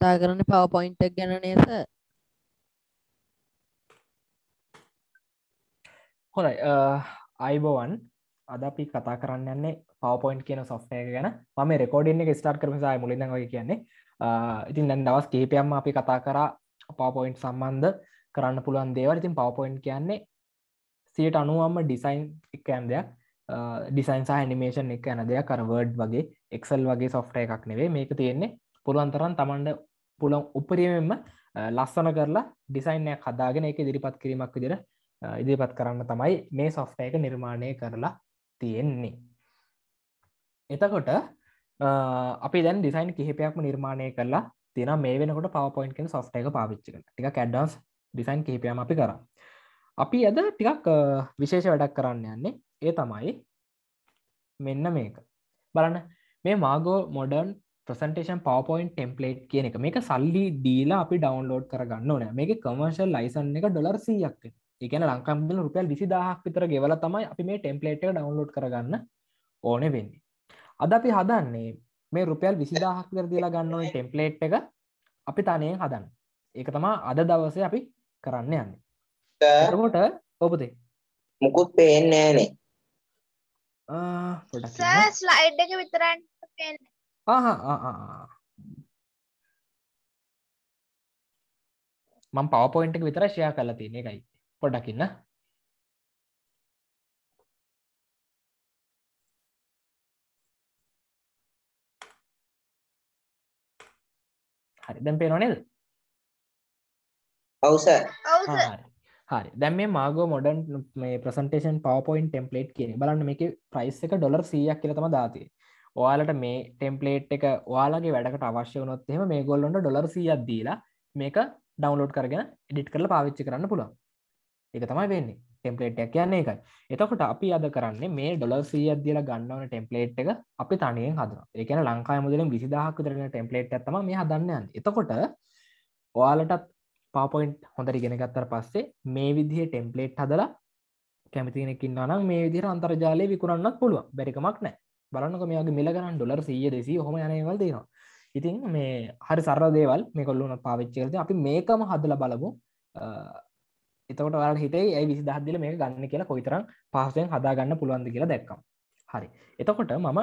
කතා කරන්න පව පොයින්ට් ගැන නේද? හොඳයි. අයිබෝවන් අද අපි කතා කරන්න යන්නේ පවපොයින්් කියන සොෆ්ටය ගැන. ම රෙකෝඩින් එක ස්ටාර්් කරමසාය මුලින් වගේ කියන්නේ. ඉතින් දැන් දවස් කේපයම්ම අපි කතා කරා පවපොයින්් සම්බන්ධ කරන්න පුළුවන් දේවල්. ඉතින් පවපොයින්් කියන්නේ සියට අනුවම්ම ඩිසයින් එකයන් දෙයක්. ඩිසයින් සහ නිමේෂන් එක යන දෙයක්. කරවර්ඩ් වගේ එක්සල් වගේ සොෆ්ටය එකක් නෙවේ මේක තියෙන්නේ පුළුවන්තරන් තමන්ට පුළන් උපරියමෙන්ම ලස්සන කරලා ඩිසයින්ය කදාගෙන එක ඉදිරිපත් කිරීමක් විදිර ඉදිරිපත් කරන්න තමයි මේ සොෆ්ට එක නිර්මාණය කරලා තියෙන්නේ. එතකොට අපි දැන් ඩිසයින් කිහිපයක්ම නිර්මාණය කරලා තින මේ වෙනකොට පවපොයින්් කෙන සොෆ්ට එක පාවිච්චි කන ටික කැඩ්ඩන්ස් ඩිසයින් කිහිපයම අපි කර. අපි අද ටිකක් විශේෂ වැඩක් කරන්න යන්නේ. ඒ තමයි මෙන්න මේක. බලන්න. මේ මාගෝ මොඩර්න් ප්‍රසන්ටේෂන් පවපොයින්් ටෙම්පලේට් කියන එක. මේක සල්ලි දීලා අපි ඩවන්ලෝඩ් කරගන්න ඕන. මේක කමර්ශල් ලයිසන් එක ඩොලර් සියයක් එකන ලංකම්බල රුපියල් විසි දහක් විතර ගෙවල තමයි අපි මේ ටෙම්පලේට් එක ඩවන්ලෝඩ් කරගන්න ඕන වෙන්නේ. අද අපි හදන්නේ මේ රුපියල් විසිදාහක් විතර දීලා ගන්න ඕන ටෙම්පලේට් එක අපි තනයෙන් හදන්න. ඒක තමා අද දවසේ අපි කරන්න යන්නේ. එතකොට ඔබදේ? මුකුත් පේන්නේ නෑනේ සර් ස්ලයිඩ් එක විතරක් පේන්නේ. මම පවපොයින්ට් එක විතර ෂෙයා කරලා තියෙන එකයි පොඩ්ඩක් ඉන්න. හරි දැන් පේනව නේද? ඔව් සර් ඔව් සර්. හරි. හරි. දැන් මේ මාගෝ මොඩන් මේ ප්‍රසන්ටේෂන් පවපොයින් ටෙම්පලේට් කියන බලන්න මේක ප්‍රයිස් එක ඩොලර් සීයක් කියල තම දාතිය ඔයාලට මේ ටෙම්පලේට් එක ඔයාලගේ වැඩකට අවශ්‍ය වනොත් එහෙම මේ ගොල්ලොන්ට ඩොලර් සීයක් දීලා මේක ඩවන්ලෝඩ් කරගෙන එඩිට් කරලා පාවිච්චි කරන්න පුළුවන්. එක තමයි වෙන්නේ. ටෙම්පලේට් කියන්නේ එකයි එතකොට අපි අද කරන්නේ මේ ඩොලර් සීයක් දීලා ගන්නවන ටෙම්පලේට් එක අපි තනියෙන් හදන එකන ලංකාය මුදලින් විසිදාහක් විතරන ටෙම්පලේට් ඇතම මේ හදන්න එතකොට ඔයාලටත් පාපොයින්ට් හොඳ ඉගෙන ගත්තර පස්සේ මේ විදිහ ටෙම්පලේට් හදලා කැමතිනෙකින් නම් මේ විදිර අන්තර්ජාලය විකුරන්නත් පුළුව බැරිකමක් නෑ බලන්නක මේගේ මිලගන්න ඩොලර් සිය දෙසි හොම යනවල් දෙනවා. ඉතින් මේ හරි සර දේවල් මේ කොල්ලුන පාවිච්චේද අපි මේකම හදල බලමු. එතකට වල හිතේ ඇයි විසි දහදදිල මේ ගන්න කියලා කොයිතරම් පහසුවෙන් හදාගන්න පුළුවන්ද කියලා දැක්කම්. හරි. එතකොට මම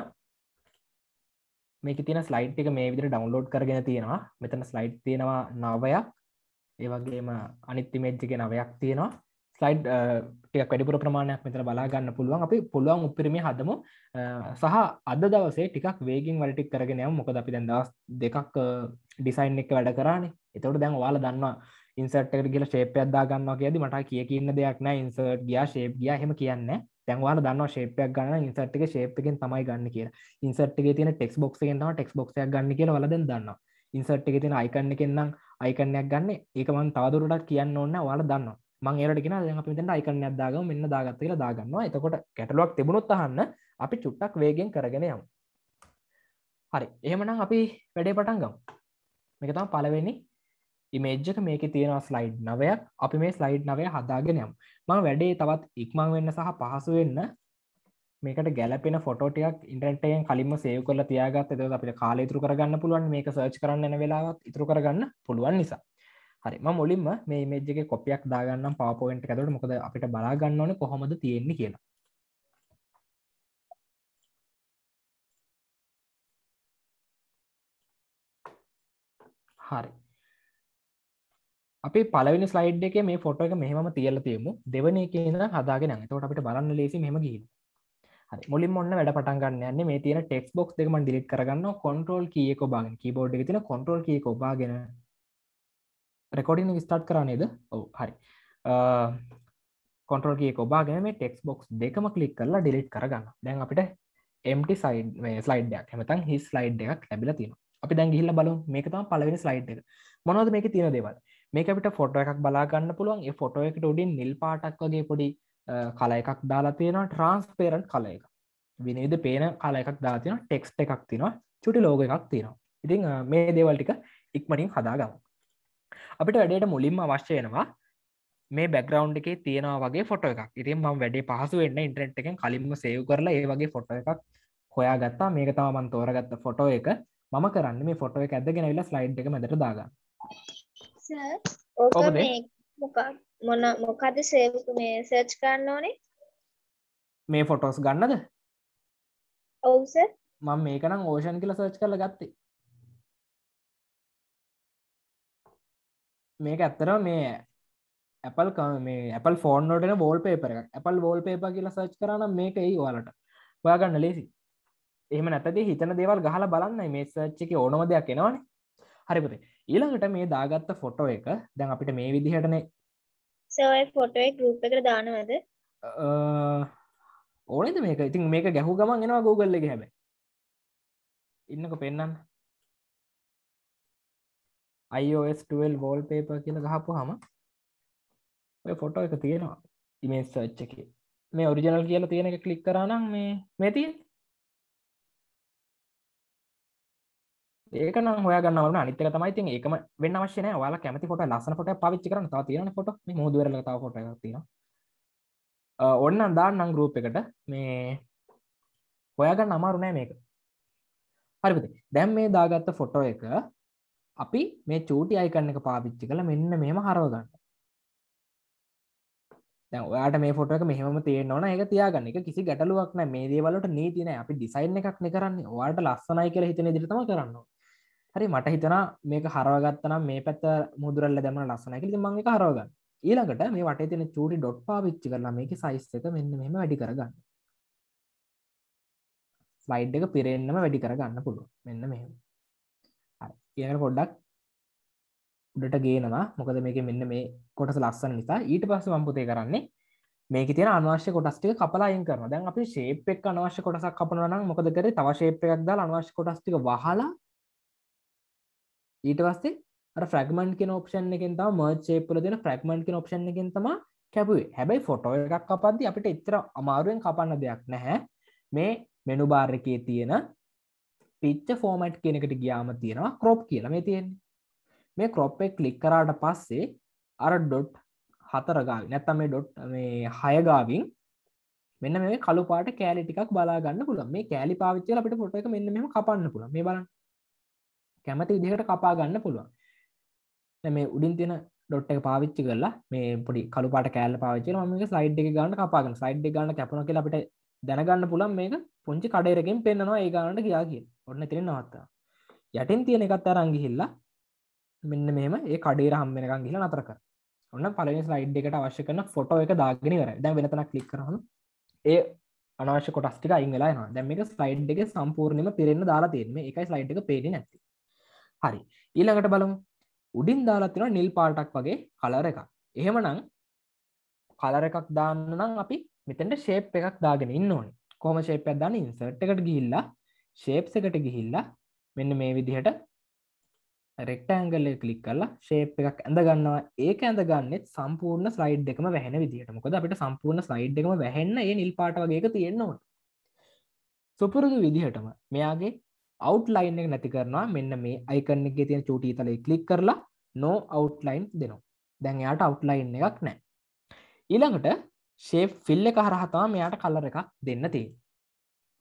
මේක තින ස්ලයිට් එක මේ විදිර ඩවන්ලෝඩ් කරගෙන තියෙනවා. මෙතන ස්ලයිට් තියෙනවා නවයක්. ඒවගේම අනිත්ති මේජ්ජික නවයක් තියෙනවා. ස්ලයිඩ් uh, ටික වැඩිපුර ප්‍රමාණයක් මෙතර බලාගන්න පුළුවන්. අපි පුළුවන් උපරිමි හදමු. Uh, සහ අද දවසේ ටිකක් වේගින් වලටික් කරගෙන යම්. මොකද අපි දැන් දවස් දෙකක් uh, ඩිසයින් එක වැඩ කරන්නේ එතකොට දැන් වාල දන්නවා ඉන්සර්ට් කියල ශේපයක් දාගන්නවා කියද මට කිය කියන්න දෙයක් නෑ. ඉන්සර්ට් ගියා ශේප් ගිය හෙම කියන්න තැන්වාල දන්න ශේපයක් ගන්න ඉන්සර්ට් එක ශේප්කෙන් තමයි ගන්න කිය ඉන්සර්ට් එක තියෙන ටෙක්ස් බොක්ස් එකෙන්වා ටෙක්ස් බොක්යක් ගන්න කියල වලද දන්න ඉන්සර්ට් එක තියෙන අයිකන්න කෙන්නම් අයිකනයක් ගන්න ඒකමන් තවදුරටත් කියන්න ඕන්න වාල දන්න මං ඒරටගෙන අපි තට අයිකනයක් දාග මෙන්න දාගත්ත කියලා දාගන්නවා. එතකොට කැටලුවක් තිබුණොත් අහන්න අපි චුට්ටක් වේගෙන් කරගෙන යම්. හරි. එහෙමනම් අපි වැඩේ පටන් ගම්. මේකතම පලවෙනි ඉමේජ්ජක මේක තියෙන ස්ලයිඩ් නවයක්. අපි මේ ස්ලයිඩ් නවය හදාගෙන යම්. මං වැඩේ තවත් ඉක්මං වෙන්න සහ පහසු වෙන්න මේකට ගැලපෙන ෆොටෝටයක් ඉන්ටර්ටයෙන් කලින්ම සේව කොල තියාගත් එද අපිට කාල ඉතුරු කරගන්න පුළුවන් මේක සර්ච් කරන්න එන වෙලාවත් ඉතුරු කරගන්න පුළුවන් නිසා. හරි. ම මුලින්ම මේ මේජ්ගේ කොපියක් දාගන්න පාපොයින්ට ඇතුට මොකද අපිට බලාගන්න ඕන කොහොමද තියෙන්නේ කියලා. හරි. අපි පලවෙනි ස්ලයිඩ් එක මේ ෆොට එක මෙහම තියල තියමු. දෙවන කියන හදාගෙන තවට අපිට බලන්න ලේසි මෙම ගිහින් මුලින් ඔන්න වැඩ පටන්ගන්න යන්න මේ තියෙන ටෙක්ස් බොක්ස් දෙකම ඩිලිට කරගන්න කොන්ට්‍රෝල් කියක බාගෙන කීබෝඩ් එක තින කොන්ට්‍රෝල් කියක ඔබාගෙන රෙකෝඩින ස්ටාර්ට් කරන්නේද ඔව හරි. කොන්ට්‍රෝල් කියක ඔබාගෙන මේ ටෙක්ස් බොක්ස් දෙකම කලික් කරලා ඩිලිට් කරගන්න. දැන් අපිට එම්ටි සයිඩ් ස්ලයිඩ්යක් හමතන් හි ස්ලයිඩ් එකක් ලැබිල තියෙන අපි දැන් ගිහිල්ල බලු මේක තම පලවෙනි ස්ලයිඩ් එක. මොනවද මේක තියෙන දේවල්? මේක අපිට ෆොටෝ එකක් බලාගන්න පුළුවන්. ඒ ෆොටෝ එකට උඩින් නිල් පාටක් වගේ පොඩි කල එකක් දාලා තියෙනවා. ට්‍රන්ස්පේරන්් කල එක විනිවිද පේන කල එකක් දාතින ටෙක්ස්ට එකක් තිනවා චුටි ලෝග එකක් තියෙනවා. ඉතින් මේ දේවල්ටික ඉක්මටින් හදාගම. අපිට වැඩේට මුලින්ම අවශ්‍ය වෙනවා මේ බැග්‍රවන්් එකේ තියෙනවා වගේ ෆොට එකක්. ඉතින් ම වැඩේ පහසු වෙන්න ඉන්ට්‍රෙන්ට් එකෙන් කලින්ම සේව් කරලා ඒ වගේ ෆොට එකක් හොයා ගත්තා මේක තමන් තෝරගත්ත ෆොටෝ එක. මම කරන්න මේ ෆොටෝ එක ඇදගෙන විලා ස්ලයිඩ් එක මැදට දාගන්න? මේ මොන මොකද සේව් මේ සර්ච් කරන්න ඕනේ? මේ ෆොටෝස් ගන්නද? ඔව් සර් මම මේකනම් ඕෂන් කියල සර්ච් කරල ගත්තේ මේක ඇත්තර මේ Apple මේ Apple ෆෝන් නොටන බෝල් පේපර එක Apple බෝල් පේප කියලා සර්ච් කරන මේක ඒ ඔයාලට. ඔයාගන්න ලේසි එහෙම නැතද හිතන දේවල් ගහලා බලන්න මේ සර්ච් එක ඕනම දෙයක් එනවානේ. හරිපතේ ඊළඟට මේ දාගත්ත ෆොටෝ එක දැන් අපිට මේ විදිහටනේ. සර් ඔය ෆොටෝ ගෲප් එකට දානවද? ඕනද මේක? ඉතින් මේක ගැහු ගමන් එනවා Google එක හැබැයි. ඉන්නක පෙන්න්න iOS 12 වෝල් පේප කියල ගහපු හම ඔය ෆොටෝ එක තියෙනවා ඉමේස් සච්ච එක. මේ ඔරිජනල් කියල තියෙන එක කලික් කරනම් මේ මෙතින් ඒක නම් හොය ගන්න අනිතක තමයි තින් ඒකම වෙන්න වශන වාලා කැමති ොට ලස්සන ොට පවිච්චි කරන තා තියෙන ොට මේ මුදුවරල තාව ොට තියෙන ඔන්න දා නම් ගරූප් එකට. මේ හොයාගන්න අමාරුනෑ මේක. හරිපති දැම් මේ දාගත්ත ෆොටෝ එක අපි මේ චූටි අයිකන්න එක පාවිච්චි කළ මෙන්න මෙම හරවගන්න ඔයාට මේ ෆොට එක මෙහම තියෙනවන එක තියාගන්න. එක කිසි ගැටලුවක් නෑ මේ දේවලට නීතින අපි ඩිසයින් එකක් කරන්න. වාට ලස්සනයි කියල හිතන දිරිතම කරන්න හරි මට හිතන මේක හරවගත්තනම් මේ පැත්ත මුදුරල්ල දෙම ලස්සනයි ති මංගේ හරවගන්න ඊළඟට මේ වට තින චූටි ඩොට් පාවිච්චි කරලා මේක සයිස් එක මෙන්න මෙම වැඩි කරගන්න ස්ලයිඩ් එක පිරෙන්න්නම වැඩි කරගන්න පුළුව මෙන්න මෙහෙම. කියන පොඩ්ඩක් උඩට ගේනවා. මොකද මේක මෙන්න මේ කොටස ලස්සන නිසා. ඊට පස්ස මම්පුතය කරන්නේ මේක තින අනවශ්‍ය කොටස්ටික කපලායින් කරන දැන් අපි ශේප් එක් අනවශ්‍ය කොටසක් කපනනම් මොකද කර? තව ශේප් එකක් දාල අනවශ්‍ය කොටස්ටික වහලා ඊට පස්සේ ෆ්‍රගමන්් කෙන ඔප්ෂන් එකෙන් තම මර්ච් ශේප්පල දෙන ෆ්‍රගමන්් කෙන ඔප්ෂන් එකෙන් තම කැපුවේ. හැබැයි ෆොටෝ එකක් කපද්දි අපිට එතර අමාරුවෙන් කපන්න දෙයක් නැහැ. මේ මෙනු බාර්කයේ තියෙන පිච්ච ෆෝමට් කෙනෙකට ගියාම තියෙනවා ක්‍රොප් කියලා මේ තියෙන්නේ. මේ ක්‍රොප් එක කලික් කරාට පස්සේ අර ඩොට් හතරගාව නැත්තම මේ ඩොට් මේ හයගාවින් මෙන්න මේ කළු පාට කෑලි ටිකක් බලාගන්න පුළ මේ කෑලි පාවිච්චල අපිට පොට එක මෙන්න මෙම කපන්න පුළ මේ බලන්න. කැමති විදිහට කපා ගන්න පුළුවන්. මේ උඩින් තියෙන ඩොට් එක පාවිච්චි කරලා මේ පොඩි කළු පාට කෑල්ල පාවිච්චි ම ස්ලයිඩ් එක ගන්න. කපාගන්න සයිඩ් ගන්න කැපන කියලා අපිට දැනගන්න පුළන් මේක පුංචි කඩේරකින් පෙන්න්නවා ඒ ගන්නට ගයා කිය ඔන්න තිරෙන නවත්තා. යටින් තියෙන එකත් අරංගිහිල්ලා මෙන්න මෙම ඒ කඩේර හම්මෙනකන් ගිල නතරක ඔන්න පලනි ස්ලයිඩ් එකට අවශ්‍ය කරන ෆොටෝ එක දාගෙන වර දැ වෙනතන කලික් කරන ඒ අනවශ්‍ය කොටස්ටික අයිංගලා න දැම එක ස්ලයිඩ් එක සම්පූර්ණයම පිරෙන්න්න දාලා තියෙන එකයි ස්ලයිඩ් එක පේෙන නැති හරි. ඊළඟට බලමු. උඩින් දාලාතින නිල් පාටක් වගේ කලර එක එහෙමනං කලර එකක් දාන්න නම් අපි මෙතැට ශේප් එකක් දාගෙන ඉන්න ඕන. කොම ශේපයක් දන්න? ඉන්සර්ට් එකට ගිහිල්ලා ශේප්ස එකට ගිහිල්ලා මෙන්න මේ විදිහට රෙක්ටඇංගල්ල කලික් කරලා ශේප් එකක් ඇඳ ගන්නවා ඒක ඇඳ ගන්නෙත් සම්පූර්ණ ස්ලයිඩ් එකම වැහෙන විදිහට. මොකද අපිට සම්පූර්ණ ස්ලයිඩ් එකම වැහෙන්න ඒ නිල් පාට වගේක තියෙන්නවා සුපුරුදු විදිහටම මෙයාගේ අවට්ලයින් එක නැති කරනවා. මෙන්න මේ අයිකන්න එක තියෙන චූටි තලයි කලික් කරලා නෝ අවට්ලයින් දෙනවා. දැන් යාට අවට්ලයින් එකක් නෑ ඊළඟට ශේප් ෆිල්ල එක හරහතවා මෙයාට කල්ලර එකක් දෙන්න තිය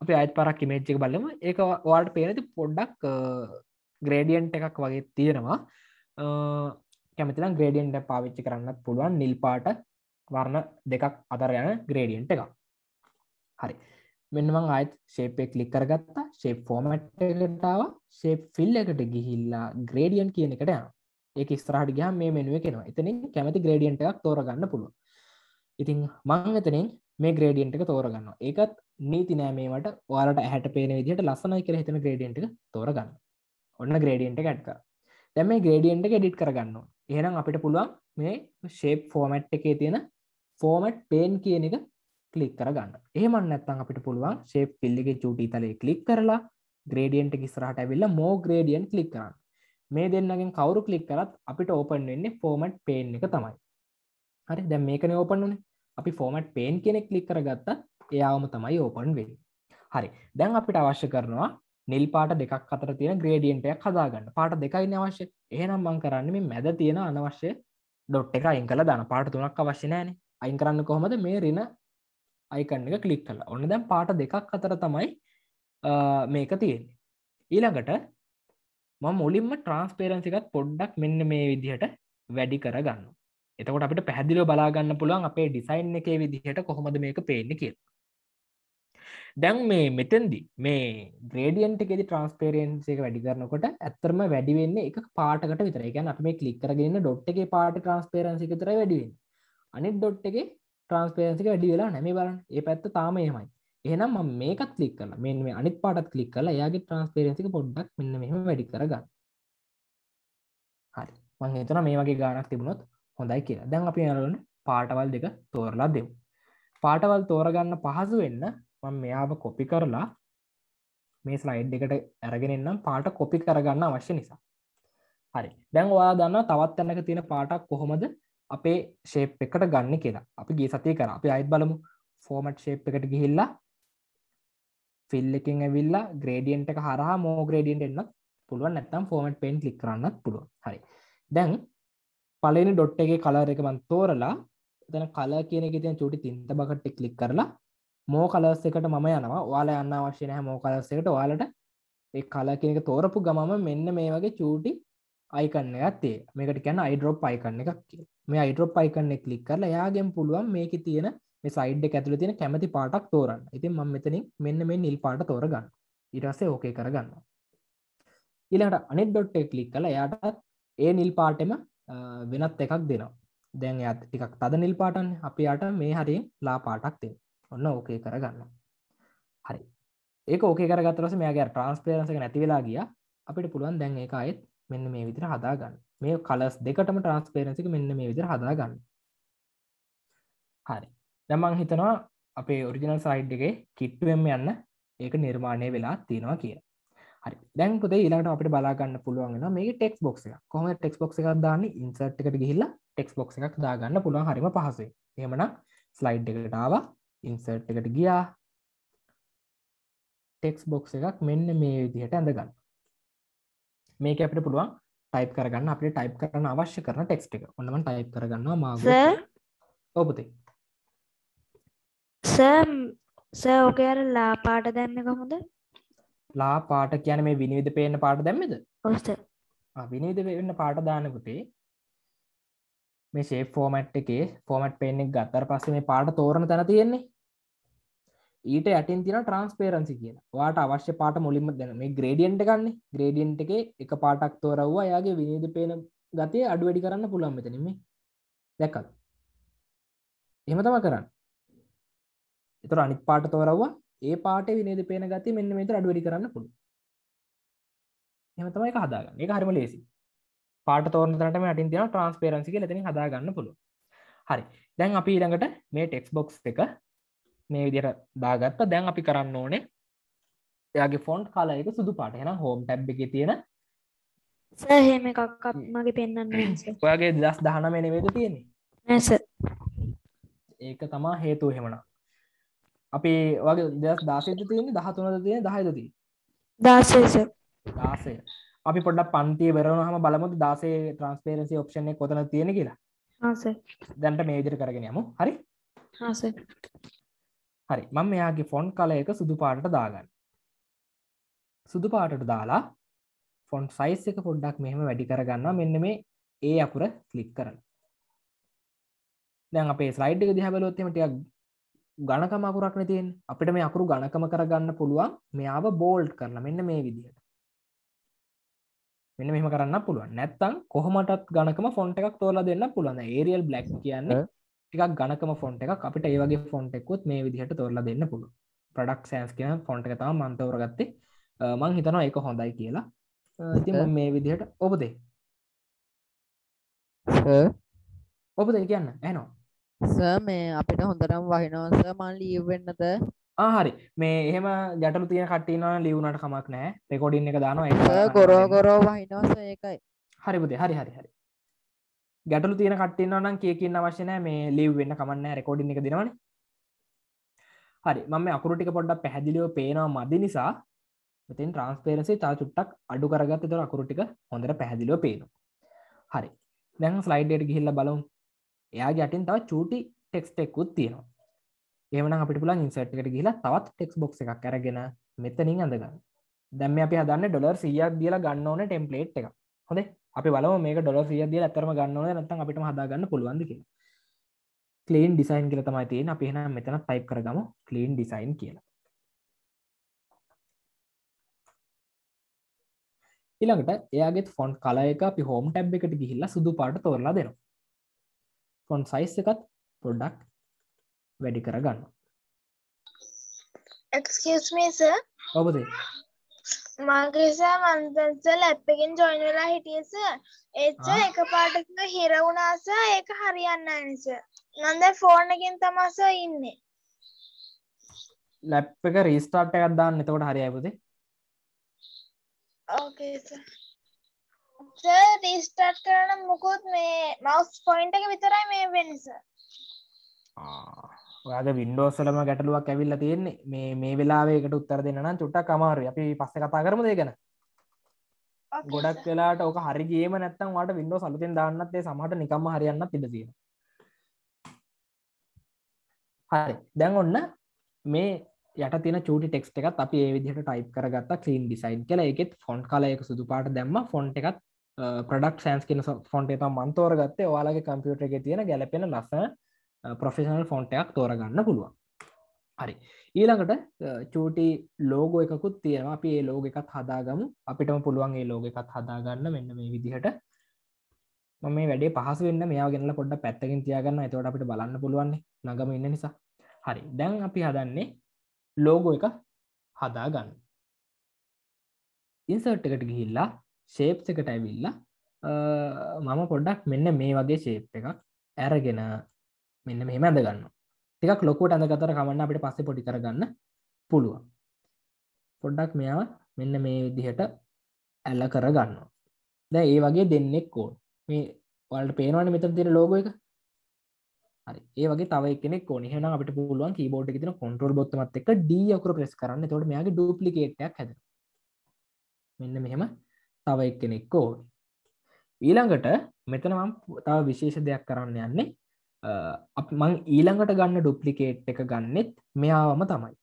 අප අයිත් පරක් ඉමේච්චක බලම. ඒක වාට පේනති පොඩ්ඩක් ග්‍රේඩියන්ට එකක් වගේ තියෙනවා. කැමතින ග්‍රේඩියන්ට පාවිච්චි කරන්නත් පුළුවන්. නිල් පාට වර්ණ දෙකක් අතර යන ග්‍රේඩියන්ට එක හරි. මෙන්නමං අයිත් ශේපය කලික් කරගත්තා. ශේප් ෆෝමට් එකටාව ශේප් ෆිල් එකට ගිහිල්ලා ග්‍රේඩියන් කියන එකට යන ඒක ස්ත්‍රහට ගහ මේ මෙනුව කෙනවා එතනින් කැමති ග්‍රේඩියන්ට එකක් තෝරගන්න පුළුව ඉතින් මං එතනින් මේ ග්‍රේඩියන්ට එක තෝරගන්න ඒකත් නීති නෑමේට වාලට ඇහට පේන විදිට ලස්සනයි කර හිතන ග්‍රේඩියන්ට එක තෝරගන්න. ඔන්න ග්‍රේඩියන්ට ගැට්ක දැම මේ ග්‍රේඩියන්ට ගෙඩිට් කරගන්න එහෙනම් අපිට පුළුවන් මේ ශේප් ෆෝමට් එකේ තියෙන ෆෝමට් පේන් කියන එක කලික් කරගන්න. ඒමන්න නැත්තන් අපිට පුළුවන් ශේප් පිල්ලිගේ චූටි තලේ කලික් කරලා ග්‍රේඩියන්ට කිස්රහට ඇවිල්ල මෝ ග්‍රේඩියන් කලික් කරන්න. මේ දෙන්නගෙන් කවරු කලික් කරත් අපිට ඕපන් වෙන්නේ ෆෝමට් පේන් එක තමයි. හරි? දැම් මේකන ඕපන් වනේ අපි ෆෝමට් පේන් කෙනෙක් කලික් කරගත්ත එයාවම තමයි ඕපන් වෙන් හරි. දැන් අපිට අවශ්‍ය කරනවා නිල් පාට දෙකක් අතර තියෙන ග්‍රේඩියන්ටයක් හදාගන්න. පාට දෙකයි අවශ්‍ය. එහෙනම් මං කරන්න මේ මැද තියෙන අනවශ්‍ය ඩොට් එක අයින් කළ දාන පාට තුනක් අවශ්‍ය නෑන අයින් කරන්න කොහොමද? මේ රින අයිකන්න එක කලික් කලා ඔන්න දැන් පාට දෙකක් අතර තමයි මේක තියෙන්නේ. ඊළඟට මම මුලින්ම ට්‍රන්ස්පේරන්සිකත් පොඩ්ඩක් මෙන්න මේ විදිහට වැඩි කරගන්න එතකොට අපිට පැහදිලිව බලාගන්න පුළුවන් අපේ ඩිසයින් එක විදිහට කොහොමද මේක පේන්න කිය දැන් මේ මෙතන්දි මේ ග්‍රේඩියන්ට එකෙදි ට්‍රන්ස්පේරන්සික වැඩි කරනකොට ඇත්තරම වැඩිවෙන්න එක පාටකට විතර ගැන අප මේ කලික් කරගෙන ඩොට් එක පාට ට්‍රන්ස්පේරන්සික තර වැඩිවෙන් අනිත් ඩොට් එක ට්‍රන්ස්පේරන්සික වැඩි වෙලා නැම බලන්න. ඒ පැත්ත තාම එමයි එහෙනම් ම මේකත් කලික් කල මෙ මේ අනිත් පාටත් කලික් කල යාගේ ට්‍රන්ස්පේරන්සික පොඩ්ඩක් මෙන්න මෙම වැඩි කරගන්න. හරි. මං හිතන මේ වගේ ගානක් තිබුණොත් හොඳයි කියලා. දැන් අපි අරන්න පාටවල් දෙක තෝරලා දෙමු. පාටවල් තෝරගන්න පහසු වෙන්න මම මෙයාව කොපි කරලා මේ ස්ලයිඩ් එකට ඇරගෙනන්නම් පාට කොපි කරගන්න අවශ්‍ය නිසා. හරි. දැන් ඔයා දන්න තවත් තැනක තියෙන පාටක් කොහොමද අපේ ශේප් එකට ගන්න කියලා. අපි ගේ සතිය කර. අපි අයිත් බලමු. ෆෝමට් ශේප් එකට ගිහිල්ලා ෆිල් එකින් ඇවිල්ලා ග්‍රේඩියන්ට එක හරහා මෝ ග්‍රේඩියන්ට එන්නත් පුළුවන්. නැත්තම් ෆෝමට් පෙන්් ලික් කරන්නත් පුළුවන්. හරි. දැන් පලනි ඩොට් එක කලර එක මන් තෝරලා එතන කල කියන එක තියන චුටි තින්ත බකට කලික් කරලා මෝ කලස් එකට මම යනවා. වාලා යන්න අවශ්‍ය නැහැ මෝ කලස් එකට. වාලට ඒ කල කෙනෙක තෝරපු ගමම මෙන්න මේ වගේ චූටි අයිකන්න ඇත්තේ මේකට කියන්න අයිඩරොප් අයිකන්න එකක් කිය මේ අයිඩරොප් අයිකන්න කලික් කරලා යාගෙන් පුළුවන් මේක තියෙන මේ සයිඩ් ඇතුළ තියෙන කැමති පාටක් තෝරන්න. ඉතින් මම මෙතනින් මෙන්න මේ නිල් පාට තෝරගන්න ඉරස්සේ ඕකේ කරගන්න ඊළඟට අනිත් ඩොට් එක ක්ලික් කලා එයාටත් ඒ නිල් පාටෙම වෙනත් එකක් දෙනවා. දැන් ඇත් ටිකක් තද නිල් පාටන් අපි යට මේ හරිින් ලා පාටක් දෙ ඔන්න ඕකේ කරගන්න හරි. ඒක ඕකේ කරගත්තරස මේගේ ට්‍රන්ස්පේරන්සක නැතිවෙලා ගිය. අපිට පුළුවන් දැන් ඒ අයත් මෙන්න මේ විදිර හදාගන්න. මේ කලස් දෙකටම ට්‍රන්ස්පේරන්සික මෙන්න මේ විදිර හදාගන්න. හරි. දැමං හිතනවා අපේ ඔරිජිනල් සයිඩ් එකේ කිට්ටුවම යන්න ඒක නිර්මාණය වෙලා තියෙනවා කිය හරි. දැන් පුතේ ඊළඟට අපිට බලාගන්න පුළුවන් වෙනවා මේ ටෙක්ස් බොක්ස් එක කොහොමද ටෙක්ස් බොක්ස් එකක් දාන්නේ? ඉන්සර්ට් එකට ගිහිල්ලා ටෙක්ස් බොක්ස් එකක් දාගන්න පුළුවන් හරිම පහසුයි. එහෙමනම් ස්ලයිඩ් එකට ආවා ඉන්සර්ට් එකට ගියා. ටෙක්ස් බොක්ස් එකක් මෙන්න මේ විදිහට ඇඳගන්න. මේක අපිට පුළුවන් ටයිප් කරගන්න. අපිට ටයිප් කරන්න අවශ්‍ය කරන ටෙක්ස්ට් එක. ඔන්නම ටයිප් කරගන්නවා මාග සර් ඔබතේ සර් සර් ඕකේ අර ලා පාට දැම්මේ කොහොමද? ලා පාට කියන මේ විනිවිධ පේන්න පාට දැම්මද. විනිවිධ වෙන්න පාට දාන පුතේ මේ ෂේප් ෆෝමැට් එකේ ෆෝමැට් පේන් එක ගත්තට පස්සේ මේ පාට තෝරන තැන තියෙන්නේ ඊට යටින් තියෙන ට්‍රාන්ස්පේරන්සි කියලා. ඔයාට අවශ්‍ය පාට මුලින්ම දෙන මේ ග්‍රේඩියන්ට් ගන්න. ග්‍රේඩියන්ට් එකේ එක පාටක් තෝරවුවා එයාගේ විනිවිධ පේන ගතිය අඩු වැඩි කරන්න පුළුවන් මෙතනින් මේ. දැක්කද? එහෙම තමයි කරන්නේ. ඒතර අනිත් පාට තෝරවුවා ඒ පාටේ විනිවිධ පේන ගතිය මෙන්න මේතර අඩු වැඩි කරන්න පුළුවන්. එහෙම තමයි ඒක හදාගන්න. ඒක හරිම ලේසි. පාට තෝරන තැනටම යටින් තියෙන ට්‍රාන්ස්පේරන්සි කියලා එතනින් හදා ගන්න පුළුවන්. හරි. දැන් අපි ඊළඟට මේ ටෙක්ස්ට් බොක්ස් එක මේ විදිහට දාගත්තා. දැන් අපි කරන්න ඕනේ එයාගේ ෆොන්ට් කලර් එක සුදු පාට. එහෙනම් හෝම් ටැබ් එකේ තියෙන සර් එහෙම එකක් මගේ පෙන්වන්න නෑ සර්. ඔයාගේ 2019 නෙවෙයිද තියෙන්නේ? නෑ සර්. ඒක තමා හේතුව එහෙමනම්. අපි වගේ 2016 ද තියෙන්නේ 13 ද තියෙන්නේ 10 ද තියෙන්නේ? 16 සර්. 16. අපි පොඩ්ඩක් පන්තිය බැරවුනහම බලමුද 16 ට්‍රාන්ස්පේරන්සි ඔප්ෂන් එක කොතනද තියෙන්නේ කියලා. දැන්ට මේ විදිහට කරගෙන යමු. හරි? හරි මම මෙයාගේ ෆොන්් කල එක සුදු පාටට දාගන්න සුදු පාටට දාලා ෆොන්් සයිස් එක පොඩ්ඩක් මෙහෙම වැඩි කරගන්න මෙන්න මේ ඒ අකුර කලික් කරන්න දැන් අපේ ස්ලයිඩ් එක දිහබලොත්තම ටියක් ගණකම අකුරක්න තියෙන් අපිට මේ අකුරු ගණකම කරගන්න පුළුවන්. මෙයාව බෝල්ඩ් කරලා මෙන්න මේ විදිහට මෙන්න මෙහම කරන්න පුළුවන්. නැත්තං කොහොමටත් ගණකම ෆොන්ට එකක් තෝලා දෙන්න පුළුවන්. ඒරියල් බ්ලක් කියන්නේ ටිකක් ගණකම ෆොන්ට එකක්. අපිට ඒ වගේ ෆොන්ට එකුත් මේ විදිහට තෝරලා දෙන්න පුළුවන්. ප්‍රඩක්් සෑන්ස් කියන ෆොන්ට එක තම මන්තවරගත්තේ මං හිතනවා ඒක හොඳයි කියලා. මම මේ විදිහට ඔබදේ ඔබද කියන්න. ඇනවා සර් මේ අපිට හොඳටම වහිනවා. සර් මං ලීව් වෙන්නද? ආහරි මේ එහෙම ගැටලු තියෙන කට්ටිනවා ලියවුණට කමක් නෑ රෙකෝඩින් එක දානවා ගොරෝ ගොරෝ වහිනවා සර් ඒකයි. හරිබුදේ හරි හරි හරි. ගැටලු තියෙන කට්ටින්නවා නම් කියකින්න අවශ්‍ය නෑ මේ ලිව් වෙන්න කමන්න රෙකෝඩින් එක දෙනවනේ. හරි මම අකුරු ටික පොඩ්ඩක් පැහැදිලිව පේනවා මදි නිසා මෙතින් ට්‍රන්ස්පේරසි තා චුට්ටක් අඩු කරගත් තොර අකුරු ටික හොඳට පැහැදිලිව පේනවා. හරි. දැන් ස්ලයිඩ්ඩට ගිහිල්ල බලුම් එයා යටින් තව චූටි ටෙක්ස්ට එක්කුත් තියෙනවා. එමන අපිට පුලන් ඉන්සට්කට ගිලා තවත් ටෙක්ස් බොක්ස එකක් කරගෙන මෙතනින් අඳගන්න. දැම්ම අපි හදන්න ඩොලර් සියක් දියලා ගන්න ඕන ටෙම්පලේට් එක හොඳ? අපි බලම මේක ඩොලර් සිය දිය ඇතරම ගන්න ඕන නැත්තම් අපිට හදාගන්න පුළුවන්ද කියලා. කලීන් ඩිසයින් කියල තමයි තියෙන අපි එනම් මෙතන ටයිප් කරගම. කලීන් ඩිසයින් කියලා. ඊළඟට එයාගේ ෆොන්් කල එක අපි හෝම් ටැබ් එකට ගිහිල්ලා සුදු පාට තෝරලා දෙනවා. ෆොන්් සයිස් එකත් පොඩ්ඩක් වැඩි කරගන්න. ඔබදේ? මගේ සර් මං දැන් සර් ලැප් එකෙන් ජොයින් වෙලා හිටියේ සර් ඒත් සර් ආ. එකපාරට හිර වුණා සර් ඒක හරියන්නේ ෆෝන් එකෙන් තමයි සර් ඉන්නේ. ලැප් එක රීස්ටාර්ට් එකක් දාන්න. එතකොට හරි අයපුදේ ඕකේ සර් රීස්ටාර්ට් කරන මුකුත් මේ මවුස් පොයින්ට් එක විතරයි මේ වෙන්නේ සර් ඔයාගේ වින්ඩෝසලම ගැටලුවක් ඇවිල්ල තියෙන්නේ. මේ මේ වෙලාවේකට උත්තර දෙන්න චුට්ටක් අමාරු අපි පස්ස කතා කරම දේ ගැන? ගොඩක්. වෙලාට ඕක හරිගේම නැත්තම් වාට වින්ඩෝ සලුතින් දාන්නත්තේ සමහට නිකම්ම හරියන්න ඉඩ තියෙන හරි. දැන් ඔන්න මේ යට තින චූටි ටෙක්ස්ට එකත් අපි ඒ විදිහට ටයිප් කරගත්ත කලීන් ඩිසයින් කියලා. එකෙත් ෆොන්් කලයක සුදු පාට දැම්ම. ෆොන්ට් එකත් Uh, ප්‍රඩක් සෑන්ස් කියන ෆොන්ට එක මන්තෝර ගත්තේ ඔයාලගේ කම්පියුට එක තියෙන ගැලපෙන ලස්සන ප්‍රොෆෙෂනල් ෆොන්ට එකක් තෝරගන්න පුළුවන්. හරි. ඊළඟට uh, චූටි ලෝගෝ එකකුත් තියෙනවා. අපි ඒ ලෝග එකත් හදාගමු. අපිටම පුළුවන් ඒ ලෝග එකත් හදාගන්න මෙන්න මේ විදිහට. මම මේ වැඩේ පහස වෙන්න මෙයා ගෙනල පොඩ්ඩ පැත්තකින් තියාගන්න. එතවට අපිට බලන්න පුළුවන්නේ. නගම ඉන්න නිසා. හරි. දැන් අපි හදන්නේ ලෝගෝ එක හදාගන්න. ඉන්සර්ට් එකට ගිහිල්ලා ශේප් එකට ඇවිල්ලා මම පොඩ්ඩක් මෙන්න මේ වගේ ශේප් එකක් ඇරගෙන මෙන්න මෙහෙම ඇඳගන්න ටිකක් ලොකුවට ඇඳ ගතර කමන්න අපිට පස්සේ පොඩි කරගන්න පුළුවන්. පොඩ්ඩක් මෙයාව මෙන්න මේ විදිහට ඇල්ල කරගන්න දැ ඒ වගේ දෙන්නෙක් ඕන්. මේ වලට පේනවන මෙතන තියෙන ලෝගෝ එක. හරි. ඒ වගේ තව කෙනෙක් ඕන. හෙන අපට පුළුවන් කීබෝඩ් එක තින කොන්ට්‍රල් බොත්තමත් එක ඩ අකුර ප්‍රෙස් කරන්න. තොට මෙයාගේ ඩුප්ලිකේට්යක් හැද මෙන්න මෙහෙම තව එක් කෙනෙක් ඕන ඊළඟට මෙතනම තව විශේෂ දෙයක් කරන්න යන්නේ. අප මං ඊළඟට ගන්න ඩුප්ලිකේට් එක ගන්නෙත් මෙයාවම තමයි.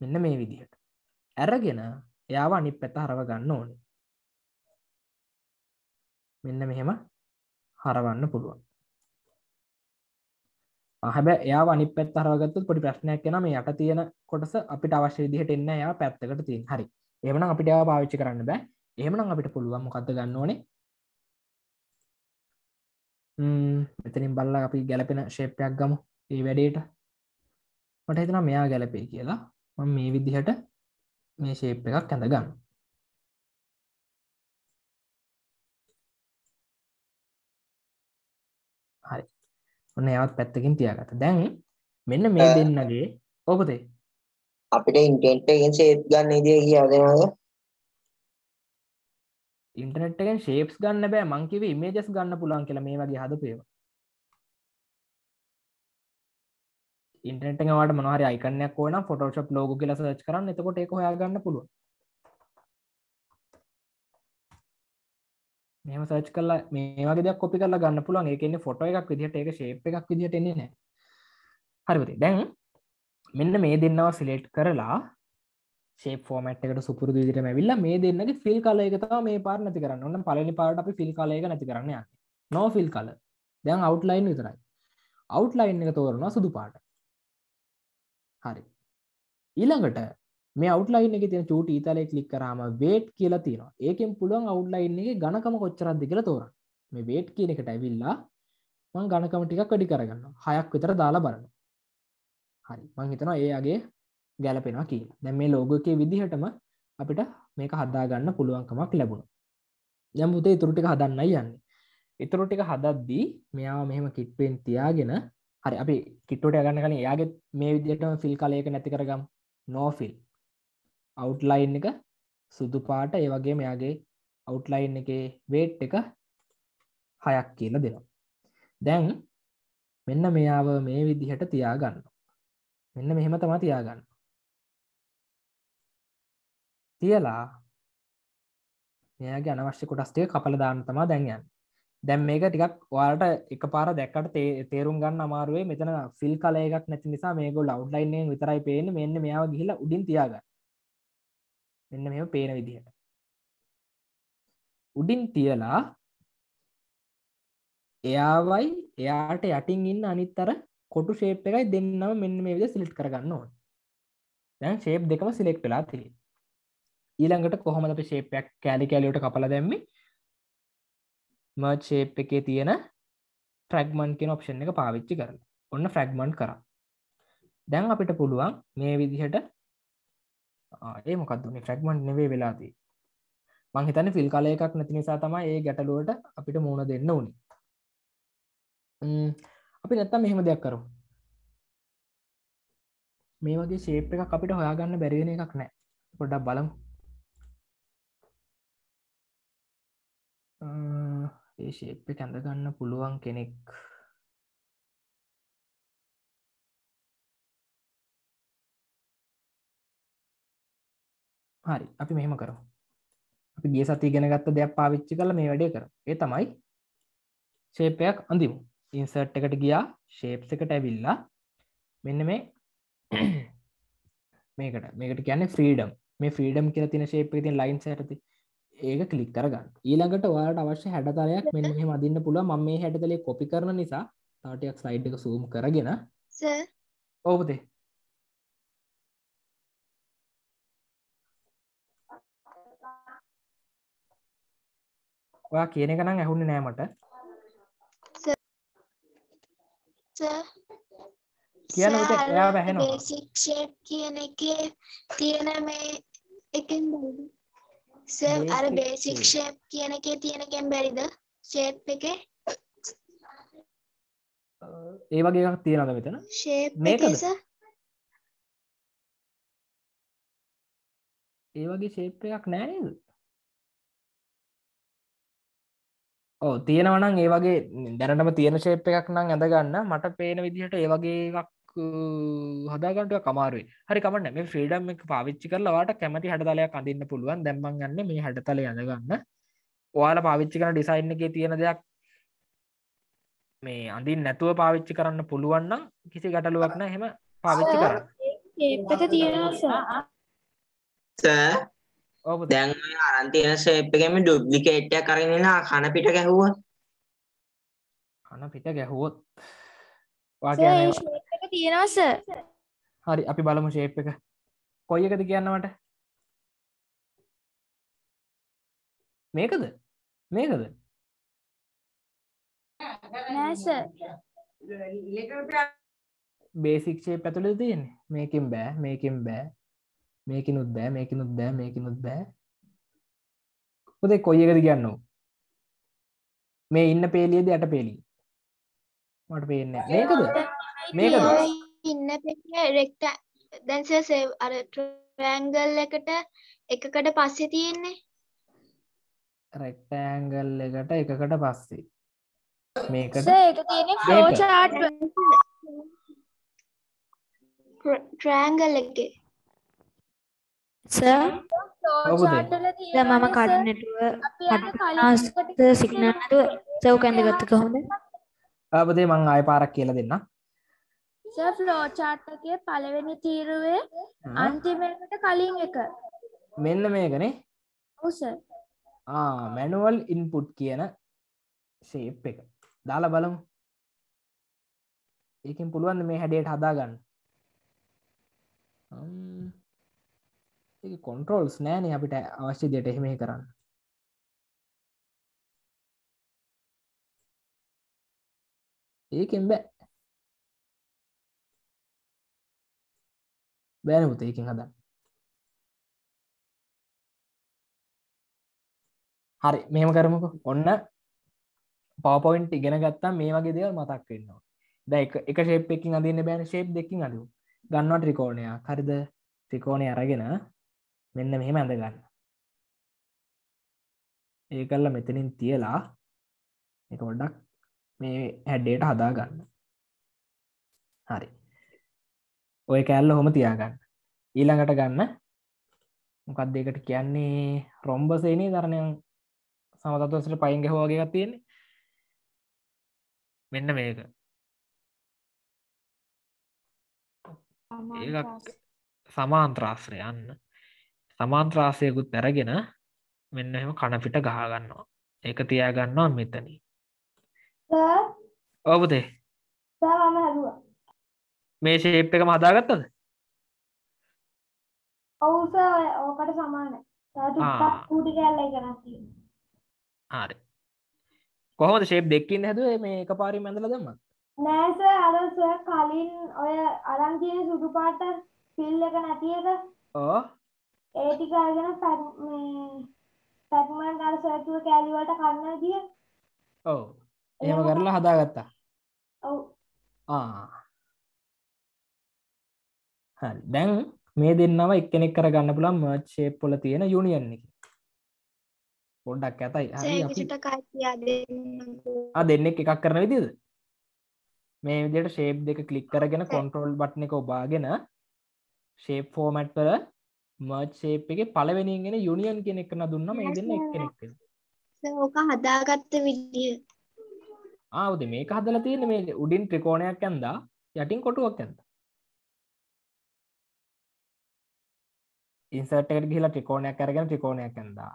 මෙන්න මේ විදිහට. ඇරගෙන එයාව අනි පැත හරව ගන්න ඕනේ. මෙන්න මෙහෙම හරවන්න පුළුවන්. හැබැ එයා අනි පැත් හරගත්තු පොඩි ප්‍රශ්නයක් කෙන මේ යට තියෙන කොටස අපිට අවශ්‍ය විදිහට එන්න යා පැත්තකට තින් හරි. එමන අපිට ඒවා පාවිච්චි කරන්න බෑ. එහෙමනම් අපිට පුළුවන් මොකක්ද ගන්න ඕනේ? මෙතනින් බල්ල අපි ගැලපෙන ශේපයක් ගමු. ඒ වැඩේට. මට හිතන මෙයා ගැලපේ කියලා. ම මේ විදිහට මේ ශේප් එකක් ඇඳ ගන්න. හරි. ඔන්න යවත් පැත්තකින් තියාගත දැන් මෙන්න මේ. දෙන්නගේ ඔබතේ අපිට ඉන්ටෙන්ට් එකෙන් ෂේප් ගන්න ඉදිය කියලා දෙනවද? ඉන්ටනෙට් එකෙන් ශේප්ස් ගන්න බෑ. මංකිව ඉමේජස් ගන්න පුළන් කියලා මේ වගේ හදපේව ඉන්ටනෙට් වට මොනහරි අයිකනයක් ඕන ෆොටෝශප් ලෝග කියල සච් කරන්න. එතකොට එක හොයා ගන්න පුළුව මෙම සච් කල්ලා මේ වගේ කොපි කරලා ගන්න පුළුවන්. ඒකන්නේ ෆොටෝ එකක් විදිහට. ඒක ශේප් එකක් විදිහට එන්නේ නෑ හරිවති දැන් මෙන්න මේ දෙන්නවා සිලේට් කරලා ශේප ෆෝමට් එකට සුපුරු දිට ඇවිල්ල මේ දෙන්නගේ ෆිල් කල එකතව මේ පාර නැති කරන්න. ඔන්න පලනි පාට අපි ෆිල් කලයක නැති කරන්න යන්න. නෝ ෆිල් කල දැන් අවට්ලයින් විතරයි. අවට්ලයින් එක තෝරනවා සුදු පාට හරි. ඊළඟට මේ අවට්ලයින් එක තින චූට ඊතලය කලික් කරම වේට් කියලා තියෙනවා. ඒකෙන් පුළුවන් අවට්ලයින් එක ගණකම කොච්චරද්දි කියලා තෝර මේ වේට් කියන එකට ඇවිල්ලා මං ගණකම ටිකක් වැඩි කරගන්න හයක් විතර දාලා බලන්න හරි. මං හිතනවා ඒගේ ගැලපෙනවා කියලා. දැ මේ ලෝගෝකේ විදිහටම අපිට මේක හදාගන්න පුළුවන්කමක් ලැබුණ. යම් පුතේ ඉතුරටික හදන්න යන්න. ඉතුරටික හදද්දී මෙයාව මෙහෙම කිට්පෙන් තියාගෙන හරි අපි කිට්ටට ගන්න කලින් යාගේ මේ විදිහටම ෆිල් කලයක නැති කරගම්. නෝෆිල් අවට්ලයින් එක සුදු පාට ඒ වගේ මෙයාගේ අවට්ලයින් එක වේට් එක හයක් කියල දෙනවා. දැන් මෙන්න මෙයාව මේ විදිහට තියාගන්න මෙන්න මෙහෙම තමා තියාගන්න. තියලා මෙයාගේ අනවශ්‍ය කොටස්ටේ කපල දාන්න තමා දැන්යන් දැම් මේක ටිකක් වාට එක පාර දැක්කට තේරුම් ගන්න අමාරුවේ මෙතන ෆිල් කලයක් නැති නිසා මේගොල් අවට්ලයින්ෙන් විතරයි පේන මෙන්න මෙයාව ගිහිලා උඩින් තියාග මෙන්න මෙම පේන විදිහට උඩින් තියලා එයාවයි එයාට යටින් ඉන්න අනිත්තර කොටු ශේප් එකයි දෙන්නම මෙන්න මේ විදිහට සිලෙක්ට් කරගන්න ඕනේ. දැන් ශේප් දෙකම සිලෙක්ට් වෙලා තියෙන්නේ. ඊළඟට කොහොමද අපි ශේප් එකක් කැලි කැලි වලට කපලා දැම්මේ? මර්ජ් ශේප් එකේ තියෙන ෆ්‍රැග්මන්ට් කියන ඔප්ෂන් එක පාවිච්චි කරලා. ඔන්න ෆ්‍රැග්මන්ට් කරා. දැන් අපිට පුළුවන් මේ විදිහට ආ ඒ මොකක්ද මේ ෆ්‍රැග්මන්ට් නෙවෙයි වෙලා තියෙන්නේ. මං හිතන්නේ ෆිල් කලර් එකක් නැති නිසා තමයි ඒ ගැටලුවට අපිට මුහුණ දෙන්න උනේ. අපි නැත්තම් මෙහෙම දෙයක් කරමු මේ වගේ ශේප් එකක් අපිට හොයාගන්න බැරිවෙන එකක් නෑ පොඩ්ඩක් බලමු ඒ ශේප් එක ඇඳගන්න පුළුවන් කෙනෙක් හරි අපි මෙහෙම කරමු. අපි ගිය සතිය ඉගෙන ගත්ත දෙයක් පාවිච්චි කරලා මේ වැඩේ කරමු. ඒ තමයි ශේප් එකක් අඳිමු. ඉන්සර්ට් එකට ගියා ශේප්ස් එකට ඇවිල්ලා මෙන්න මේ මේකට. මේකට කියන්නේ ෆ්‍රීඩම් මේ ෆ්‍රීඩම් කියලා තියෙන ෂේප් එකේ තියෙන ලයින්ස් හැටති ඒක ක්ලික් කරගන්න. ඊළඟට ඔයාලට අවශ්‍ය හැඩතලයක් මෙන්න මෙහෙම අදින්න පුළුවන්. මම මේ හැඩතලේ කොපි කරන නිසා තව ටිකක් ස්ලයිඩ් එක zoom කරගෙන සර් ඔව් පුතේ ඔයා කියන එක නම් ඇහුන්නේ නෑ මට. කියන්න පුතේ එයා වැහෙනවා බේසික් ෂේප් කියන එකේ තියෙන මේ එකෙන් බැරිද සර් අර Basic බේසික් shape. ෂේප් කියන එකේ තියෙන එකෙන් බැරිද ෂේප් එකේ ඒ වගේ එකක් තියෙනවද මෙතන? ෂේප්? එකේ සර් ඒ වගේ ෂේප් එකක් නෑ නේද? ඔව් තියෙනවා නම් ඒ වගේ දැනටම තියෙන ෂේප් එකක් නම් ඇඳගන්න. මට පේන විදිහට ඒ වගේ එකක් ටිකක් අමාරුයි. හරි කමක් නැහැ. මේ ෆ්‍රීඩම් එක පාවිච්චි කරලා ඔයාලට කැමති හැඩතලයක් අඳින්න පුළුවන්. දැන් මම යන්නේ මේ හැඩතලය අඳගන්න. ඔයාලා පාවිච්චි කරන ඩිසයින් එකේ තියෙන දෙයක් මේ අඳින්න නැතුව පාවිච්චි කරන්න පුළුවන් නම් කිසි ගැටලුවක් නැහැ. එහෙම පාවිච්චි එක තියෙනවා. දැන් ඔය අරන් තියෙන ෂේප් එකෙම ඩුප්ලිකේට් එකක් අරගෙන එන කන පිට ගැහුවා. කන පිට ගැහුවොත් ඔයා සර් කියන්නේ ඒ ෂේප් එක තියෙනවා සර් හරි අපි බලමු ෂේප් එක. කොයි එකද කියන්න මට? මේකද? මේකද? නෑ සර් බේසික් ෂේප් ඇතුළේ තියෙන්නේ? මේකෙන් බෑ මේකෙන් බෑ. මේකිනුත් බෑ මේකිනුත් බෑ මේකිනුත් බෑ. පුතේ කොයි එකද කියන්නෝ මේ ඉන්න පේලියද යට පේලිය? මට පේන්නේ. මේකද ඔය ඉන්න රෙක්ටා දැන් සර් සේව් අර ට්‍රයැන්ගල් එකට එකකට පස්සේ තියෙන්නේ? රෙක්ටෑන්ගල් එකට එකකට පස්සේ. මේකට සර් ඒක තියෙන්නේ ෆ්ලෝ මේක. chart. ට්‍රයැන්ගල් එකේ. මම කඩ නැතුව කඩ සිග්නල් නැතුව සර් ඔක ඇඳගත්ත කොහොමද? ආපදේ මං ආය පාරක් කියලා දෙන්න සර් ෆ්ලෝ chart එකේ පළවෙනි තීරුවේ අන්තිම එකට කලින් එක. මෙන්න මේකනේ. ඔව් සර්. මැනුවල් ඉන්පුට් කියන ශේප් එක. දාලා බලමු. ඒකින් පුළුවන් මේ හැඩයට හදාගන්න? ඒ කොන්ට්‍රෝල්ස් නෑනේ අපිට අවශ්‍ය දෙයට එහෙම කරන්න. ඒකෙන් බෑ බෑනමුත ඒකින් හදන්න. හරි මෙහෙම කරමුක. ඔන්න පවපොයින්ට් ඉගෙන ගත්තා මේ වගේ දේවල් මතක් වෙන්නවා ද එක එක ශේප් එකින් අදින්න බෑන ශේප් දෙකින් අදු ගන්නවා ත්‍රිකෝණයක් හරිද? ත්‍රිකෝණය අරගෙන මෙන්න මෙහෙම ඇඳ ගන්න ඒ කල්ලා මෙතනින් තියලා එක පොඩ්ඩක් මේ හැඩ්ඩේට හදා ගන්න හරි. ඔය කෑල්ල හොම තියාගන්න. ඊළඟට ගන්න. මොකක් දෙකට කියන්නේ? රොම්බසේනේ දරණයන් සමතත්වසට පයින් ගැහවාගේ තියෙන්නේ. මෙන්න මේක. ඒකක් සමාන්ත්‍රාශ්‍රය යන්න සමාන්ත්‍රාසයකුත් ඇරගෙන මෙන්න එහෙම කණපිට ගහගන්නවා ඒක තියාගන්නවා මෙතනි සර් මම හැදුවා මේ ශේප් එක හදාගත්තද? ඔව් සර් ඕකට. ටිකක් කූටි කැල්ලයි කරන් තියෙන්නේ හරි. කොහොමද ශේප් දෙකකින් හැදුවේ? මේ එක පාරිම ඇඳලා දැම්මත්? නෑ සර් අර සර් කලින් ඔය අරන් තියෙන සුදු පාට ෆිල් එක නැති එක. ඕ ඒ ටික අරගෙන ෆැග් මේ ෆැග්මන්ට් අර සර් කිව්ව කැලි වලට කන්න විදිය ඔව්. එහෙම කරලා හදාගත්තා. ඔව්. ආ හරි. දැන් මේ දෙන්නව එක්කෙනෙක් කරගන්න පුළන් මර්ච් ශේප් වල තියෙන යුනියන් එක. පොඩ්ඩක් ඇතයි. දෙන්නෙක් එකක් කරන විදිද මේ විදියට ශේප් දෙක කලික් කරගෙන කොන්ට්‍රෝල් බට්න එක ඔබාගෙන ශේප් ෆෝමට් වල මර්ච් ශේප් එක පලවෙනිගෙන යුනියන් කෙනෙක් කරන දුන්න මේ දෙන්න එක්කෙනෙක් ඕක හදාගත්ත විදිය ආවද මේක හදලා තියෙන මේ උඩින් ත්‍රිකෝණයක් ඇන්දා යටින් කොටුවක් ඇන්ද ඉන්සර්ට් එකට ගිහිලා ත්‍රිකෝණයක් අරගෙන ත්‍රිකෝණයක් ඇන්දා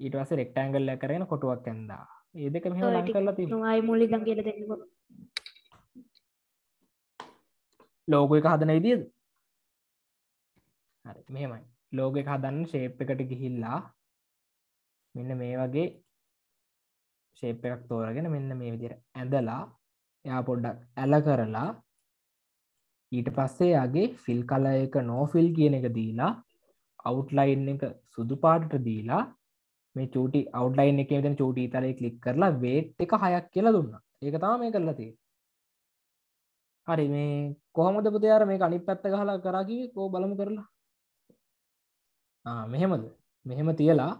ඊට පස්සේ රෙක්ටැන්ගල් එකක් කරගෙන කොටුවක් ඇන්දා ඒ දෙක මෙහෙම ලං කරලා තියෙනවා. ආයි මුලින් ඉඳන් කියලා දෙන්නකො. ලෝගෝ එක හදන විදියද? හරි මෙහෙමයි. ලෝග එක හදන්න ශේප් එකට ගිහිල්ලා මෙන්න මේ වගේ ශේප් එකක් තෝරගෙන මෙන්න මේ විදිහට ඇඳලා එයා පොඩ්ඩක් ඇල කරලා ඊට පස්සේ යාගේ ෆිල් කල එක නෝෆිල් කියන එක දීලා අවුට්ලයින් එක සුදු පාටට දීලා මේ චූටි අවුට්ලයින් එක වෙන චූටි තරය කලික් කරලා වේට් එක හයක් කියලා දුන්න. ඒක තම මේ කරලා තිය හරි මේ කොහොමද පුතයාර මේ අනිත් පැත්ත ගහලා කරාකිවේ කෝ බලමු කරලා. ආ මෙහෙමද? මෙහෙම තියලා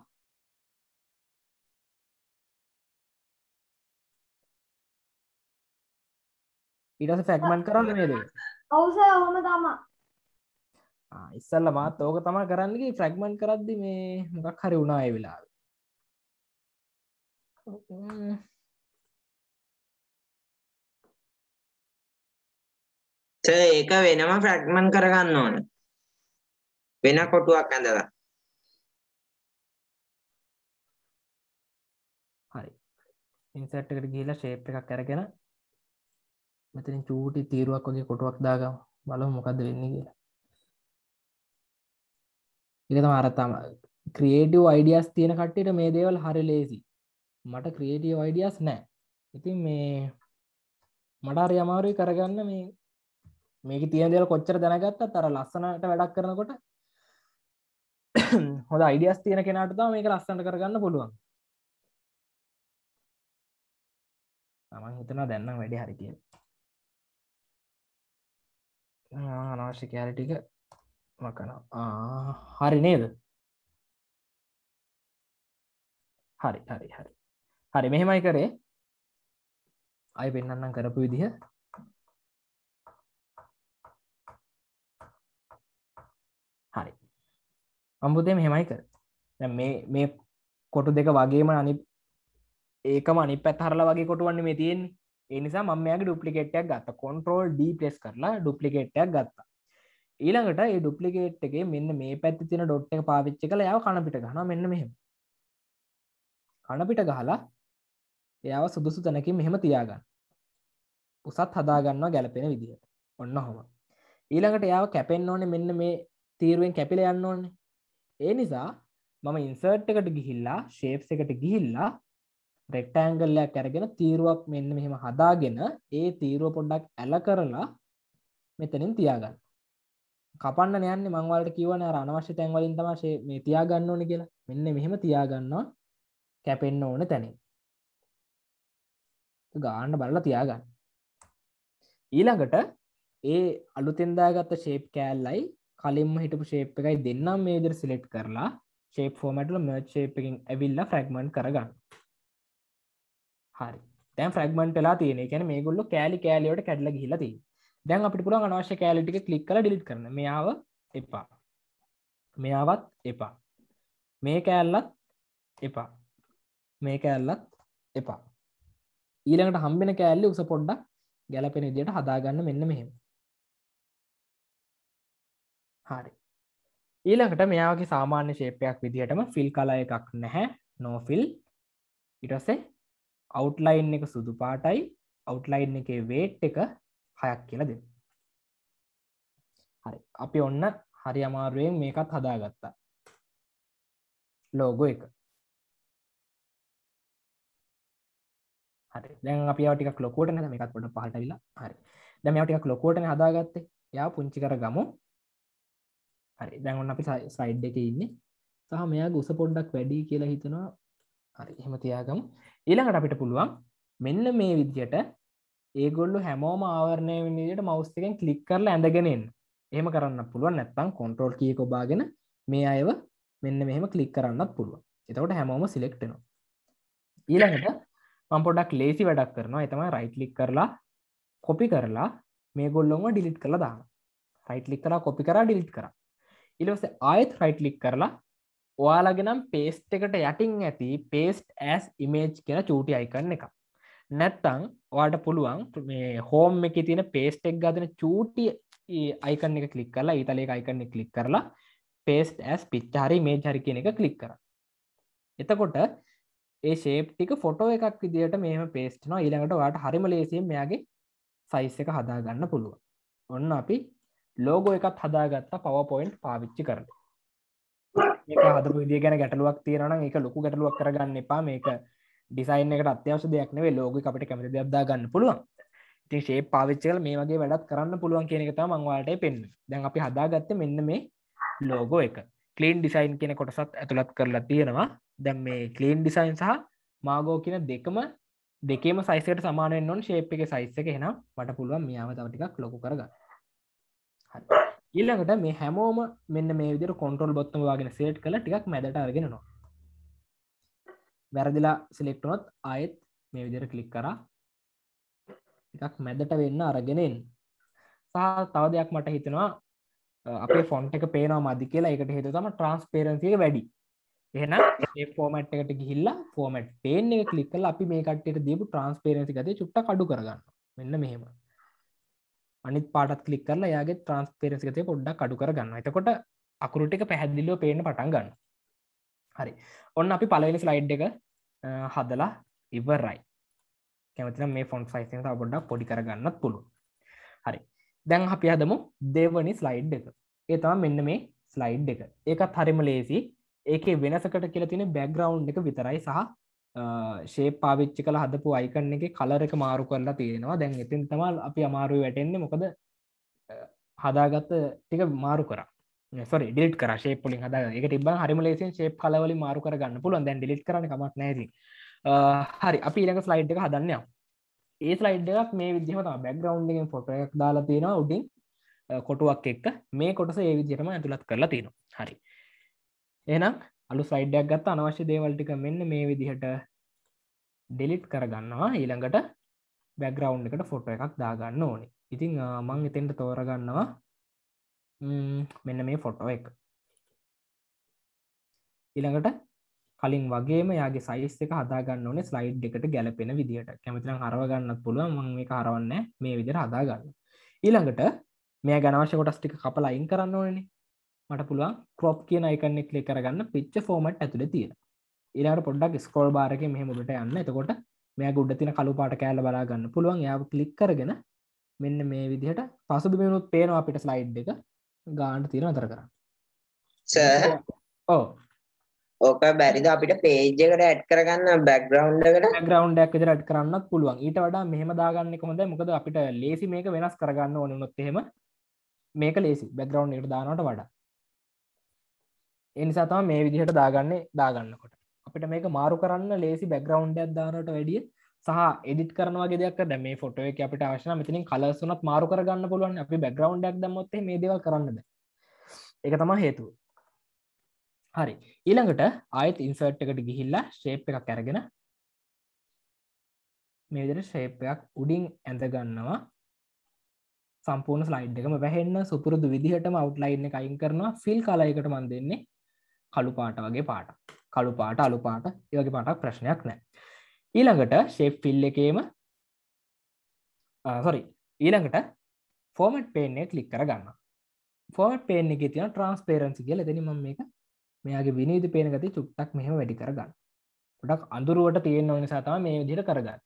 ඊටස ෆැක්මන් කරන්න මේ දෙක ඔව් සර් ඔහොම තමා ඉස්සල්ල මාත් ඕක තම කරන්නගේ ෆ්‍රැග්මන්් කරද්දි මේ මොකක් හරි වුණා ඒ වෙලා ඒක වෙනම ෆ්‍රැග්මන් කරගන්න ඕන. වෙන කොටුවක් ඇඳලා. හරි. ඉන්සට්කට ගිහිලා ශේප් එකක් කරගෙන මෙතනින් චූටි තීරුවක් වගේ කොටුවක් දාගම. බලමු මොකක්ද වෙන්නේ කියලා. ඒක තමයි අර තම ක්‍රියේටිව් අයිඩියස් තියෙන කට්ටියට මේ දේවල් හරි ලේසි මට ක්‍රියේටිව් අයිඩියස් නෑ. ඉතින් මේ මට හරි අමාරුයි කරගන්න මේ මේක තියෙන දේවල් කොච්චර දැනගත්තත් අර ලස්සනට වැඩක් කරනකොට හොඳ අයිඩියස් තියෙන කෙනාට තමයි මේක ලස්සනට කරගන්න පුළුවන්. තමන් හිතනවා දැන්නම් වැඩි හරි කියලා අනවශ්‍ය කෑලි ටික මකනවා. හරි නේද? හරි හරි හරි. හරි මෙහෙමයි කරේ. අය පෙන්න්නම් කරපු විදිහ. හරි. අම්බුදේ මෙහෙමයි කර. දැන් මේ මේ කොටු දෙක වගේම අනි ඒකම අනි පැත් හරලා වගේ කොටුවන්න මේ තියෙන් ඒ නිසා මමයාගේ ඩුප්ලිකේට්යක් ගත්ත. කොන්ට්‍රෝල් ඩ පලෙස් කරලා ඩුප්ලිකේට්යක් ගත්තා. ඊළඟට ඒ ඩුප්ලිකේට් එක මෙන්න මේ පැත්ති තින ඩොට් එක පාවිච්ච කළ යාව කණපිට ගන මෙන්න මෙහෙම. කණපිට ගහලා එයාව සුදුසු තැනකින් මෙහෙම තියාගන්න. උසත් හදාගන්නවා ගැලපෙන විදිහට ඔන්න හොම ඊළඟට යාව කැපෙන් ඕනේ මෙන්න මේ තීරුවෙන් කැපිල යන්න ඕන්නේ ඒ නිසා මම ඉන්සර්ට් එකට ගිහිල්ලා ශේප්ස් එකට ගිහිල්ලා රෙක්ටෑන්ගල්ලයක් ඇරගෙන තීරුවක් මෙන්න මෙහෙම හදාගෙන ඒ තීරුව පොඩ්ඩක් ඇල කරලා මෙතනින් තියාගන්න. කපන්න යන්න මංවලට කිවන අනවශ්‍ය තැන්වලින් තමශේ මේ තියාගන්න ඕන කියලා. මෙන්න මෙහෙම තියාගන්නවා. කැපෙන්න්න ඕන තැනින්. ගාන්න බලලා තියාගන්න. ඊළඟට ඒ අලුතෙන්දාගත්ත ශේප් කෑල්ලයි කලින්ම හිටපු ශේප් එකයි දෙන්නම් මේදර සිලෙට් කරලා ශේප් ෆෝමටල මර්ච් ශේපකින් ඇවිල්ලා ෆ්‍රග්මන්් කරගන්න. හරි. තැන් ෆ්‍රගමන්ට ලා තියෙන. කැන මේ ගොල්ල කෑලි කෑලියට කැඩල හිලති දැන් අපිට පුළන් අනවශ්‍ය කෑලිටික කලික් කල ඩිලිට කරන මෙයාව එපා. මෙයාවත් එපා. මේ කෑල්ලත් එපා. මේ කෑල්ලත් එපා. ඊළඟට හම්බෙන කෑල්ලි උස පොඩ්ඩක් ගැලපෙන විදියට හදාගන්න මෙන්න මෙහෙම. හරි. ඊළඟට මෙයාගේ සාමාන්‍ය ශේපයක් විදිහටම ෆිල් කල එකක් නැහැ. නෝෆිල් ඉටස්සේ අවට්ලයින් එක සුදු පාටයි අවට්ලයින් එක වේට් එක හයක් කියලා දෙ හරි. අපි ඔන්න හරි අමාරුවෙන් මේකත් හදාගත්තා. ලෝගෝ එක. හරි. දැන් අපි ටික ලොකෝට නැ මේකත් පොට පහටවිලා හරි. දැම ටික ලොකෝටන හදාගත්තේ. යා පුංචි කර ගමු. හරි. දැන්ඔන්න අපි සයිඩ් එක ඉන්න. සහ මෙයා ගුස පොඩ්ඩක් වැඩි කියලා හිතනවා. හරි. එහෙම තියාගමු. ඊළඟට අපිට පුළුවන් මෙන්න මේ විදියට ඒගොල්ලු හැමෝම ආවරණය විදිට මවස්තකෙන් කලික් කරලා ඇඳගෙනෙන් එහෙම කරන්න පුළුවන්. නැත්තම් කොන්ට්‍රෝල් කිය කොබාගෙන මේ අයව මෙන්න මෙහෙම කලික් කරන්නත් පුළුවන්. එතකොට හැමෝම සිලෙක්ටනවා ඊළඟට මම පොඩක් ලේසි වැඩක් කරනවා. එතම රයිට් ලික් කරලා කොපි කරලා මේ ගොල්ලොම ඩිලිට් කළ දාන්න රයිට් ලික් කරලා කොපි කරා ඩිලිට් කර. ඉලවස ආයත් රයිට් ලික් කරලා ඔයාලගෙනම් පේස්ට් එකට යටින් ඇති පේස්ට් ඇස් ඉමේජ් කියෙන චූටි අයිකන්න එක නැත්තං වාට පුළුවන් මේ හෝම් එක තියෙන පේස්ට් එක් ගදන චූටි අයිකන්න එක කලික් කරලා ඉතලේ අයිකන්න කලික් කරලා පේස්ට් ඇස් පිච්චාරි මේ හරි කියන එක කලික් කර එතකොට ඒ ශේප්ටික ෆොටෝ එකක් විදිට මේම පේස්ට්නවා ඊළඟට වාට හරිම ලේසියෙන් මෙයාගේ සයිස් එක හදාගන්න පුළුව ඔන්න අපි ලෝගෝ එකත් හදාගත්තා පව පොයින්ට් පාවිච්චි කරන හද විදිය ගැන ගැටලුවක් තියෙනන එක ලොකු ගැටලුවක් කරගන්න එපා. මේක ඩිසයින් එකට අත්‍යවශ දෙයක් නේ ලෝග අපට කැමති දදා ගන්න පුළුවන්. ති ශේ පාවිච්චල මේ වගේ වැඩත් කරන්න පුළුවන් කියන එක තම මංවාට පෙන්න්න දැන් අපි හදාගත්ත මෙන්න මේ ලෝගෝ එක. කලීන් ඩිසයින් කියෙන කොටසත් ඇතුළත් කරලා තියෙනවා. දැම් මේ කලීන් ඩිසයින් සහ මාගෝ කියන දෙකම දෙකේම සයිසට සමානයෙන් නොන් ශේප් එක සයිස්ස එක හෙනම් මට පුළුවන් මියාව තවටිකක් ලොකු කරගන්න. ඊළඟට මේ හැමෝම මෙන්න මේ විදිර කොන්ට්‍රල් බොත්තම වගෙන සේට් කළ ටිකක් මැදට අරගෙනවා වැරදිලා සිලෙක්ටනොත් ආයෙත් මේ විදිර කලික් කරා. එකක් මැදට වෙන්න අරගෙනෙන් සහ තව දෙයක් මට හිතෙනවා අපේ ෆොන්ට එක පේනවා මදි කියලා. එකට හේතු තම ට්‍රන්ස්පේරන්සිය වැඩි. එහෙන ඒ ෆෝමට් එකට ගිහිල්ලා ෆෝමට් පේන එක කලික්කල අපි මේ කට්ට දීපු ට්‍රන්ස්පේරන්සි ගතේ චුට්ට කඩු කරගන්න මෙන්න මෙහෙම අනිත් පාටත් කලික් කරලා යාගේ ට්‍රන්ස්පේරන්සි ගතේ පොඩ්ඩක් කඩු කරගන්න එතකොට අකුරුට එක පැහැදිලිව පේන පටන් ගන්න හරි. ඔන්න අපි පලවෙනි ස්ලයිඩ් එක හදලා ඉවරයි. කැමතින මේ ෆොන්් සයිසන පොඩ්ඩක් පොඩි කරගන්නත් පුළු හරි. දැන් අපි හදමු දෙවනි ස්ලයිඩ් එක. ඒතම මෙන්න මේ ස්ලයිඩ් එක. ඒකත් හරිම ලේසි ඒක වෙනසකට කියලා තින බැග්‍රවන්් එක විතරයි සහ ශේ පාවිච්චි කළ හදපු අයිකන්න එක කලර එක මාරු කරලා තියෙනවා. දැන් ඉතින් තමල් අපි අමාරුව වැටෙන්නේ. මොකද හදාගත්ත ටික මාරු කර. සොරි ඩිල්ට කර. ශේ පුලින් හද. එක තිබ හරිම ලේසින් ශේප් කලවලි මාරු කරගන්න පුළුවන්. දැන් ඩිලිට කරන කමක් නැති හරි. අපි ඊළඟ ස්ලයිඩ් එක හදන්න ඒ ස්ලයිඩ් එකක් මේ විදිහම බැග්‍රවන්් එකෙන් ෆොට එකක් දාලා තියෙනවා උඩින්. කොටුවක් එක්ක. මේ කොටස ඒ විදිහටම ඇතුළත් කරලා තියෙනවා. හරි. එනම් අලු ස්ලයිඩ්ඩයක් ගත්ත අනවශ්‍ය දේවල්ටික මෙන්න මේ විදිහට ඩෙලිට් කරගන්නවා. ඊළඟට බැග්‍රවන්් එකට ෆොටෝ එකක් දාගන්න ඕනේ. ඉතිං මං එතෙන්ට තෝරගන්නවා. මෙන්න මේ ෆොටෝ එක. ඊළඟට කලින් වගේම යාගේ සයිස් එක හදාගන්න ඕනේ ස්ලයිඩ් එකට ගැලපෙන විදිහට. කැමතිනම් හරවගන්නත් පුළුවන්. මං මේ කරවන්න මේ විදිර හදාගන්න. ඊළඟට මේ ගනවශ කොටස් ටික කපල අයින් කරන්න ඕනේ මට පුළුවන් කොප් කියන අයිකන්නෙක් ලේ කරගන්න පිච්ච ෆෝමට් ඇතුළ තියෙන. ඉරට පොඩ්ඩක් ස්කෝල් බාරක මෙහමුට යන්න. එතකොට මේ ගුඩ තින කළු පාට කෑල බලාගන්න පුළුවන්. යාව කලික් කරගෙන මෙන්න මේ විදිහට පසුබ මෙනුත් පේනවා අපිට ස්ලයිඩ් එක. ගාන්ට තියෙන අතර කර. ඕ ඕක බැරිද? අපිට පේජ්ජකට ඇඩ් කරගන්න බැක්ග්‍රවන්් එකට? ග්‍රවන්් ක් රට කරන්න පුළුවන්. ඊට වඩා මෙහම දාගන්න හොඳ මොකද අපිට ලේසි මේක වෙනස් කරගන්න ඕනනොත් එහෙම මේක ලේසි බැක්ග්‍රවන්් එකට දානට වඩා එනිසා තම මේ විදිහට දාගන්නේ දාගන්නකොට. අපිට මේක මාරු කරන්න ලේසි බැග්‍රවන්් දානට වැඩිය සහ එඩිට කරනවාගේ දෙයක් දැ මේ ෆොටෝ එක අපිට ආශන මෙතිනින් කලසුනත් මාරු කරගන්න පුළුවන් අපි බැග්‍රවන්් ක් දමොත්තේ මේ දේව කරන්නද එක තම හේතුව. හරි. ඊළඟට ආයත් ඉන්සර්ට් එකට ගිහිල්ලා ශේප් එකක් ඇරගෙන මේදර ශේපයක් උඩින් ඇඳගන්නවා. සම්පූර්ණ ස්ලයිඩ් එකම වැහෙන්න සුපුරුදු විදිහටම අවට්ලයින්න එක අයින් කරනවා. ෆිල් කලයකට මන් දෙන්නේ කළු පාට වගේ පාට කළු පාට අලු පාට ඒවගේ පාටක් ප්‍රශ්නයක් නෑ ඊළඟට ශේප් ෆිල් එකේම සොරි ඊළඟට ෆෝමට් පේන්නේ කලික් කර ගන්න ෆෝමට් පේන එක තියෙන ට්‍රන්ස්පේරන්සි කියලා එතනින් මම මේක මෙයාගේ විනීත පේන ගතිය චුට්ටක් මෙහෙම වැඩි කරගන්න. පොඩක් අඳුරුවට තියෙන ඕන නිසා තමයි මේ විදිහට කරගත්තේ.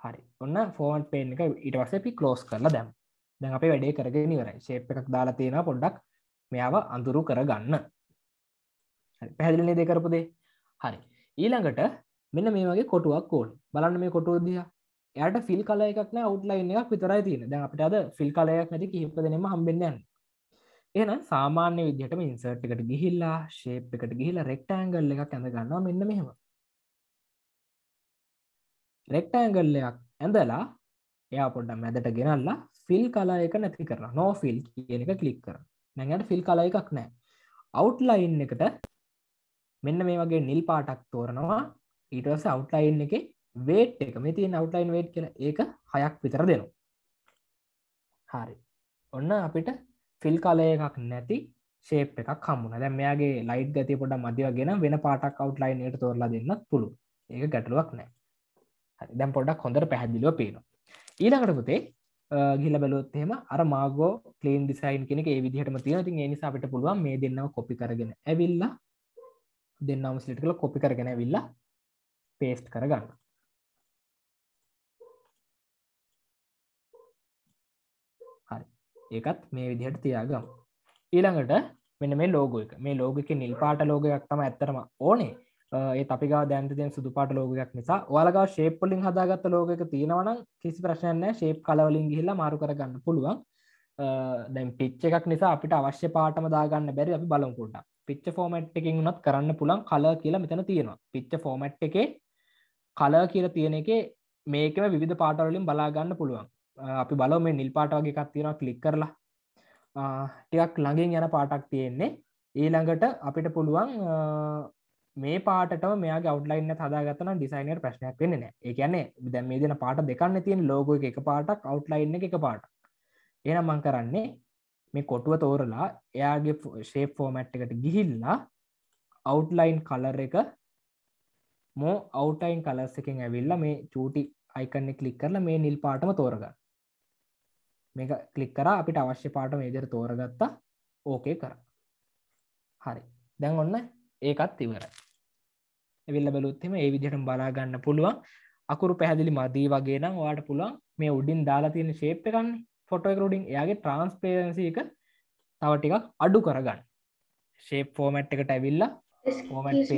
හරි. ඔන්න ෆෝමට් පේන එක ඊට පස්සේ අපි ක්ලෝස් කරලා දැම්මා. දැන් අපේ වැඩේ කරගෙන ඉවරයි. ෂේප් එකක් දාලා තියෙනවා පොඩ්ඩක් මෙයාව අඳුරු කරගන්න. හරි. පැහැදිලි නේද කරපු දේ? හරි. ඊළඟට මෙන්න මේ වගේ කොටුවක් ඕන. බලන්න මේ කොටුව දිහා. එයාට ෆිල් කලර් එකක් නෑ අවුට්ලයින් එකක් විතරයි තියෙන්නේ. දැන් අපිට අද ෆිල් කලර් එකක් නැති කිහිප දෙනෙක්ම හම්බෙන්න යනවා. එහෙනම් සාමාන්‍ය විදිහටම ඉන්සර්ට් එකට ගිහිල්ලා ෂේප් එකට ගිහිල්ලා රෙක්ටැන්ගල් එකක් ඇඳ ගන්නවා මෙන්න මෙහෙම. රෙක්ටෑන්ගල් එකක් ඇඳලා එයා පොඩ්ඩ මැදට ගෙනල්ලා ෆිල් කලා එක නැති කරන නෝ ෆිල් කියන එක කලික් කර නැඟට ෆිල් කලා එකක් නෑ අවුට්ලයින් එකට මෙන්න මේ වගේ නිල් පාටක් තෝරනවා. ඊටවස අවුට්ලයින් එක වේට් එක. මේ තියෙන අවුට්ලයින් වේට් කියලා ඒක හයක් විතර දෙනවා. හරි. ඔන්න අපිට ෆිල් කලය එකක් නැති ශේප් එකක් හම්මුණ දැ මෙයාගේ ලයිට් ගති පොඩ මධ්‍යවගෙන වෙන පාටක් අවුට්ලයින් එට තෝරලා දෙන්නත් පුළු ඒක ගැටලුවක් නෑ. දැම් පොඩක් හොඳට පැහැදිලිව පේනවා. ඊළඟට පුතේ ගිල බැලොත්හෙම අර මාගෝ පලේන් ඩිසයින් කෙනෙ ඒ විදිහටම තියෙන තින් නිසා අපිට පුළුවන් මේ දෙන්නව කොපි කරගෙන ඇවිල්ලා දෙන්නම සිලිට කළ කොපි කරගෙන ඇවිල්ලා පේස්ට් කරගන්න. හරි. ඒකත් මේ විදිහට තියාගම්. ඊළඟට මෙන්න මේ ලෝගෝ එක. මේ ලෝගක නිල් පාට ලෝගයක් තම ඇත්තරම ඕනේ. ඒ අපිගා දැන්ත දෙන සුදු පාට ලෝගයක් නිසා ඔයාලගා ශේප්පලින් හදාගත්ත ලෝගක තියෙනවනම් කිසි ප්‍රශ්නයන්න ශේප් කලවලින් ගිහිල්ලා මාරු කරගන්න පුළුවන්. දැන් පිච්ච එකක් නිසා අපිට අවශ්‍ය පාටම දාගන්න බැරි අපි බලමුකොට පිච්ච ෆෝමට් එකින් වුණත් කරන්න පුළන් කල කියලා මෙතන තියෙනවා. පිච්ච ෆෝමට් එකේ කල කියලා තියෙන එක මේකම විධ පාටවලින් බලාගන්න පුළුවන්. අපි බලව මේ නිල් පාට වගේ එකක් තියෙනවා කලික් කරලා. ටිකක් ළඟින් යන පාටක් තියෙන්නේ. ඊළඟට අපිට පුළුවන් මේ පාටම මේ අවටලයින්න හදාගත්තන ඩිසයිනර් ප්‍රශ්නයක් වෙන්න නෑ ඒකන්නේ දැ මේ දෙන පාට දෙකන්න තියෙන ලෝගෝ එක පාටක් අවට්ලයින්න එක පාට එන මං කරන්නේ මේ කොටුව තෝරලා එයාගේ ශේප් ෆෝමැට් එකට ගිහිල්ලා අවට්ලයින් කලර් එක මෝ අවටයින් කලස් එකින් ඇවිල්ල මේ චූටි අයිකන්න කලික් කරලා මේ නිල් පාටම තෝරගන්න. මේක කලික් කර අපිට අවශ්‍ය පාට මේදර තෝරගත්තා. ඕකේ කර. හරි. දැන් ඔන්න ඒකත් ඉවරයි. ඇවිල්ල බැලුත්ෙම ඒ විදිහට බලාගන්න පුළුවන්. අකුරු පැහැදිලි මදී වගේ නම් වාට පුළුවන් මේ උඩින් දාලා තියෙන ශේප් එකන්නේ. ෆොටෝ එකරුඩින් එයාගේ ට්‍රන්ස්පේරන්සි එක තව ටිකක් අඩු කරගන්න. ශේප් ෆෝමට් එකට ඇවිල්ලා ෆෝමට්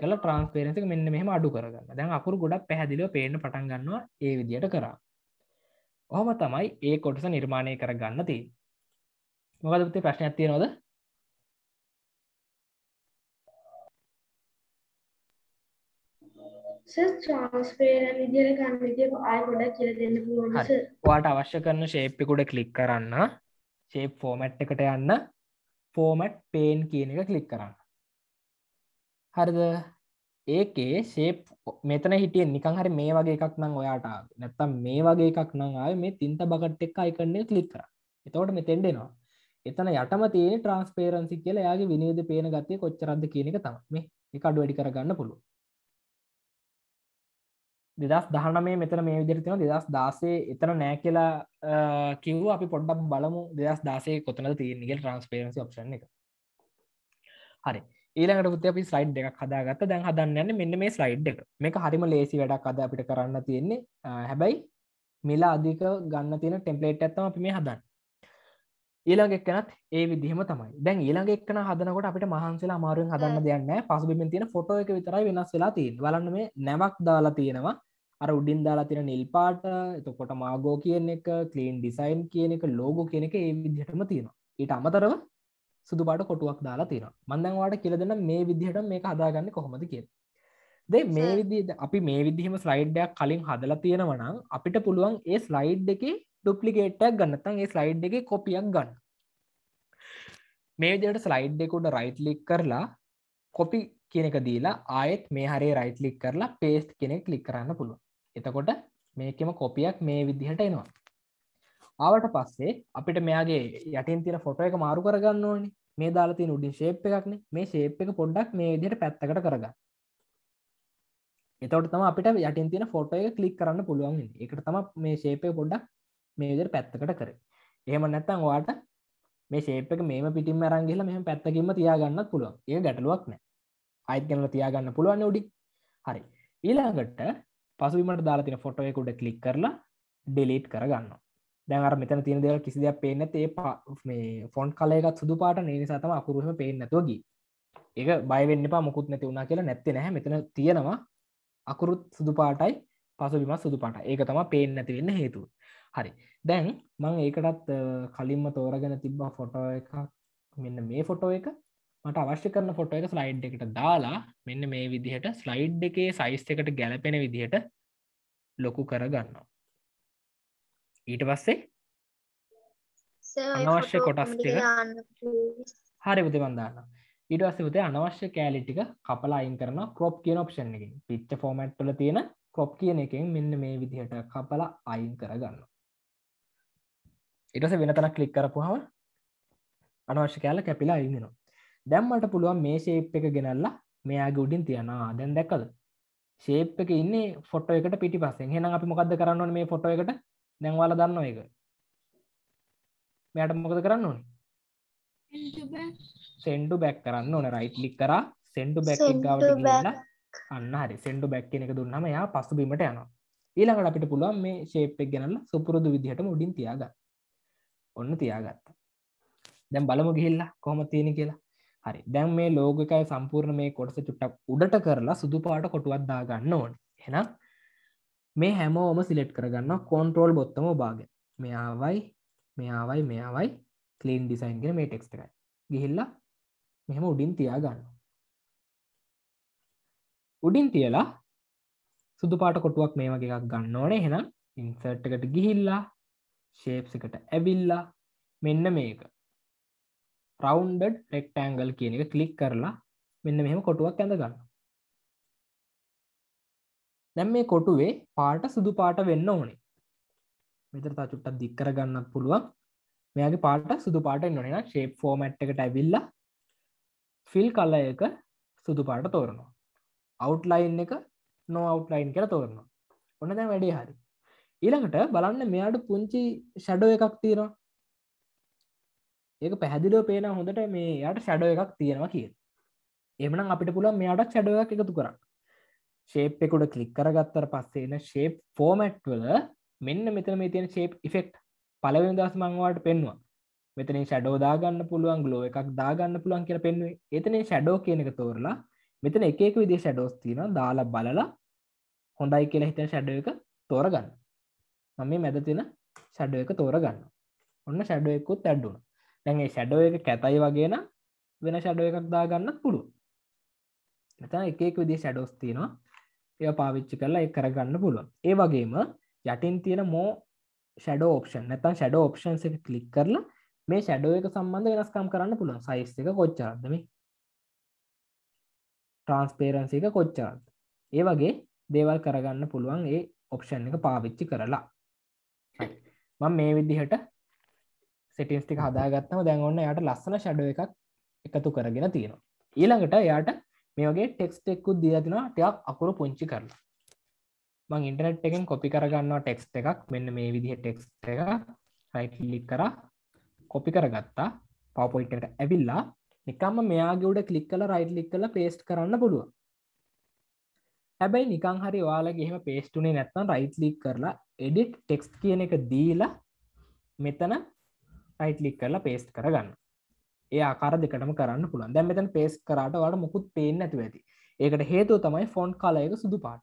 කල ට්‍රන්ස්පේරන්සික මෙන්න මෙහම අඩු කරගන්න. දැන් අකුරු ගොඩක් පැහැදිලිව පේන පටන් ගන්නවා ඒ විදියට කරා. ඔහොම තමයි ඒ කොටස නිර්මාණය කරගන්න තිය මොකදපතේ ප්‍රශ්නයක් තියෙනවද ට්‍රන්ස්පේරන් විදියට ගන්න විදිය ආය ගොඩක් කියල දෙන්න පුළුවන් සර් වාට අවශ්‍ය කරන ශේප්පිකුඩ කලික් කරන්න ශේප් ෆෝමැට් එකට යන්න ෆෝමැට් පේන් කියන එක කලික් කරන්න හරිද ඒකේ ශේප් මෙතන හිටිය නිකං හරි මේ වගේ එකක් නම් ඔයාට නැත්තම් මේ වගේ එකක් නම් ආය මේ තින්ත බගට් එක් අයිකන්නේ කලික් කර එතවට මෙතෙන්ඩෙනවා එතන යටම තියෙන ට්‍රන්ස්පේරන්සි කියලා යාගේ විනිවිධ පේන ගත්තය කොච්චරද කියන එක තම මේ එක අඩු වැඩි කරගන්න පුළුව දෙදස් දහනමේ මෙතන මේ විදිරි තියෙන දෙදස් දාසේ එතන නෑ කියලා කිව් අපි පොඩ්ඩක් බලමු දෙදස් දාසේ කොතන තියනගල් ට්‍රන්ස්පේරන්සි ඔප්ෂන් එක. හරි. ඊළඟට පුත අපි ස්ලයිඩ් එකක් හදාගත්ත. දැන් හදන්න මෙන්න මේ ස්ලයිඩ් එක. මේක හරිම ලේසි වැඩක් අද අපිට කරන්න තියෙන්නේ. හැබැයි මිලා අධික ගන්න තියෙන ටෙම්පලේට් ඇත්තම අපි මේ හදන්න. ඊළඟ එක්කනත් ඒ විදිහම තමයි. දැන් ඊළඟ එක්කන හදනකොට අපිට මහන්සලා අමාරුවෙන් හදන්න දෙයන්න පසුබිමින් තියෙන ෆොටෝ එක විතරයි වෙනස් වෙලා තියෙන බලන්න මේ නැවක් දාලා තියෙනවා. අර උඩින් දාලා තියෙන නිල් පාට එතකොට මාගෝ කියන එක ක්ලීන් ඩිසයින් කියන එක ලෝගෝ කියන එක ඒ විදිහටම තියෙනවා. ඊට අමතරව සුදු පාට කොටුවක් දාලා තියෙනවා. මම දැන් ඔයාලට කියලා දෙන්න මේ විදිහට මේක හදාගන්නේ කොහොමද කියලා. දැන් මේ විදිහට අපි මේ විදිහම ස්ලයිඩ් එකක් කලින් හදලා තියෙනවා නම් අපිට පුළුවන් ඒ ස්ලයිඩ් එකේ ඩුප්ලිකේට් එකක් ගන්න. නැත්නම් ඒ ස්ලයිඩ් එකේ කොපියක් ගන්න. මේ විදිහට ස්ලයිඩ් එක උඩ රයිට් ක්ලික් කරලා කොපි කියන එක දීලා ආයෙත් මේ හරේ රයිට් ක්ලික් කරලා පේස්ට් කියන එක ක්ලික් කරන්න පුළුවන් එතකොට මේකෙම කොපියක් මේ විදිහට එනවා. ආවට පස්සේ අපිට මෙයාගේ යටින් තියෙන ෆොටෝ එක මාරු කරගන්න ඕනේ. මේ දාලා තියෙන උඩින් ෂේප් එකක්නේ. මේ ෂේප් එක පොඩ්ඩක් මේ විදිහට පැත්තකට කරගන්න. එතකොට තමයි අපිට යටින් තියෙන ෆොටෝ එක ක්ලික් කරන්න පුළුවන් වෙන්නේ. ඒකට තමයි මේ ෂේප් එක පොඩ්ඩක් මේ විදිහට පැත්තකට කරේ. එහෙම නැත්නම් ඔයාට මේ ශේප් එක මේම පිටින් අරංගිල මෙම පැත්තකින්ම තියාගන්න පුළුවන්. ඒ ගැටලුවක් නෑ. අයිත්ගනල තියාගන්න පුළුවන් උඩි හරි. ඊළඟට පසුවිමට දාලා තින ෆොටෝයකුඩ කලික් කරලා ඩෙලීට් කරගන්න දැන්ර මෙතන තියෙන දෙවල් කිසි දෙයක් පේන්න ඒ මේ ෆොන්් කලයකත් සුදු පාට නිසාතම අකුරුම පේන්නතුවගේ ඒක බයිවෙන්න පා මුකුත් නැති වුණනා කියලා නැත්තේ නැහැ මෙතන තියෙනවා අකුරුත් සුදු පාටයි පසුබිම සුදු පාට ඒක තම පේෙන් නැති වෙන්න හේතුව. හරි. දැන් මං ඒකටත් කලින්ම තෝරගෙන තිබ්බා ෆොටෝ එක මෙන්න මේ ෆොටෝ එක. මට අවශ්‍ය කරන ෆොටෝ එක ස්ලයිඩ් එකට දාලා මෙන්න මේ විදිහට ස්ලයිඩ් එකේ සයිස් එකට ගැලපෙන විදිහට ලොකු කරගන්නවා. ඊට පස්සේ අනවශ්‍ය කොටස් ටික හරි පුතේ මන් දාන්න ඊට පස්සේ පුතේ අනවශ්‍ය කෑලි ටික කපලා අයින් කරනවා ක්‍රොප් කියන ඔප්ෂන් එකකින් පිච්ච ෆෝමැට් වල තියෙන ක්‍රොප් කියන එකෙන් මෙන්න මේ විදිහට කපලා අයින් කරගන්නවා. ඊට පස්සේ වෙන තැනක් ක්ලික් කරපුවහම අනවශ්‍ය කෑල්ල කැපිලා අයින් වෙනවා දැන් මට පුළුවන් මේ ෂේප් එක ගෙනල්ලා මෙයාගේ උඩින් තියනවා. දැන් දැක්කද? ෂේප් එක ඉන්නේ ෆොටෝ එකට පිටිපස්සෙන්. එහෙනම් අපි මොකද්ද කරන්න ඕනේ මේ ෆොටෝ එකට? දැන් ඔයාලා දන්නවා ඒක. මෙයාට මොකද කරන්න ඕනේ? සෙන්ඩු බැක් කරන්න ඕන. රයිට් ලික් කරා. සෙන්ඩු බැක් ගවට ගලා අන්න හරි. සෙන්ඩු බැක් කියන එක දුන්නම යා පසු බීමට යනවා. ඊළඟට අපිට පුළුවන් මේ ශේප් එක ගැනල්ල සුපුරුදු විදිහට උඩින් තියාග ඔන්න තියාගත්ත. දැම් බලමු ගිහිල්ලා කොහොම තියෙන කියලා හරි. දැන් මේ ලෝගකයි සම්පූර්ණ මේ කොටස චුට්ටක් උඩට කරලා සුදු පාට කොටුවත් දාගන්න ඕන. එනම් මේ හැමෝම සිලෙට් කරගන්න කොන්ට්‍රෝල් බොත්තම භාග මෙයාවයි මෙයාවයි මෙයාවයි කලීන් ඩිසයින්ගෙන මේ ටෙක්ස්ට එකයි. ගිහිල්ලා මෙහෙම උඩින් තියාගන්න උඩින් තියලා සුදු පාට කොටුවක් මේ වගේ එකක් ගන්න ඕනේ. හෙනම් ඉන්සර්ට් එකට ගිහිල්ලා ශේප්ස් එකට ඇවිල්ලා මෙන්න මේක. රවන්ඩඩ් රෙක්ටෑන්ගල් කියන එක කලික් කරලා මෙන්න මෙහෙම කොටුවක් ඇඳ ගන්න. දැම් මේ කොටුවේ පාට සුදු පාට වෙන්න ඕනේ. මෙතර තා චුට්ටක් දික්කර ගන්නත් පුළුවන්. මෙයාගේ පාට සුදු පාට නොන ශේප් ෆෝමට් එකට ඇවිල්ලා ෆිල් කල්ල එක සුදු පාට තෝරනවා. අවට්ලයින් එක නෝ අවට්ලයින් කර තෝරනවා. ඔන්න දැ වැඩේ හරි. ඊළඟට බලන්න මෙයාට පුංචි ෂඩෝ එකක් තියෙනවා. ඒක පැහැදිලෝ පේන හොඳට මේ යට ෂඩෝ එකක් තියෙනවා කිය එමනම් අපිට පුළුවන් මෙයාට ෂඩෝ එකක් එකතු කරන්න. ශේප් එකුඩ කලික් කරගත්තර පස්සේන ශේප් ෆෝමැට් වල මෙන්න මෙතන මේ තියෙන ශේප් ඉෆෙක්් පලවෙනි දස් මංවාට පෙන්වා මෙතන ෂඩෝ දාගන්න පුළුවන් ගලෝ එකක් දාගන්න පුළුවන් කියල පෙන්වේ එතන ෂඩෝ කියන එක තෝරලා මෙතන එකක විදි ෂඩෝස් තින දාලා බලලා හොඳයි කියලා හිත ෂඩෝ එක තෝරගන්න. මම මේ මැද තින ෂඩෝ එක තෝරගන්න ඔන්න ෂඩෝ එකුත් ඇඩ්ඩුන දැන්ගේ ෂඩෝ එක කැතයි වගේන වෙන ෂඩෝ එකක් දාගන්නත් පුළුව මෙතන එකක විදි ෂඩෝස් තියෙනවා. ඒ පාවිච්චි කරලා එක් කරගන්න පුළුවන්. ඒ වගේම යටින් තියෙන මෝ ෂඩෝ ඔප්ෂන් නැතන් ෂඩෝ ඔප්ෂන් එක කලික් කරලා මේ ෂඩෝ එක සම්බන්ධ වෙනස්කම් කරන්න පුළුවන්. සයිස් එක කොච්චරදම ට්‍රන්ස්පේරන්සි එක කොච්චරත් ඒ වගේ දේවල් කරගන්න පුළුවන් ඒ ඔප්ෂන් එක පාවිච්චි කරලා. මං මේ විදිහට සිටිස්ටික හදාගත්තම දැන් ඔන්න යට ලස්සන ෂඩෝ එකක් එකතු කරගෙන තියෙනවා. ඊළඟට යාට මේ වගේ ටෙක්ස්ට එක්කුත් දියතිනවා ටයක් අකුරු පුංචි කරලා. මං ඉන්ටනෙට් එකෙන් කොපි කරගන්නවා ටෙක්ස්ට එකක්. මෙන්න මේ විදිහ ටෙක්ස් එක. රයිටලික් කර කොපි කරගත්තා. පවපොයිට ඇවිල්ලා නිකම්ම මෙයාගේ උඩ කලික් කල රයිට් ලික් කල පේස්ට් කරන්න පුළුව හැබැයි නිකං හරි වාලගේ එහෙම පේස්ටුනේ නැත්තම් රයිට් ලික් කරලා එඩිට් ටෙක්ස් කියන එක දීලා මෙතන රයිට් ලික් කරලා පේස්ට් කරගන්න. ඒ ආකාර දෙකටම කරන්න පුළුවන්. දැන් මෙතන පේස්ට් කරාට වඩා මුකුත් පේන්නේ නැතුව ඇති. ඒකට හේතුව තමයි ෆොන්ට් කලර් එක සුදු පාට.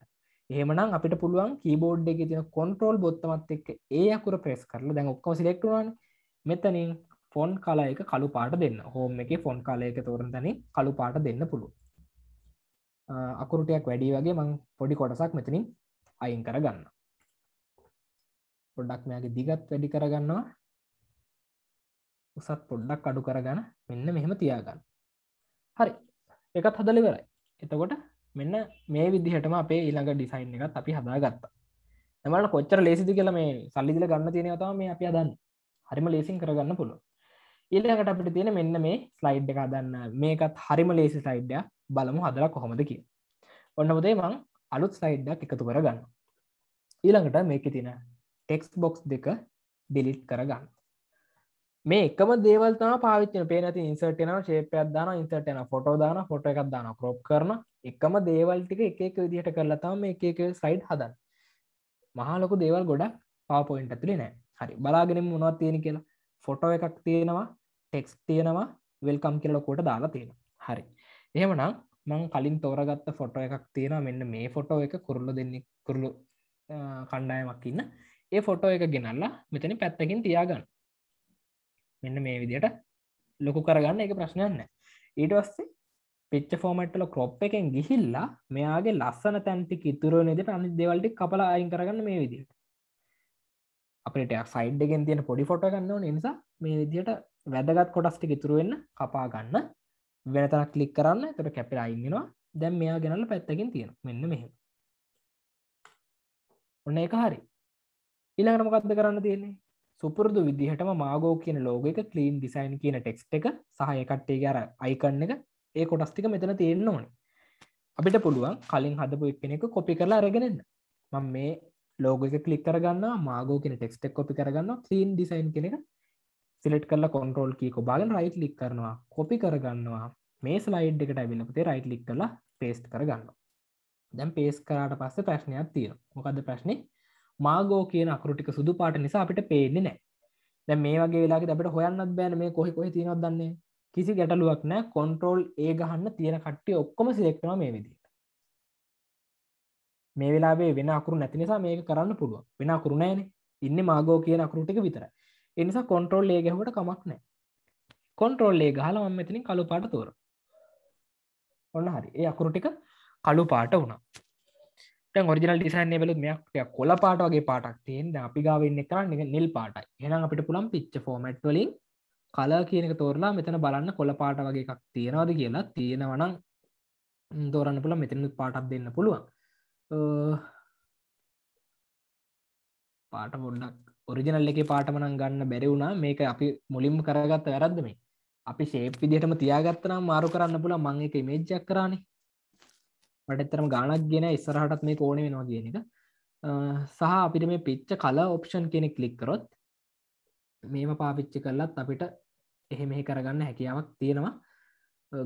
එහෙමනම් අපිට පුළුවන් කීබෝඩ් එකේ තියෙන control බොත්තමත් එක්ක ඒ අකුර ප්‍රෙස් කරලා දැන් ඔක්කොම සිලෙක්ට් වුණානේ. මෙතනින් ෆොන් කල එක කළු පාට දෙන්න. හෝම එක ෆොන් කාල එක තෝරන තනි කළු පාට දෙන්න පුළුව අකුරුටයක් වැඩි වගේ මං පොඩි කොටසක් මෙතනින් අයින් කරගන්න පොඩ්ඩක් මෙයාගේ දිගත් වැඩි කරගන්නවා. උසත් පොඩ්ඩක් අඩු කරගන්න මෙන්න මෙහෙම තියාගන්න. හරි. එකත් හදලිවරයි එතකොට මෙන්න මේ විදිහටම අපේ ඊළඟ ඩිසයින් එකත් අපි හදාගත්තා. එමට කොච්චර ලේසිදි කියලා මේ සල්ලිදිල ගන්න තියෙන තම මේ අපි අදන්න හරිම ලේසින් කරගන්න පුළුව ඊළඟට අපිට තියෙන මෙන්න මේ ස්ලයිඩ් එක දන්න මේකත් හරිම ලේසි සයිඩ්ඩ බලමු හදලා කොහොමද කිය ඔන්න පුතේ මං අලුත් ස්ලයිඩ්ඩක් එකතු කරගන්න ඊළඟට මේක තින ටෙක්ස් බොක්ස් දෙක ඩිලිට් කරගන්න. මේ එකම දේවල්තම පාවිච්චන පේනති ඉන්සර්ටන ශේපයක් දාන ඉන්සර්ටන ෆොටෝ දාන ෆොට එකක් දාන කරොප් කරන එකම දේවල් ටික එක එක විදිහට කරලතාම එක එක සයිඩ් හදන් මහලොකු දේවල් ගොඩක් පාපොයින්ට ඇතුලේ නෑ හරි බලාගෙන මොනවත් තියෙන කියලා. ෆොටෝ එකක් තියෙනවා ටෙක්ස් තියෙනවා වෙල්කම් කියල කොට දාලා තියෙන හරි. එහෙමනම් මං කලින් තෝරගත්ත ෆොටෝ එකක් තියෙන මෙන්න මේ ෆොටෝ එක කුරුල්ල දෙන්නේ කුරුළු කණ්ඩායමක් ඉන්න. ඒ ෆොටෝ එක ගෙනල්ලා මෙතන පැත්තකින් තියාගන්න. මෙන්න මේ විදියට ලොකු කරගන්න එක ප්‍රශ්නයන්න ඊට වස්සේ පිච්ච ෆෝමට්ල කොප් එකෙන් ගිහිල්ලා මෙයාගේ ලස්සන තැන්ටි ඉතුරුව නෙදට අනි දෙවල්ටි කපල අයින් කරගන්න මේ විදියට. අපට සයිඩ් එකෙන් තියෙන පොඩි ෆොට ගන්න නිසා මේ විදියට වැදගත් කොටස්ටි ඉතුරුවෙන්න කපා ගන්න. වෙනතන කලික් කරන්න. තොට කැපිල අයින්ගෙනවා දැම් මෙයා ගෙනල පැත්තකින් තියෙන මෙන්න මෙහෙම. ඔන්න එක හරි. ඉළඟට මොකක්ද කරන්න තියෙන්නේ? සුපුරදු විදිහටම මාගෝ කියන ලෝග එක කලීන් ඩිසයින් කියන ටෙක්ස්් එක සහය කට්ටේ ගර අයිකන්න එක ඒ කොටස්ටික මෙතන තියෙන්න්න ඕනේ. අපිට පුළුවන් කලින් හදපු එක්කෙනෙක කොපි කරලා අරගෙනන්න මං මේ ලෝග එක කලික් කරගන්න මාගෝ කියන ටෙක්ස්ටෙක් කොපි කරගන්න කලීන් ඩිසයින් කෙනෙක සිලෙට් කරලා කොන්ට්‍රෝල් කී කොබාගෙන රයිට් ලික් කරනවා කොපි කරගන්නවා. මේ ස්ලයිඩ් එකට ඇවිලපතේ රයිට් ලික් කරලා පේස්ට් කරගන්න දැම් පේස් කරට පස්ස ප්‍රශ්නයක් තියෙන මොකද ප්‍රශ්නය මාගෝ කියන අකරුටික සුදු පාට නිසා අපිට පේන්නේ නෑ දැ මේ වගේ වෙලාගේ අපට හොයන්නත් බෑන මේ කොහෙ කොහ තිනොත් දන්නේ. කිසි ගැටලුවක් නෑ කොන්ට්‍රෝල් ඒ ගහන්න තියෙන කට්ටිය ඔක්කොම සිලෙක්ටන මේ විදිට මේ වෙලාේ වෙන අකුරු නැති නිසා මේක කරන්න පුළුව වෙන අකුරුණෑන ඉන්න මාගෝ කියන අකරුටික විතර එනිසා කොන්ට්‍රෝල් ඒ ගැහුවට කමක් නෑ කොන්ට්‍රෝල් ඒ ගහල මම මෙතිනින් කළු පාට තෝර ඔන්න හරි. ඒ අකුරුටික කළු පාට වුණා. ඔරිජනල් ඩිසයින් බල මෙයක් කොල පාට වගේ පාටක් තියෙන්. අපි ගාවන්න කරන්න නිල් පාටයි. එනම් අපිට පුළම් පිච්ච ෆෝමට් වලින් කල කියනක තෝරලා මෙතන බලන්න කොල පාට වගේ එකක් තියෙනවාද කියලා. තියෙනවනම් තෝරන්න පුළ මෙතන පාටක් දෙන්න පුළුවන්. පාට පොඩ්ඩක් ඔරිජනල් එක පාටමනන් ගන්න බැරි වුණා. මේක අපි මුලින්ම කරගත්ත වැරද්ද මේ. අපි ශේප් විදිහටම තියාගත්තනම් මාරු කරන්න පුළ මං එක මේජ්ජක් කරන්නේ මටතරම ගානක් ගෙන ඉස්සරහටත් මේ කෝන වෙනවා කියන එක. සහ අපිට මේ පිච්ච කල ඔප්ෂන් කෙනෙ කලික්කරොත් මේම පාපිච්චි කරලත් අපිට එහෙමෙහි කරගන්න හැකියාවක් තියෙනවා.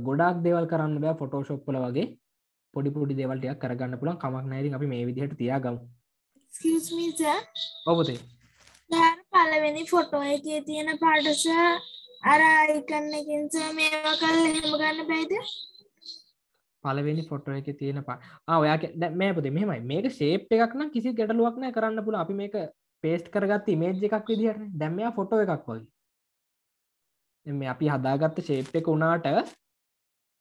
ගොඩක් දෙවල් කරන්න බෑ ෆොටෝශොප්පල වගේ. පොඩි පොඩි දෙවල්ටයක් කරගන්න පුළන් කමක් නෑති අපි මේ විදිහට තියාගමු. ඔබතේ පලවෙනි ෆොටෝ එකේ තියෙන පාටස අර අයිකන්නකින්ස මේවා කල් එහෙම ගන්න බැයිද පලවෙනි ෆොටෝ එක තියෙන පා ඔයා මේ පොද මෙමයි මේක ශේප් එකක් නම් කිසි ගැටලුවක්න කරන්න පුළ අපි මේක පේස්ට් කරගත් මේජ් එකක් විදිහට දැම්මයා ෆොටෝ එකක් වගේ. මේ අපි හදාගත්ත ශේප් එක වුණාට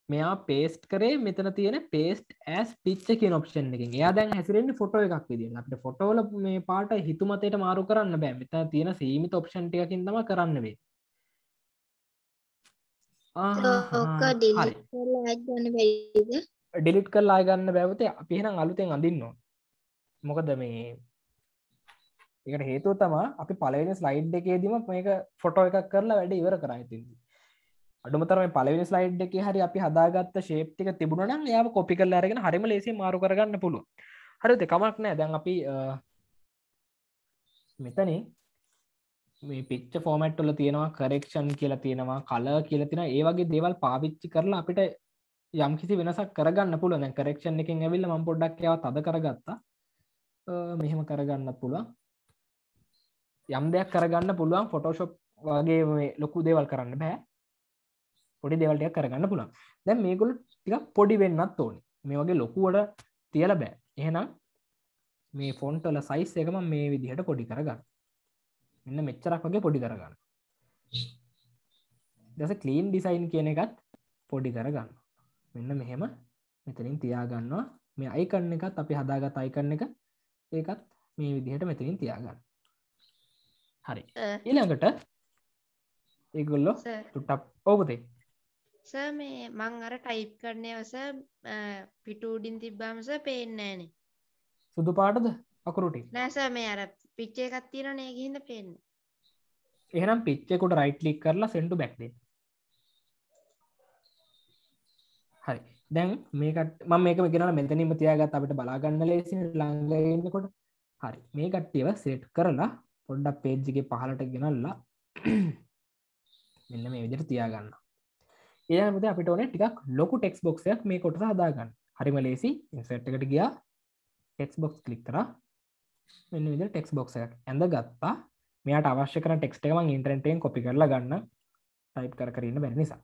මෙයා පේස්ට් කරේ මෙතන තියෙන පේස්ට් ඇස් පිච්ච කිය ඔප්ෂන් එකින් එයා දැන් හැසිරෙන්න්නේ ෆොටෝ එකක් විදින්න අපට ෆොටෝල මේ පාට හිතුමතයට මාරු කරන්න බෑ. මෙත තියෙන සීමිත ඔප්ෂන් ටියකින් තම කරන්න වේ ඔක්ක ඩිලිට් කරලා ගන්න බැරිද? ඩිලිට් කරලා ගන්න බැවතේ අපිහෙනම් අලුතෙන් අඳන්නවා මොකද මේ එකට හේතුව තමා අපි පලවෙනි ස්ලයිඩ් එකේදීම මේක ෆොටෝ එකක් කරලා වැඩ ඉවර කරයිතිදී අඩුමතරම පලවෙනි ස්ලයිඩ් එක හරි අපි හදාගත්ත ශේප්ටික තිබුණනම් යාව කොපි කල් අරගෙන හරිම ලේසි මාරු කරගන්න පුළුව හරිත කමක් නෑ දැන් අපි මෙතන මේ පිච්ච ෆෝමට්ටොල තියෙනවා කරෙක්ෂන් කියලා තියෙනවා කල කියල තින ඒවගේ දේවල් පාවිච්චි කරලා අපිට යම් කිසි වෙනසක් කරගන්න පුල දැන් කරෙක්ෂන් එකින් ඇවිල්ල ම පොඩ්ඩක් යව තද කරගත්තා. මෙහෙම කරගන්න පුළුවන්. යම් දෙයක් කරගන්න පුළුවන් ෆොටෝශොප් වගේ ලොකු දේවල් කරන්න බෑ. පොඩි දෙවල්ටයක් කරගන්න පුළන් දැන් මේගොල ටික පොඩි වෙන්නත් ඕනි. මේ වගේ ලොකුවට තියල බෑ. එහෙනම් මේ ෆොන්ටල සයිස් එකම මේ විදිහට පොඩි කරගන්න එන්න මෙච්චරක් වගේ පොඩි කරගන්න දස කලීන් ඩිසයින් කියන එකත් පොඩි කරගන්න මෙන්න මෙහෙම මෙතනින් තියාගන්නවා. මේ අයිකන්න එකත් අපි හදාගත් අයිකන්න එක ඒකත් මේ විදිහට මෙතනින් තියාගන්න. හරි. ඊළඟට ඒගොල්ලො තුට්ටක් ඕපතේ ස මේ මං අර ටයිප් කරනය වස පිටූඩින් තිබ්බාමස පේෙන්නෑනේ සුදු පාටද අකුරුටි නෑස මේ අර පිච්චේ එකත් තියෙන නය ගහිද පෙන්න්න එහෙනම් පිච්චෙකුට රයිට් ලික් කරලා සෙන්ඩු බැක්්දේ හරි. දැන් මේකට ම මේක ගෙන මෙතනීම තියාගත් අපට බලාගන්න ලේසි ළඟන්නකොට හරි. මේ කට්ටියව සෙට් කරලා පොඩ්ඩක් පේජ්ජිගේ පහලට ගෙනල්ලා මෙන්න මේ විදිහට තියාගන්න. ඒමද අපිට ඕන ටිකක් ලොකු ටෙක්ස් බොක්සයක් මේ කොටස හදාගන්න. හරිම ලේසි. ඉන්සට් එකට ගියා. ටෙක්ස් බොක්ස් කලික් කර මෙන්න විදි ටෙක්ස් බොක්ස එකක් ඇඳ ගත්තා මෙයාට අවශ්‍ය කර ටෙක්ස්ට එකම ඉන්ටරන්ටෙන් කොපි කරලා ගන්න. ටයිප් කර කරන්න බැරි නිසා.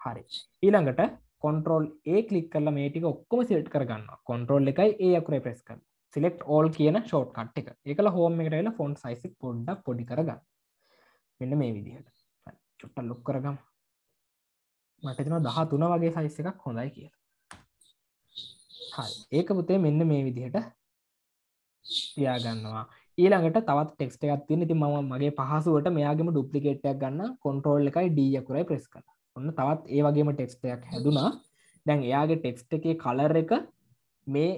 හරි. ඊළඟට කොන්ට්‍රෝල් ඒ කලික් කරලා මේටික ඔක්කොම සිල්ට් කරගන්න කොන්ට්‍රෝල් එකයි ඒ අකුරේ ප්‍රෙස් කර සිලෙක්් ඕල් කියන ෂෝට් කට් එක. එකල හෝම එකට වෙලා ෆොන්් සයිසි පොඩ්ඩක් පොඩි කරගන්න මෙන්න මේ විදිහට. චුට්ට ලොක් කරගම්. මටතින දහ තුන වගේ සයිස් එකක් හොඳයි කිය හරි. ඒක පුතේ මෙන්න මේ විදිහට තියාගන්නවා. ඊළඟට තවත් ටෙක්ස්ට එකක් තියෙන ඉතින් මම මගේ පහසුවට මෙයාගේම ඩුප්ලිකේට්යක් ගන්න කොන්ට්‍රෝල් එකයි ඩීයකුරයි ප්‍රෙස් කළ ඔන්න තවත් ඒ වගේම ටෙක්ස්ටයක් හැදුනා. දැන් එයාගේ ටෙක්ස්ට එකේ කලර් එක මේ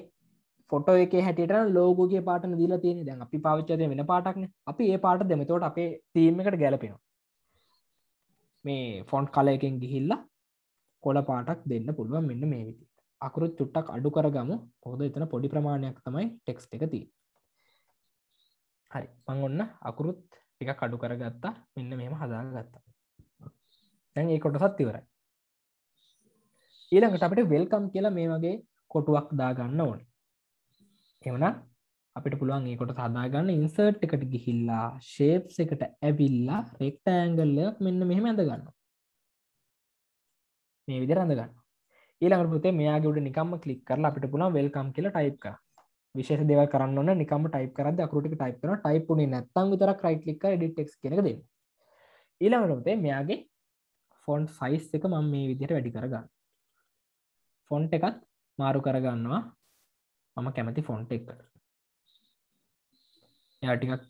ෆොටෝ එක හැටියට ලෝගෝගේ පාටන දීලා තියෙන දැන් අපි පාවිච්චද වෙන පාටක්න. අපි ඒ පාට දෙමතවට අපේ තීම එකට ගැලපෙනවා. මේ ෆොන්ට් කල එකෙන් ගිහිල්ලා කොල පාටක් දෙන්න පුළුවන් මෙන්න මේ විදි අකුරුත් චුට්ටක් අඩු කරගමු. පොහද එතන පොඩි ප්‍රමාණයක් තමයි ටෙක්ස්ට එක තිී හරි. මං ඔන්න අකුරුත් ටික කඩු කරගත්තා. මෙන්න මෙම හදා ගත්තා දැන් ඒ කොටසත් ඉවරයි. ඊළඟට අපිට වෙල්කම් කියලා මේ වගේ කොටුවක් දාගන්න ඕන. එවන අපිට පුළුවන් ඒකොට සදාගන්න ඉන්සර්ට් එකට ගිහිල්ලා ශේප්ස් එකට ඇවිල්ලා රෙක්ටෑංගල්ලයක් මෙන්න මෙහෙම ඇඳගන්න. මේ විදිර අඳගන්න ඊළඟට පුතේ මෙයාගේ උඩ නිකම්ම ක්ලික් කරලා අපිට පුළුවන් වෙල්කම් කියලා ටයිප් කරා විශේෂ දේවල් කරන්න ඕන. නිකම්ම ටයිප් කරද්දී අකුරු ටික ටයිප් කරනවා. ටයිප් උනේ නැත්නම් විතරක් රයිට් ක්ලික් කරලා edit text කියන එක දෙන්න. ඊළඟට පුතේ මෙයාගේ ෆොන්ට් සයිස් එක මම මේ විදිහට වැඩි කරගන්න ෆොන්ට් එකත් මාරු කරගන්නවා. මම කැමති ෆොන්ට් එක. එයා ටිකක්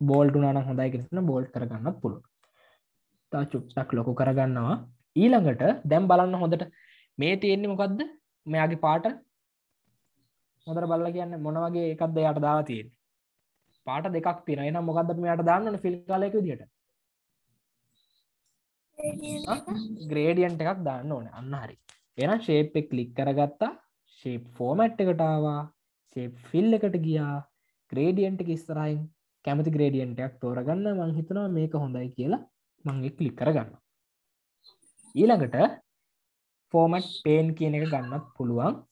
බෝල්ඩ් වුණා නම් හොඳයි කියලා හිතන බෝල්ඩ් කරගන්නත් පුළුවන්. තා චුට්ටක් ලොකු කරගන්නවා. ඊළඟට දැන් බලන්න හොඳට. මේ තියෙන්නේ මොකද්ද? මෙයාගේ පාට හොඳට බලලා කියන්න මොන වගේ එකක්ද එයාට දාලා තියෙන්නේ. පාට දෙකක් තියෙනවා. එහෙනම් මොකද්ද අපි මෙයාට දාන්න ඕනේ ෆිල් කලර් එක විදිහට ග්‍රේඩියන්ට් එකක් දාන්න ඕනේ. අන්න හරි. එහෙනම් ෂේප් එක ක්ලික් කරගත්තා. ෂේප් ෆෝමැට් එකට ආවා. ෂේප් ෆිල් එකට ගියා. ග්‍රේඩියන්ට් එක ඉස්සරහින් කැමති ග්‍රේඩියන්ට් එකක් තෝරගන්න මම හිතනවා මේක හොඳයි කියලා මම ඒක ක්ලික් කරගන්නවා. ඊළඟට ෆෝමට් පේන් කියන එක ගන්නත් පුළුවන්.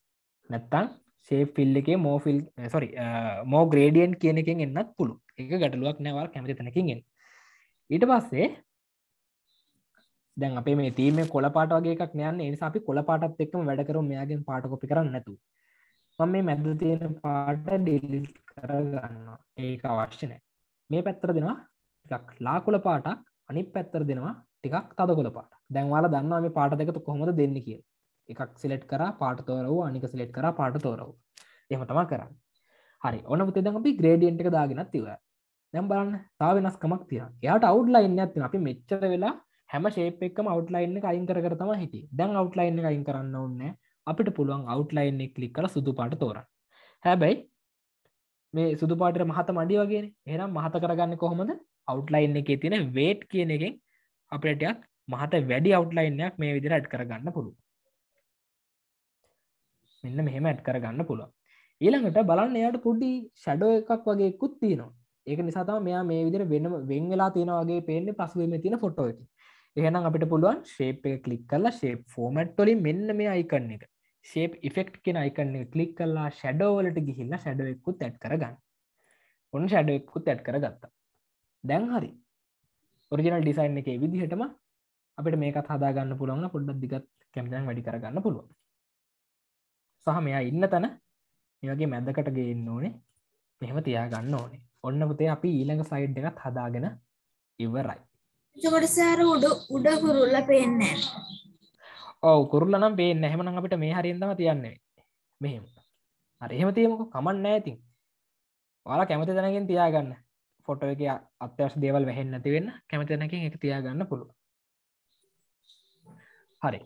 නැත්තං සේ ෆිල් එකේ මෝෆිල් සොරි මෝ ග්‍රේඩියන් කියන එකෙන් එන්නත් පුළු එක ගැටලුවක් නැවල් කැමති තැනකින් ඊට පස්සේ දැන් අපේ මේ තීම කොල පාට වගේ එකක් නයන්න නිසා අපි කොල පාටත් එක්කම වැඩකරු මෙයාගෙන් පාට කොපි කරන්න නැතු මම මේ මැද තියෙන පාට ඩිලිට් කරගන්න ඒක අවශ්‍ය නෑ. මේ පැත්තර දෙනවා. ටිකක් ලාකුල පාටක් අනි පැත්තර දෙනවා. ටිකක් තද කොල පාට දැන්වාලා දන්නවා මේ පාට දෙකතු කොහොමද දෙන්න කිය එකක් සිලෙට් කර පාට තෝරව අනික සිලෙට් කර පාට තෝරව එම තම කරන්න. හරි. ඔන්න පුතේ දැන් අපි ග්‍රේඩියන්ට් එක දාගෙනත් තිව දැන් බලන්න තා වෙනස්කමක් තියෙනවා. එයාට අවුට්ලයින් එකක් තියෙනවා. අපි මෙච්චර වෙලා හැම ෂේප් එකම අවුට්ලයින් එක අයින් කර කර තමයි හිටියේ. දැන් අවුට්ලයින් එක අයින් කරන්න ඕනේ අපිට පුළුවන් අවුට්ලයින් එක ක්ලික් කරලා සුදු පාට තෝරන්න. හැබැයි මේ සුදු පාටට මහත මඩි වගේ එහෙනම් මහත කරගන්න කොහොමද? අවුට්ලයින් එකේ තියෙන වේට් කියන එකෙන් අපිටයක් මහත වැඩි අවුට්ලයින්යක් මේ විදිහට ඇඩ් කරගන්න පුළුවන්. මෙන්න මෙහෙම ඇඩ් කරගන්න පුළුවන්. ඊළඟට බලන්න එයාට පොඩි ෂැඩෝ එකක් වගේ එක්කුත් තියෙනවා. ඒක නිසා තමයි මෙයා මේ විදිහට වෙන වෙන් වෙලා තියෙන වගේ පේන්නේ පසුබිමේ තියෙන ෆොටෝ එකේ. එහෙනම් අපිට පුළුවන් ෂේප් එක ක්ලික් කරලා ෂේප් ෆෝමැට් වලින් මෙන්න මේ අයිකන් එක. ෂේප් ඉෆෙක්ට් කියන අයිකන් එක ක්ලික් කරලා ෂැඩෝ වලට ගිහිල්ලා ෂැඩෝ එකකුත් ඇඩ් කරගන්න. ඔන්න ෂැඩෝ එකකුත් ඇඩ් කරගත්තා. දැන් හරි. ඔරිජිනල් ඩිසයින් එකේ විදිහටම අපිට මේකත් හදාගන්න පුළුවන් පොඩ්ඩක් දිගත් කැමතිනම් වැඩි කරගන්න පුළුවන්. සහ මෙයා ඉන්න තැන මේ වගේ මැදකට ගේන්න ඕනේ. මෙහෙම තියාගන්න ඕනේ. ඔන්න පුතේ අපි ඊළඟ සයිඩ් එකත් හදාගෙන ඉවරයි. එතකොට සාර උඩ උඩ කුරුල්ල පේන්නේ ඔව් කුරුල්ල නම් පේන්නේ එහෙමනම් අපිට මේ හරියෙන් තමයි තියන්නේ. මෙහෙම. හරි එහෙම තියමුකෝ. කමක් නැහැ ඉතින්. ඔයාලා කැමති තැනකින් තියාගන්න. ෆොටෝ එකේ අත්‍යවශ්‍ය දේවල් වැහෙන්නේ නැති වෙන්න කැමති තැනකින් ඒක තියාගන්න පුළුවන්. හරි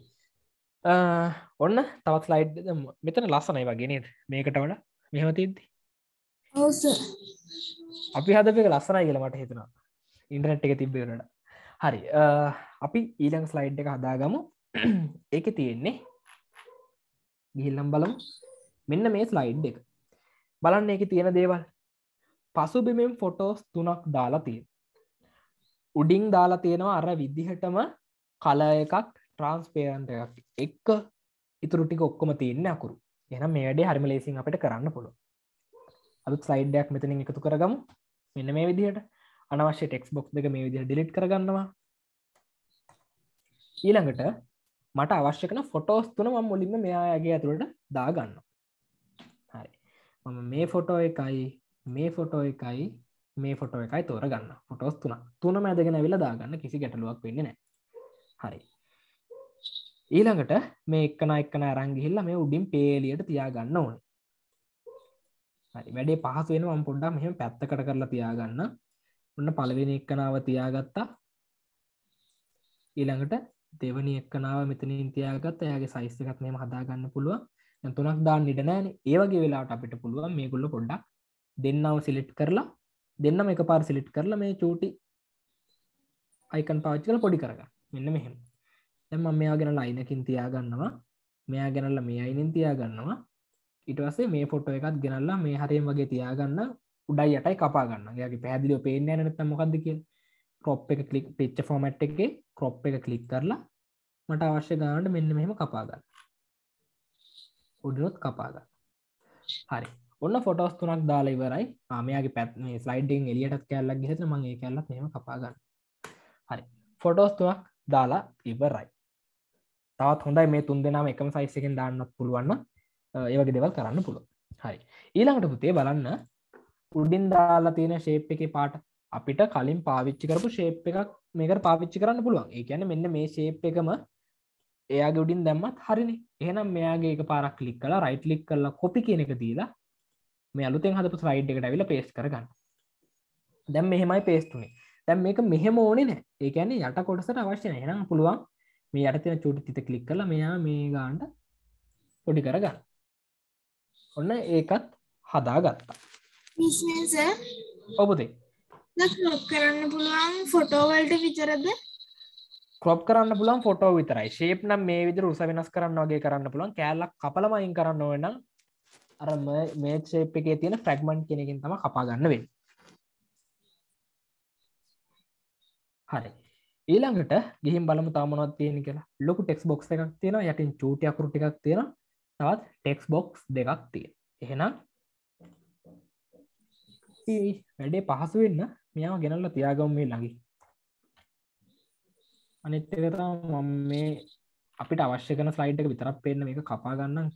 ඔන්න තවත් ස්ලයිඩ් මෙතන ලස්සනයි වගේ නේද? මේකට වඩා? මෙහෙම තියද්දි? ඔව් සර් අපි හදපු එක ලස්සනයි කියලා මට හිතුණා. ඉන්ටර්නෙට් එක තිබ්බේ වලට හරි. අපි ඊළඟ ස්ලයිඩ් එක හදාගමු. ඒක තියෙන්නේ ගිහිල්ලම් බලමු. මෙන්න මේ ස්ලයිඩ් එක. බලන්න ඒක තියෙන දේවල්. පසුබිමෙන් ෆොටෝස් තුනක් දාලා තියෙන උඩින් දාලා තියෙනවා අර විදිහටම කල එකක් ට්‍රන්ස්පේරන්ට එකක් එක්ක ඉතුරු ටික ඔක්කොම තියන්න අකුරු. එන මේ වැඩේ හරිම ලේසින් අපිට කරන්න පුළුව අලුත් ස්ලයිඩ්ඩයක් මෙතනින් එකතු කරගමු. මෙන්න මේ විදිහට. අනවශ්‍ය ටෙක්ස් බොක්ස් දෙක මේ විදිහ ඩිලිට් කරගන්නවා. ඊළඟට මට අවශ්‍යකන ෆොටෝස් තුන ම මුලින්ම මෙයාගේ ඇතුළට දාගන්න හරි. මම මේ ෆොටෝ එකයි මේ ෆොටෝ එකයි මේ ෆොටෝ එකයි තෝරගන්න ෆොටෝස් තුන තුන මැදගෙන විල දාගන්න කිසි ගැටලුවක් වෙන්න නෑ හරි. ඊළඟට මේ එක්කන එක්කන අරංගිහිල්ල මේ උඩින් පේලියට තියාගන්න ඕනේ. හරි වැඩේ පහසු වෙන ම පොඩ්ඩක් මෙහම පැත්තකට කරලා තියාගන්න. ඔන්න පළවෙනි එක්කනාව තියාගත්තා. ඊළඟට දෙවනි එක්කනාව මෙතනින් තියාගත් එයාගේ සයිස්ස එකත් මෙම හදාගන්න පුළුව තුනක් දාන්න ඉඩ නෑන ඒවගේ වෙලාට අපිට පුළුවන් මේ ගුල්ල පොඩ්ඩක් දෙන්නව සිලිට් කරලා දෙන්නම එක පාර සිලිට් කරලා මේ චූටි අයිකන් පාච්චි කල පොඩි කරග මෙන්න මෙහෙම. දැම මෙයාගෙන ලයිනකින් තියාගන්නවා. මෙයා ගැනල්ල මේ අයිනින් තියාගන්නවා. ඉටවසේ මේ ෆොටෝ එකත් ගෙනල්ලා මේ හරයෙන් වගේ තියාගන්න උඩයි යටයි කපාගන්න යාගේ පැදිලිෝ පේෙන් නත මොකක්ද කිය කොප් එක කලික් පිච්ච ෆෝමට් එක කොප් එක කලික් කරලා මට අවශ්‍ය ගානට මෙන්න මෙහෙම කපාගන්න උඩනොත් කපාගන්න හරි. ඔන්න ෆොටෝස් තුනක් දාලා ඉවරයි. ආමයාගේ පැත් මේ ස්ලයිඩිං එලියටත් කැල්ලක් ගෙත මගේ කැල්ලක් මෙම කපාගන්න හරි. ෆොටෝස් තුනක් දාලා ඉවරයි. තවත් හොඳයි මේ තුන් දෙනාම එකම සයිස්සකෙන් දාන්නත් පුළුවන්න ඒවගේ දෙවල් කරන්න පුළුව හරි. ඊළඟට පුතේ බලන්න උඩින් දාලා තියෙන ශේප් එක පාට අපිට කලින් පාවිච්චි කරපු ශේප් එකක් මේකට පාවිච්චි කරන්න පුළුවන්. ඒ කියන මෙන්න මේ ශේප් එකම එයාගේ උඩින් දැම්මත් හරිනි. එහෙනම් මෙයාගේ එක පාරක් ලික් කලා රයිට් ලික් කරලා කොපි කියන එක දීලා මේ අලුතෙන් හදපු ස්ලයිඩ් එකට ඇවිල්ලා පේස්ට් කරගන්න. දැන් මෙහෙමයි පේස්ට් උනේ. දැන් මේක මෙහෙම ඕනේ නැහැ. ඒ කියන්නේ යට කොටසට අවශ්‍ය නැහැ. එහෙනම් පුළුවන් මේ තියෙන චූටි තිත ක්ලික් කරලා මෙයා මේ ගානට පොඩි කරගන්න. ඔන්න ඒකත් හදාගත්තා. විශ්නස ඔබදේ ලොප් කරන්න පුළුවන් ෆොටෝවල්ට විතරද? කොප් කරන්න පුලන් ෆොටෝ විතරයි. ශේප් නම් මේ විදිර උස වෙනස් කරන්න වගේ කරන්න පුළන් කෑල්ලක් කපලමයින් කරන්න ඕනම් අර මේ ශේප් එකේ තියෙන ෆ්‍රැග්මන්් කෙනකින් තම කපාගන්න වේ හරි ඊළඟට ගිහිම් බලමු තාමනොත් තියෙන කියලා. ලොකු ටෙක්ස් බොක්ස් එකක් තියෙන යටින් චූටි අකුරු ටිකක් තියෙන තවත් ටෙක්ස් බොක්ස් දෙකක් තියෙන එහෙනම් වැඩේ පහසු වෙන්න මෙයාම ගෙනල්ල තියාගම් මේ ළඟි අනිත්තකතා මම මේ අපිට අවශ්‍ය කන ස්ලයිඩ් එක විතරක් පේන්න මේක කපා ගන්න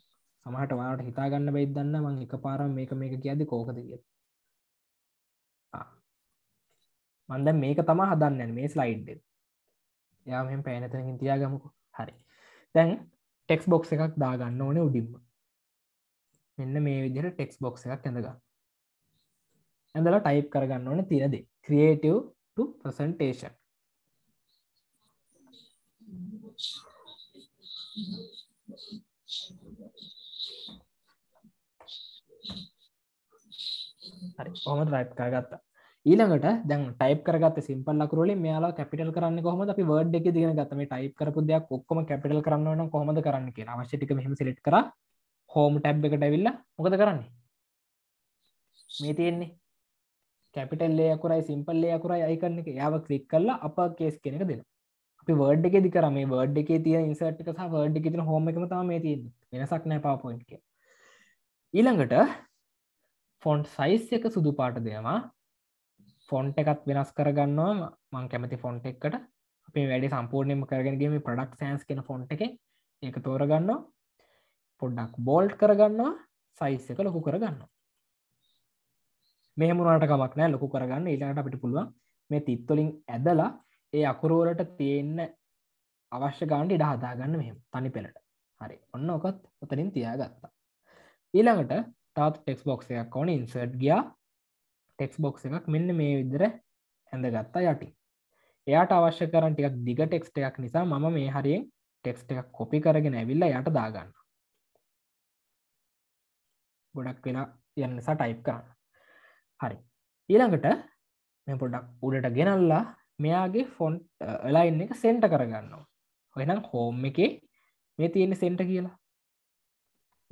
සමහට වාට හිතාගන්න බයිදන්න මං එක පාරම් මේක මේක කියද කෝකද කිය මන්ද මේක තමා හදන්න. මේ ස්ලයිඩ් යා මෙ පෑනතකින් තියාගමුකු. හරි. දැන් ටෙක්ස් බොක්ස් එකක් දාගන්න ඕන උඩින්ම. මෙන්න මේ විදිහට ටෙක්ස් බොක්ස් එකක් ඇඳගන්න. ඇඳලා ටයිප් කරගන්න ඕන තිරද ක්‍රියේටව් to ප්‍රසන්ටේෂන් හරි. ඔහම රයිප් කරගත්තා? ඊළඟට දැන් ටයිප් කරගත් සිම්පල් ලකුරලින් මෙයාලා කැපිටල් කරන්න කොහොමද? අපි වර්ඩ් එක දිගෙන ගත්ත. මේ ටයිප් කරපු දෙයක් ඔක්කොම කැපිටල් කරන්න ඕන කොහොමද කරන්න කියලා. අවශ්‍ය ටික මෙහෙම සිලෙක්ට් කරා. හෝම් ටැබ් එකට ඇවිල්ලා මොකද කරන්නේ? මේ තියෙන්නේ. කැපිටල් ලේයකුරයි සිම්පල් ලේයකුරයි අයිකන්න එක. යාව කලික් කරලා අප කේස් කෙනෙක දෙන අපි වර්ඩ් එක දිකර මේ වර්ඩ් එක තිය ඉන්සර්ට් එක සහ වර්ඩ් එක තින හෝම එකම තම මේ තියෙන වෙනසක් නෑ පවපොයින්් කිය ඊළඟට ෆොන්ට් සයිස් එක සුදු පාට දෙනවා. ෆොන්ට එකත් වෙනස් කරගන්නවා. මං කැමති ෆොන්ට එකට. අපේ වැඩි සම්පූර්ණයම කරගෙනගේම ප්‍රඩක්් සෑන්ස් කෙන ෆොන්ට එක ඒක තෝරගන්නවා. පොඩ්ඩක් බෝල්ට් කරගන්නවා. සයිස් එක ලොකු කරගන්න මෙහමුණට කමක් නෑ ලොකු කරගන්න. ඊලාට අපිට පුළුවන් මේ තිත්වලින් ඇදලා ඒ අකුරුවලට තියෙන්න අවශ්‍ය ගාන්ඩ ඉඩ හදාගන්න මෙහෙම. තනි පෙළට. හරි. ඔන්න ඔකත් ඔතනින් තියාගත්තා. ඊළඟට තාත් ටෙක්ස් බොක්ස එකක් ඕන. ඉන්සර්ට් ගියා. ටෙක්ස් බොක්ස එකක් මෙන්න මේ විදර ඇඳ ගත්තා යටි. එයාට අවශ්‍ය කරන් ටිකක් දිග ටෙක්ස්ට එකක් නිසා මම මේ හරියෙන් ටෙක්ස්ට එකක් කොපි කරගෙන ඇවිල්ල යට දාගන්න ගොඩක් වෙලා යන්නසා ටයිප් කරන්න. හරි. ඊළඟට මේ පොඩක් උඩට ගෙනල්ලා මෙයාගේ ෆොන්් ලයින් එක සෙන්ට කරගන්නවා හොයනම් හෝම් එකේ මේ තියෙන සෙන්ට කියලා.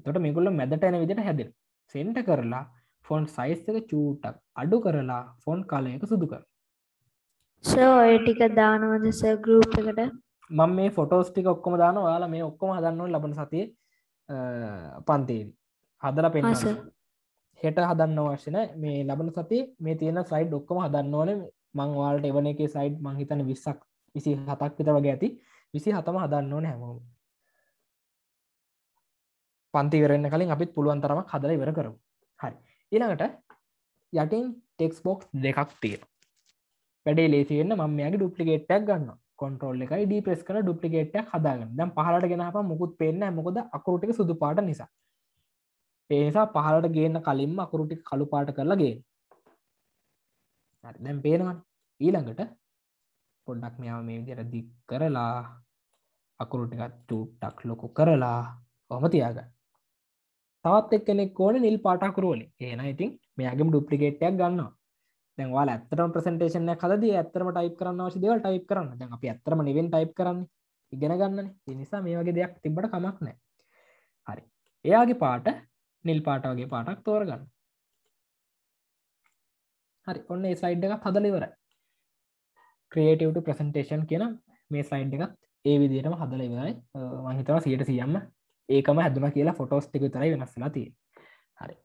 තොට මෙකුල්ල මැදට එන විදිට හැදෙන සෙන්ට කරලා ෆොන්් සයිස් එක චූටක් අඩු කරලා ෆොන්් කාලයක සුදු කර සර් ඔය ටික දානවද සර් ගෲප් එකට? මම මේ ෆොටෝස් ටික ඔක්කොම දාන ඔයාලා මේ ඔක්කොම හදන්න ඕනේ ලබන සතියේ පන්තිේදී හදලා පෙන්න සර්. හෙට හදන්න අවශ්‍ය නැහැ. මේ ලබන සතියේ මේ තියෙන ස්ලයිඩ් ඔක්කොම හදන්න ඕනේ. මං ඔයාලට එවන එකේ ස්ලයිඩ් මං හිතන්නේ 20ක් 27ක් විතර වගේ ඇති. 27ම හදන්න ඕනේ හැමෝම. පන්ති ඉවර වෙන්න කලින් අපිත් පුළුවන් තරමක් හදලා ඉවර කරමු ඊළඟට යටින් ටෙක්ස් බොක්ස් දෙකක් තියෙනවා. වැඩේ ලේසි වෙන්න මම මෙයාගේ ඩුප්ලිකේට් එකක් ගන්නවා. කොන්ට්‍රෝල් එකයි ඩී ප්‍රෙස් කරලා ඩුප්ලිකේට් එකක් හදාගන්න. දැන් පහලට ගෙනහපන් මුකුත් පේන්නේ නැහැ. මොකද අකුරු ටික සුදු පාට නිසා. ඒ නිසා පහලට ගේන්න කලින්ම අකුරු ටික කළු පාට කරලා ගේන්න. හරි දැන් පේනවනේ. ඊළඟට පොඩ්ඩක් මෙයාව මේ විදිහට දික් කරලා අකුරු ටිකක් චූට්ටක් ලොකු කරලා කොහොම තියාගන්න. තවත් එක්කෙනෙක් ඕනේ නිල් පාට අකුරු වලින් එහෙනම් ඉතින් මෙයාගේම ඩුප්ලිකේට් එකක් ගන්නවා දැන් ඔයාලා ඇත්තටම ප්‍රසන්ටේෂන් එකක් හදදී ඇත්තටම ටයිප් කරන්න අවශ්‍ය දේවල් ටයිප් කරන්න. දැන් අපි ඇත්තටම නෙවෙයි ටයිප් කරන්නේ. ඉගෙන ගන්නනේ. ඒ නිසා මේ වගේ දෙයක් තිබ්බට කමක් නැහැ. හරි. එයාගේ පාට නිල් පාට වගේ පාටක් තෝරගන්න. හරි. ඔන්න ඒ ස්ලයිඩ් එකක් හදලා ඉවරයි. creative to presentation කියන මේ ස්ලයිඩ් එකත් ඒ විදිහටම හදලා ඉවරයි. මම හිතනවා 100%ක්ම ඒකම හැදුනා කියලා ෆොටෝස් ටික විතරයි වෙනස් වෙලා තියෙන්නේ. හරි.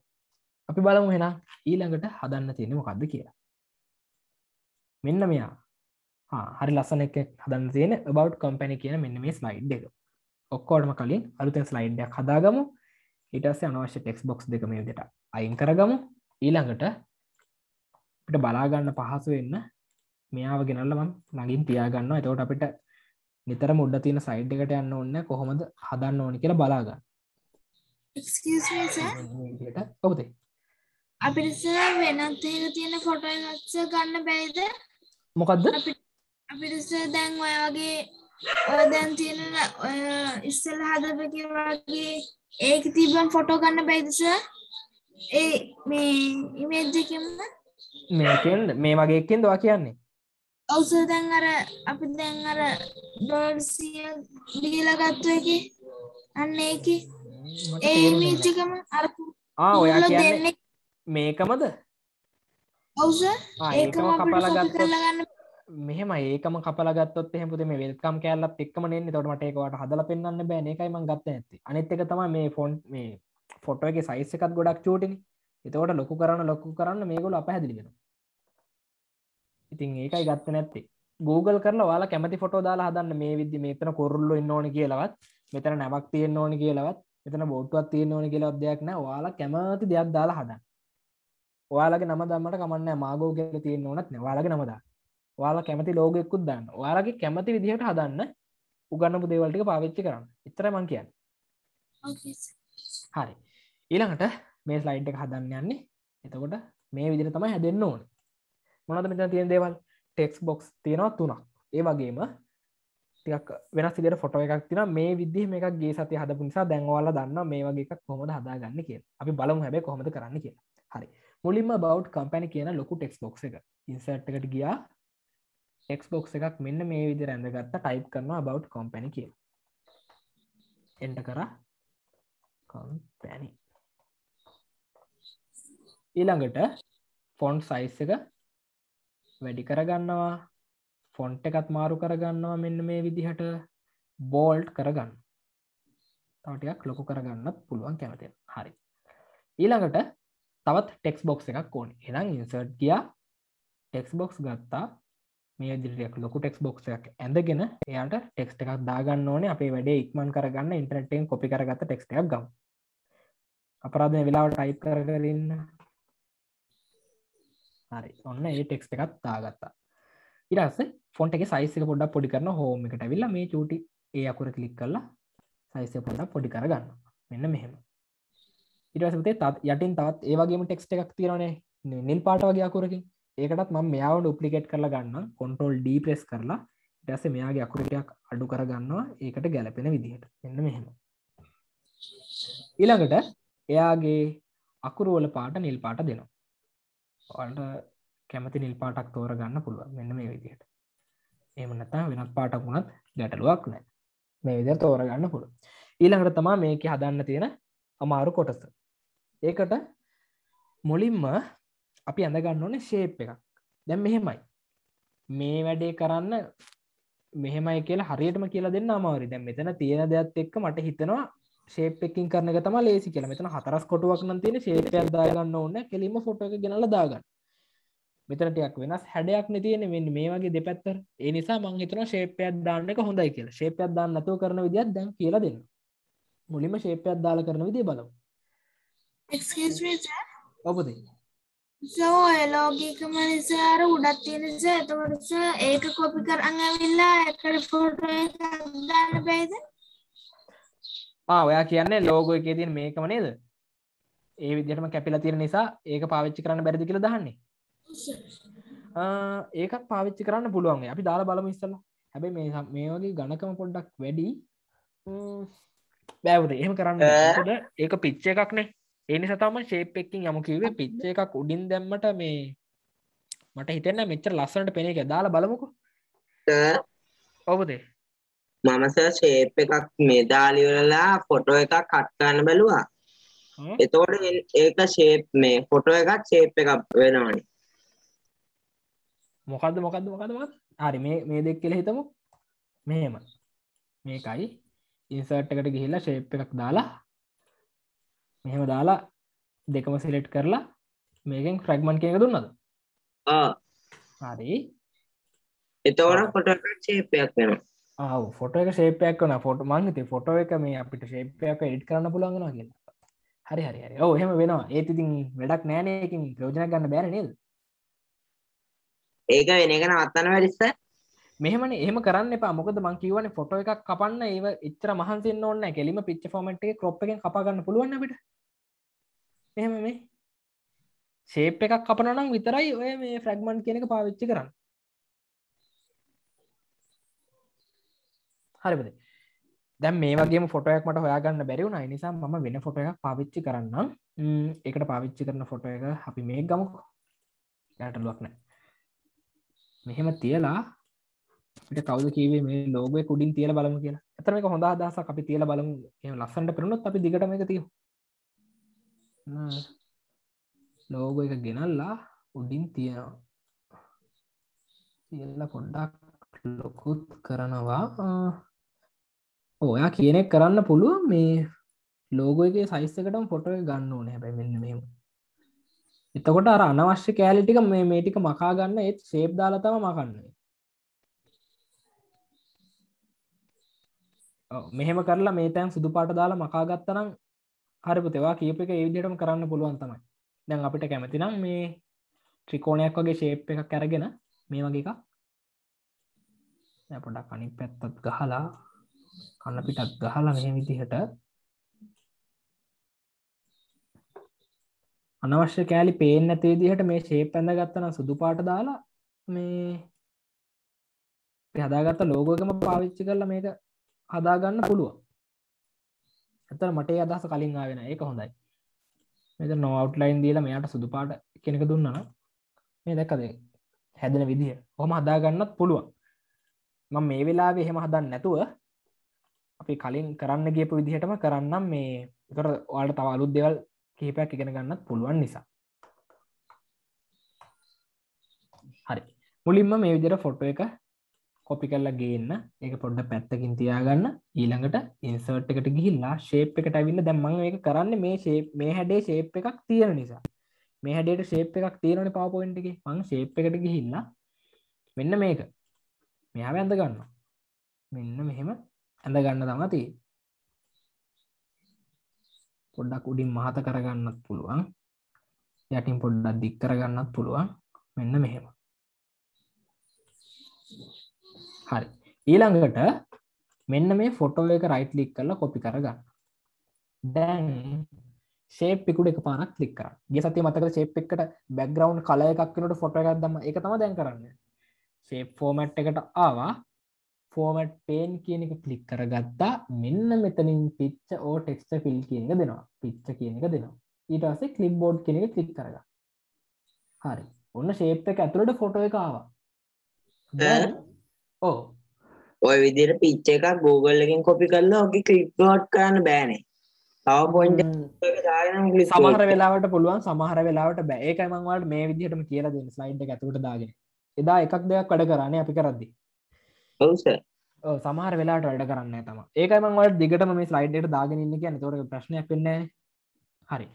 අපි බලමු එහෙනම් ඊළඟට හදන්න තියෙන්නේ මොකද්ද කියලා. මෙන්න මෙයා හරි ලස්සන එක හදන්න තියෙන about කම්පැනි කියන මෙන්න මේ ස්ලයිඩ් එක ඔක්කෝටම කලින් අලුතෙන් ස්ලයිඩ්යක් හදාගමු ඊටස්සේ අනවශ්‍ය ටෙක්ස් බොක්ස් දෙක මේ විදිහට අයින් කරගමු ඊළඟට අපිට බලාගන්න පහසු වෙන්න මෙයාව ගෙනල්ලා මම ළඟින් තියාගන්නවා එතකොට අපිට නිතරම උඩ තියෙන සයිඩ් එකට යන්න ඕනේ කොහොමද හදන්න ඕනේ කියලා බලාගන්න. ඔව්ද අපිට වෙනත් තියෙන ෆොටෝ එකක් සර් ගන්න බැයිද මොකද්ද? අපිට දැන් ඔය වගේ ඔය දැන් තියෙන ඔය ඉස්සෙල්ලා හදපු වගේ ඒක තිබ්බම ෆොටෝ ගන්න බැයිද සර් ඒ මේ ඉමේජ් එකෙන්ම? මේකෙන් මේ වගේ එක්කෙන් දවා කියන්නේ ඔව් සර් දැන් අර අපි දැන් අර ඩොලර් 100 දීලා ගත්ත එකේ අන්න ඒකේ ඒ ඉමේජ්. එකම අර ආ ඔයා කියන්නේ මේකමද ඔව් සර් ආ ඒකම කපලා ගත්තොත් මෙහෙම ඒකම කපලා ගත්තොත් එහෙම පුතේ මේ වෙල්කම් කෑල්ලත් එක්කම නෙන්නේ. එතකොට මට ඒක ඔයාලට හදලා පෙන්වන්න බෑනේ. ඒකයි මම ගත්තේ නැත්තේ. අනිත් එක තමයි මේ ෆොන්ට් මේ ෆොටෝ එකේ සයිස් එකත් ගොඩක් චූටිනේ. එතකොට ලොකු කරන්න ලොකු කරන්න මේගොල්ලෝ අපහැදිලි වෙනවා. ඉතින් ඒකයි ගත්තේ නැත්තේ. Google කරලා ඔයාලා කැමති ෆොටෝ දාලා හදන්න මේ විදිහ මෙතන කොරුල්ලෝ ඉන්න ඕනේ කියලාවත් මෙතන නැවක් තියෙන්න ඕනේ කියලාවත් මෙතන බෝට්ටුවක් තියෙන්න ඕනේ කියලාවත් දෙයක් නැහැ. ඔයාලා කැමති දෙයක් දාලා හදන්න. ඔයාලගේ නම දැම්මට කමක් නැහැ. මාගෝ කියලා තියෙන්න ඕනත් නැහැ. ඔයාලගේ නම දාන්න. ඔයාලා කැමති ලෝගෝ එකකුත් දාන්න. ඔයාලගේ කැමති විදිහට හදන්න උගන්නපු දේවල් ටික පාවිච්චි කරන්න. එච්චරයි මං කියන්නේ. හරි. ඊළඟට මේ ස්ලයිඩ් එක හදන්න යන්නේ. එතකොට මේ විදිහට තමයි හැදෙන්න ඕනේ. මොනවද මෙතන තියෙන දේවල්? ටෙක්ස්ට් බොක්ස් තියෙනවා තුනක්. ඒ වගේම ටිකක් වෙනස් විදිහට ෆොටෝ එකක් තියෙනවා. මේ විදිහේ මේකක් ගේ සතිය හදපු නිසා දැන් ඔයාලා දන්නවා මේ වගේ එකක් කොහොමද හදාගන්නේ කියලා. අපි බලමු හැබැයි කොහොමද කරන්න කියලා. හරි. මුලින්ම about company කියන ලොකු ටෙක්ස්ට් බොක්ස් එක. insert එකට ගියා. ටෙක්ස්ට් බොක්ස් එකක් මෙන්න මේ විදිහට ඇඳගත්තා. type කරනවා about company කියලා. enter කරා company ඊළඟට ෆොන්ට් සයිස් එක වැඩි කරගන්නවා. ෆොන්ට් එකත් මාරු කරගන්නවා මෙන්න මේ විදිහට. බෝල්ට් කරගන්න. තවටයක් ලොකු කරගන්නත් පුළුවන් කැමතිෙන හරි. ඊළඟට තවත් ටෙක්ස් බොක්ස් එකක් ඕන. එනම් ඉන්සර්ට් ගියා. ටෙක්ස් බොක්ස් ගත්තා. මේ දිරියක් ලොකු ටෙක්ස් බොක්ස් එකක් ඇඳගෙන එයාට ටෙක්ස්ට එකක් දාගන්න ඕනේ. අපේ වැඩේ ඉක්මන් කරගන්න ඉන්ටර්නෙට්ෙන් කොපි කරගත්ත ටෙක්ස්ට එකක් ගම්. අපරාධය වෙලාවට ටයිප් කරගරන්න හරි. ඔන්න ඒ ටෙක්ස් එකත් දාගත්තා. ඉරස්ස ෆොන්ට එක සයිසික පොඩක් පොඩි කරන හෝම එකට විල්ලා මේ චූටි ඒ අකුර කලික් කරලා සයිසය පොඩක් පොඩි කරගන්න. මෙන්න මෙහෙම. ඉටසතේ තත් යටින් තත් ඒවගේම ටෙක්ස්ට එකක් තිරනේ නිල් පාට වගේ අකුරකින්. ඒකටත් ම මෙයාව ඩුප්ලිකේට් කරලා ගන්න කොන්ටෝල් ඩ ප්‍රෙස් කරලා. ටස මෙයාගේ අකුරටයක් අඩු කරගන්නවා. ඒකට ගැලපෙන විදිහට. එන්න මෙහෙම. ඊළඟට එයාගේ අකුරුවල පාට නිල් පාට දෙනවා. ඔල්ට කැමති නිල් පාටක් තෝර ගන්න පුළුවන්. මෙන්න මේ විදිහට. එම නැතා වෙනත් පාටක් වුණත් ගැටලුවක් නෑ මේ විදිහට තෝරගන්න පුළුවන්. ඊළඟට තමා මේක හදන්න තියෙන අමාරු කොටස. ඒකට මුලින්ම අපි ඇඳගන්න ඕනේ ශේප් එකක්. දැන් මෙහෙමයි. මේ වැඩේ කරන්න මෙහෙමයි කියලා හරියටම කියලා දෙන්න අමාරි දැන් මෙතන තියෙන දෙයක් එක්ක මට හිතනවා ෂේප් එකකින් කරන තමයි ලේසි කියලා. මෙතන හතරස් කොටුවක් ෂේප් එකක් දාගන්න ඕනේ. කෙලින්ම ෆොටෝ එක ගෙනල්ලා දාගන්න. මෙතන ටිකක් වෙනස් හැඩයක් නේ තියෙන්නේ මෙන්න මේ වගේ දෙපැත්තට. ඒ නිසා ෂේප් එකක් දාන්න එක හොඳයි කියලා. ෂේප් එකක් දාන්න නැතුව කරන විදිහක් දැන් කියලා දෙන්න. මුලින්ම ෂේප් එකක් දාලා කරන me sir ඔබද? ලෝගිකම නිසා අර උඩක් තියෙන නිසා එතකොට sir ඒක කොපි කරන් ඇවිල්ලා එකට ෆොටෝ දාන්න බැයිද ඔයා කියන්නේ ලෝගෝ එකේ තියෙන මේකම නේද? ඒ විදිහටම කැපිලා තියෙන නිසා ඒක පාවිච්චි කරන්න බැරිද කියලා දහන්නේ. ඒකත් පාවිච්චි කරන්න පුළුවන් අපි දාලා බලමු ඉස්සලා හැබැයි මේ මේ වගේ ගණකම පොඩ්ඩක් වැඩි. බෑවද එහෙම කරන්න ඒක පිච්ච එකක්නේ ඒ නිසා තම ශේප් එකකින් යමු කිව්වේ පිච්ච එකක් උඩින් දැම්මට මේ මට හිතෙන්න මෙච්චර ලස්සනට පෙන එක දාලා බලමුකෝ. ඔබදේ මම සර් ෂේප් එකක් මේ දාලිවලලා ෆොටෝ එකක් කට් කරන්න බැලුවා. එතකොට ඒක ෂේප් මේ ෆොටෝ එකක් ෂේප් එකක් වෙනවනේ. මොකක්ද මොකක්ද මොකද මොකද හරි මේ මේ දෙක් කියල හිතමු. මෙහෙම. මේකයි. ඉන්සර්ට් එකට ගිහිල්ලා ශේප් එකක් දාලා මෙහෙම දාලා දෙකම සිලෙට් කරලා මේකෙන් ෆ්‍රග්මන්් එක දුන්නද? ආ. හරි. එතකොට ෆොටෝ එකක් ෂේප් එකක් වෙනවා ආව ෆොට එක ශේපයක් වන ෆොට මංගත ෆොටෝ එක මේ අපිට ශේපයක් එඩ් කරන්න පුළන්ගෙන කියලා. හරි හරි හරි. ඕ හෙම වෙනවා. ඒත් ඉතින් වැඩක් නෑනයකින් ප්‍රෝජන ගන්න බෑර නේද? ඒක වෙන එක නවත්තන්න වැඩිස්ස මෙහමන. එහම කරන්න එපා. මොකද මං කිවන ෆොට එකක් කපන්න ඒව එච්චර මහන්සින්න ඕන්න කෙලිම පිච්ච ෆෝමට් එක කොප් එකෙන් කපාගන්න පුළුවන් අපිට. එහෙම මේ ශේප් එකක් කපනනම් විතරයි ඔය මේ ෆ්‍රග්මන්් කියන එක පාවිච්චි කරන්න හරිබද දැම් මේ වගේ ෆොටයක් මට හොයාගන්න බැරිවුණ නිසා ම වෙන ෆොට එකක් පාවිච්චි කරන්නම්. එකට පාවිච්චි කරන ෆොට එක අපි මේ ගමුකු. යටලුවක් නෑ. මෙහෙම තියලා අපිට කවුද කිවේ මේ ලෝගය කුඩින් තියල බලමු කියලා. ඇතම එක හොඳ අදහස අපි තියල බලමු. එම ලස්සන්ට පරුණොත් අපි දිගටම එක තිය ලෝගෝ එක ගෙනල්ලා උඩින් තියෙනවා තියල්ල පොඩ්ඩක් ලොකුත් කරනවා. ඔයා කියනෙක් කරන්න පුළුව මේ ලෝගෝගේ සයිස්සකටම ෆොටෝ ගන්න ඕන. හැබැ මෙන්න මෙම එතකොට අර අනවශ්‍ය කෑලිටික මේ මේටික මකා ගන්න ඒත් සේප් දාලතම මකන්නේ. මෙහෙම කරලා මේ තැන් සුදු පාට දාලා මකාගත්තනම් හරිපුතවා කියප එක ඒවිදිටම කරන්න පුළුවන් තමයි. දැන් අපිට කැමතිනම් මේ ත්‍රිකෝණයක් වගේ ශේප් එකක් කැරගෙන මේ වගේ එකක්. පොඩක් අනි පැත්තත් ගහලා කන්න පිටක් ගහලා මෙහ විදිහට. අනවශ්‍ය කෑලි පේෙන් ඇති දිහට මේ ශේප ඇඳ ගත්තන සුදු පාට දාලා මේ හදාගත්ත ලෝගෝකම පාවිච්චි කරලා මේක හදාගන්න පුළුව ඇතර මට අදහස කලින් ආවෙන ඒක හොඳයි. මෙත නොවට්ලයින් දීලා මෙයාට සුදු පාට කෙනෙක දුන්නන මේ දැක්කද? හැදෙන විදිහ. හොම හදාගන්නත් පුළුවන්. මං මේ වෙලාවේ එහෙම හදන්න නැතුව අපි කලින් කරන්න ගියපු විදිහටම කරන්නම් මේ තොර ඔයාලට තව අලුත් දෙවල් කිහිපයක් ඉගෙන ගන්නත් පුළුවන් නිසා. හරි. මුලින්ම මේ විදිර ෆොටෝ එක කොපි කරලා ගේන්න. ඒක පොඩ්ඩ පැත්තකින් තියාගන්න. ඊළඟට ඉන්සර්ට් එකට ගිහිල්ලා ශේප් එකට ඇවිල්ල දැම්මං ඒක කරන්න මේ ශේප් මේ හැඩේ ශේප් එකක් තියෙන නිසා. මේ හැඩට ශේප් එකක් තියෙනන පාපොයින්ට එක. මං ශේප් එකට ගිහිල්ලා මෙන්න මේක. මෙයා ඇඳ ගන්න මෙන්න මෙහෙම ඇඳ ගන්න තම තිය පොඩ්ඩක් උඩින් මහත කරගන්නත් පුළුවන්. යටින් පොඩ්ඩක් දික් කරගන්නත් පුළුවන්. මෙන්න මෙහෙම. හරි. ඊළඟට මෙන්න මේ ෆොටෝ එක රයිට් ලික් කරලා කොපි කරගන්න. දැන් ශේප්පිකුඩ එක පානක් ලික් කර ගේ සති මතක ශේප් එකට බැග්‍රවන්් කල එකක්නට ෆොට එකක් දම එක තම දැන් කරන්න. ශේප් ෆෝමට් එකට ආවා. ෆෝමට් පේන් කියන එක කලික් කරගත්තා. මෙන්න මෙතනින් පිච්ච ඕ ටෙක්ස්ට ෆිල් කියන එක දෙනවා. පිච්ච කියන එක දෙනවා. ඊටසේ කලිප් බෝඩ් කියන එක කලික් කරග හරි. ඔන්න ශේප් එක ඇතුළට ෆොටෝ එක ආවා. ඕ ඔය විදියට පිච්ච Google එකෙන් කොපි කරලා ඔගේ ක්ලිප්බෝඩ් කරන්න බෑනේ. එක සමහර වෙලාවට පුළුවන් සමහර වෙලාවට බෑ. ඔයාලට මේ විදිහටම කියලා දෙන්න ස්ලයිඩ් එක ඇතුළට දාගෙන. එදා එකක් දෙයක් වැඩ කරන්නේ අපි කරද්දි සමහර වෙලාවට වැඩ කරන්නේ තම ඒකයි මම ඔයාලට දිගටම මේ ස්ලයිඩ් එකට දාගෙන ඉන්නේ කියන්නේ. ඒතකොට ප්‍රශ්නයක් වෙන්නේ නැහැ. හරි.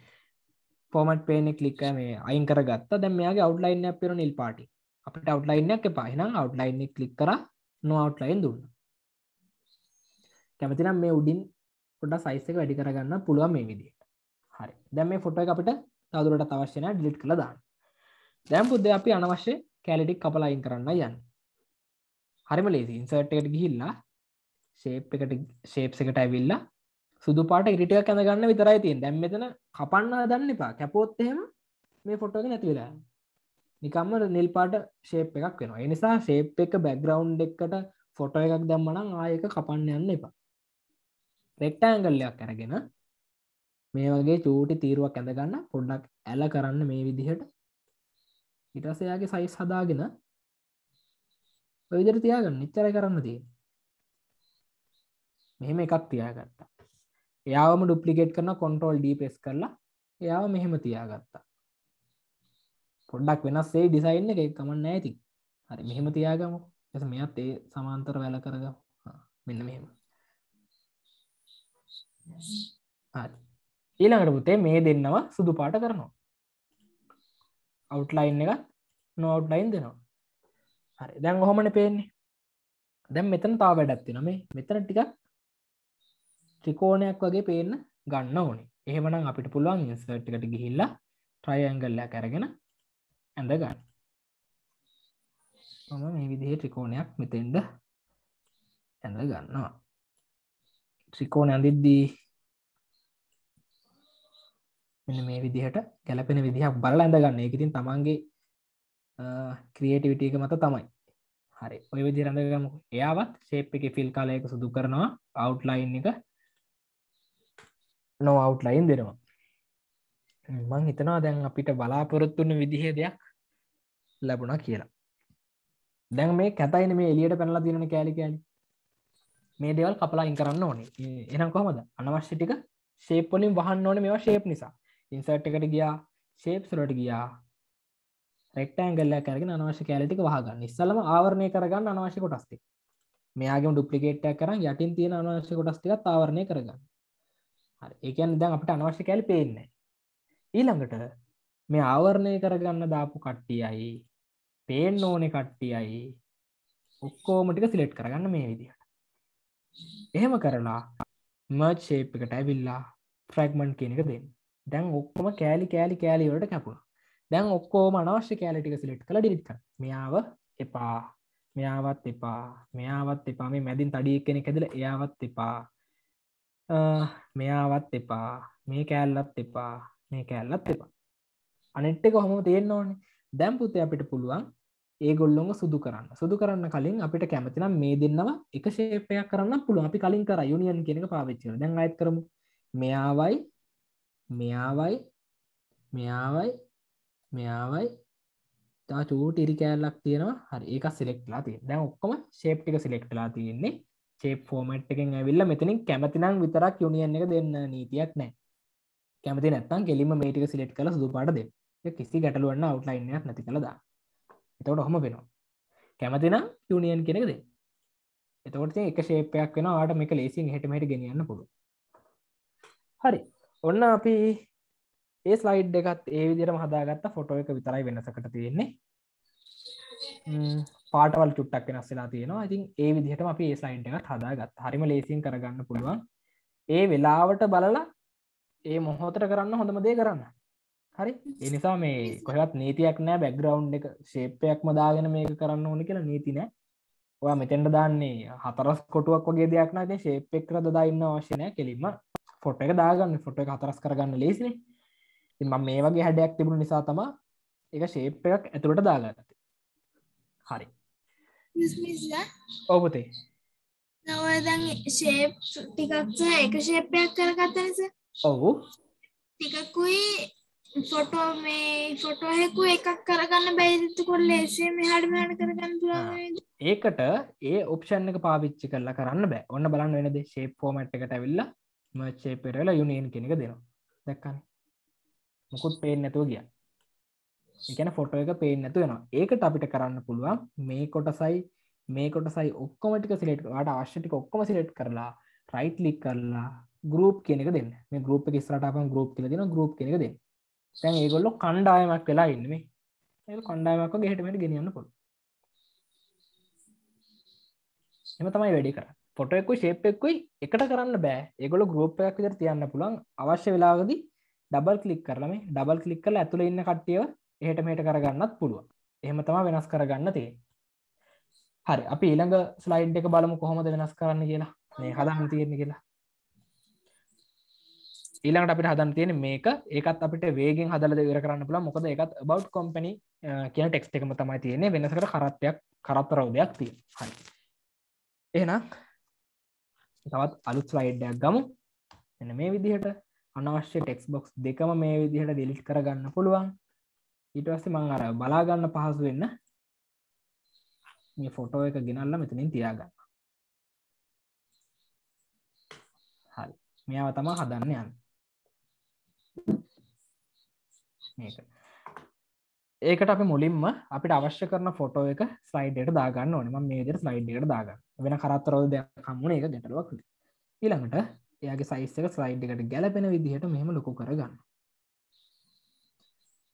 ෆෝමට් පේන එක ක්ලික් කරලා මේ අයින් කරගත්තා. දැන් මෙයාගේ අවුට්ලයින් එකක් පේන නිල් පාටි අපිට අවුට්ලයින් එකක් එපා. එහෙනම් අවුට්ලයින් එක ක්ලික් කරා නෝ අවුට්ලයින් දුන්නා. කැමති නම් මේ උඩින් පොඩ්ඩක් සයිස් එක වැඩි කරගන්න පුළුවන් මේ විදිහට. හරි. දැන් මේ ෆොටෝ එක අපිට තවදුරටත් අවශ්‍ය නැහැ. ඩිලීට් කරලා දාන්න. දැන් පුද්දේ අපි අනවශ්‍ය කැලි ටික කපලා අයින් කරන්න යන්නේ. හරිම ලේසි ඉන්සර්ට් එකට ගිහිල්ලා ෂේප් එකට ෂේප්ස් එකට ඇවිල්ලා සුදු පාට ඉරිට එකක් ඇඳ ගන්න විතරයි තියෙන්නේ. දැන් මෙතන කපන්න හදන්න එපා. කැපුවොත් එහෙම මේ ෆොටෝ එක නැති වෙලා යනවා. නිකම්ම නිල් පාට ෂේප් එකක් වෙනවා. ඒ නිසා ෂේප් එක බෑග්ග්‍රවුන්ඩ් එකට ෆොටෝ එකක් දැම්ම නම් ආයෙ එක කපන්න යන්න එපා. රෙක්ටෑන්ගල් එකක් අරගෙන මේ වගේ චූටි තීරුවක් ඇඳ ගන්න පොඩ්ඩක් ඇල කරන්න මේ විදිහට. ඊට පස්සේ එයාගේ සයිස් හදාගෙන ඔය විදිහට තියාගන්න. එච්චරයි කරන්න තියෙන්නේ. මෙහෙම එකක් තියාගත්තා. එයාවම ඩුප්ලිකේට් කරන කොන්ට්‍රෝල් ඩී ප්‍රෙස් කරලා එයාව මෙහෙම තියාගත්තා. පොඩ්ඩක් වෙනස් ඒ ඩිසයින් එක කමන්න ඇති හරි මෙහෙම තියාගමු. එස මෙයත් ඒ සමාන්තර වැල කරගමු. මෙන්න මෙහෙම. හරි. ඊළඟට පුතේ මේ දෙන්නවා සුදු පාට කරනවා. අවුට්ලයින් එක නෝට්ලයින් දෙනවා. හරි. දැන් ඔහොමන පේන්නේ. දැන් මෙතන තා වැඩත්ති නමේ මෙතන ටිකක් ත්‍රිකෝණයක් වගේ පේන්න ගන්න ඕනේ. එහෙමනම් අපිට පුළුවන් ඉන්සර්ට්කට ගිහිල්ලා ට්‍රයිඇංගල්ලයක් කරගෙන ඇඳ ගන්න. මම මේ විදිහේ ත්‍රිකෝණයක් මෙතෙන්ද ඇඳ ගන්නවා. ත්‍රිකෝණ ඇඳිද්දී මෙන්න මේ විදිහට ගැලපෙන විදිහක් බලලා ඇඳ ගන්න. ඒක ඉතින් තමන්ගේ ක්‍රියේටිවිටි එක මත තමයි. හරි. ඔය විදිහට ඇඳගමු එයාවත් ෂේප් එකේ ෆිල් කලර් එක සුදු කරනවා අවුට්ලයින් එක. නෝ අවුට්ලයින් දෙනවා. මං හිතනවා දැන් අපිට බලාපොරොත්තුන්න විදිහ දෙයක් ලැබුණා කියලා. දැන් මේ කැතයින මේ එලියට පැනලා තියෙන කෑලි කෑලි. මේ දේවල් කපලායින් කරන්න ඕනේ. එනම් කොහමද? අනවශ්‍ය ටික ශේප් වලින් වහන්න ඕනේ මේවා ෂේප් නිසා. ඉන්සර්ට් එකට ගියා ෂේප්ස් වලට ගියා. රෙක්ටෑන්ගල් එකක් අරගෙන අනවශ්‍ය කැලි ටික වහගන්න. ඉස්සලම ආවරණය කරගන්න අනවශ්‍ය කොටස් ටික. මෙයාගේම ඩුප්ලිකේට් එකක් කරන් යටින් තියෙන අනවශ්‍ය කොටස් ටිකත් ආවරණය කරගන්න. හරි. ඒ කියන්නේ දැන් අපිට අනවශ්‍ය කැලි පේන්නේ ඊළඟට මේ ආවරණය කරගන්න දාපු කට්ටියයි පේන්න ඕනේ කට්ටියයි ඔක්කොම ටික සිලෙක්ට් කරගන්න මේ විදිහට. එහෙම කරලා මර්ජ් ෂේප් එකට ඇවිල්ලා ෆ්‍රැග්මන්ට් කියන එක දෙන්න. දැන් ඔක්කොම කෑලි කෑලි කෑලි වලට කැපුණා. දැන් ඔක්කොම අනවශ්‍ය කෑලි ටික සිලෙක්ට් කරලා ඩිලීට් කරන්න මෙයාව එපා. මෙයාවත් එපා. මෙයාවත් එපා. මේ මැදින් තඩියෙක් කෙනෙක් ඇදලා එයාවත් එපා. මෙයාවත් එපා. මේ කෑල්ලත් එපා. මේ කෑල්ලත් එපා. අනෙට් එක කොහොම තියෙන්න ඕනේ? දැන් පුතේ අපිට පුළුවන් ඒගොල්ලොම සුදු කරන්න. සුදු කරන්න කලින් අපිට කැමතිනම් මේ දෙන්නවා එක ශේපයක් කරන්න පුළුවන්. අපි කලින් කර යුනියන් කෙනෙක පාවිච්චි කරලා දැන් ආයෙත් කරමු. මෙයාවයි මෙයාවයි මෙයාවයි මෙයාවයි. තා චූටි ඉරි කෑල්ලක් තියෙනවා. හරි ඒක සිලෙක්ට්ලා තියෙන දැන් ඔක්කොම ෂේප් ටික සිලෙක්ට්ලා තියෙන්නේ. ෂේප් ෆෝමැට් එකෙන් ඇවිල්ලා මෙතනින් කැමතිනම් විතරක් යුනියන් එක දෙන්න නීතියක් නැහැ. කැමති නැත්නම් කෙලින්ම මේ ටික සිලෙක්ට් කරලා සුදු පාට දෙන්න. ඒක කිසි ගැටලුවක් නැ අවුට්ලයින් එකක් නැති කරලා දාන්න. එතකොට ඔහොම වෙනවා. කැමතිනම් යුනියන් කෙනෙක දෙන්න. එතකොට ඉතින් එක ෂේප් එකක් වෙනවා. ඔයාලට මේක ලේසියෙන් එහෙට මෙහෙට ගෙනියන්න පුළුවන්. හරි. ඔන්න අපි ඒ ස්ලයිඩ් එකත් ඒ විදිහටම හදාගත්ත ෆොටෝ එක විතරයි වෙනසකට තියෙන්නේ. පාටවල් චුට්ටක් වෙනස් වෙලා තියෙනවා. ඉතින් ඒ විදිහටම අපි ඒ ස්ලයිඩ් එකත් හදාගත්තා. හරිම ලේසියෙන් කරගන්න පුළුවන්. ඒ වෙලාවට බලලා ඒ මොහොතට කරන්න හොඳම දේ කරන්න. හරි? ඒ නිසා මේ කොහෙවත් නීතියක් නෑ. බැක්ග්‍රවුන්් එක ශේප්පයක්ම දාගෙන මේක කරන්න ඕන කියලා නීති නෑ. ඔයා මෙතෙන්ට දාන්නේ හතරස් කොටුවක් වගේ දෙයක් නාති ශේප් එක් කර දන්න අවශ්‍යනය කෙලින්ම ෆොට එක දාගන්න. ෆොට එක හතරස් කරගන්න ලේසිනේ. ම මේ වගේ හැඩයක් තිබුණු නිසා තමා එක ශේප් එකක් ඇතුළට දාගන්න හරි. ඔබතේ නවදන් ශේප් ටිකක් එක ශේපයක් කරගත්ත නිස? ඔවු. ටිකකුයි ෆොටෝ මේ ෆොටෝහෙකු එකක් කරගන්න බැයිතු කොල් ලේසේ මෙහට මට කරගන්න පුළුවන් ඒකට ඒ ඔප්ෂන් එක පාවිච්චි කරලා කරන්න බෑ. ඔන්න බලන්න වෙනද ශේප් ෆෝමට් එකට ඇවිල්ලා මචේ පෙරලා යුනියන් කෙනෙක දෙනවා. දැක්කන්න මුකුත් පේෙන් නැතුව ගිය. එකන ෆොටෝ එක පේෙන් නැතු වෙනවා ඒකට අපිට කරන්න පුළුවන් මේ කොටසයි මේ කොටසයි ඔක්කොමටික සිලෙට් වාට අවශ්‍යටික ඔක්කොම සිලෙට් කරලා රයිට් ලික් කරලා ගරුප් කෙනෙක දෙන්න. මේ ගරුප් එක ස්රටපන් ගරුප් කියල දෙන ගරුප් කෙනෙක දෙන්න. තැන් ඒගොල්ලො කණ්ඩායමක් වෙලා ඉන්නම ඒ කණ්ඩායමක් ගෙහටමට ගෙනියන්න පොල් එම තමයි වැඩි කර ෆොට එක්කු ශේප් එක්කුයි එකට කරන්න බෑ. ඒගොල ගරුප් එකක් විතර තියන්න පුළන් අවශ්‍ය වෙලාගදි ඩබල් කලික් කරලම ඩබල් කලික් කල ඇතුළ ඉන්න කට්ටියව එහට මේට කරගන්නත් පුළුව එහෙම තම වෙනස් කරගන්න තිය හරි අපි ඊළඟ ස්ලයිඩ් එක බලමු කොහොමද වෙනස් කරන්න කියලා. මේ හදන්න තියෙන කියලා. ඊළඟට අපිට හදන් තියෙන මේක. ඒකත් අපිට වේගෙන් හදල දෙවර කරන්න පුළ මොකද එකත් බෞ් කොම්පනි කියන ටෙක්ස් එකම තමයි තියෙන්නේ. වෙනසකට කරත්තයක් කරත්තරවදයක් තිය හරි. එහෙනම් තවත් අලුත් ස්ලයිඩ්ඩයක් ගමු. එන්න මේ විදිහට. අනවශ්‍ය ටෙක්ස් බොක්ස් දෙකම මේ විදිහට ඩිලිට් කරගන්න පුළුවන්. ඊට පස්සේ මං අර බලාගන්න පහසු වෙන්න මේ ෆොටෝ එක ගෙනල්ල මෙතනින් තියාගන්න. හරි. මෙයාව තමා හදන්න යන්න. මේක. ඒකට අපි මුලින්ම අපිට අවශ්‍ය කරන ෆොටෝ එක ස්ලයිඩ්ට දාගන්න ඕනම මේ විදිහට ස්ලයිඩ් එකට දාගන්න. වෙන කරත්තරෝ දෙයක් කම්මුණ එක ගැටලුවක් ඊළඟට එයාගේ සයිස්සක ස්ලයිඩ් එකට ගැලපෙන විදිහට මෙහෙම ලොකු කරගන්න.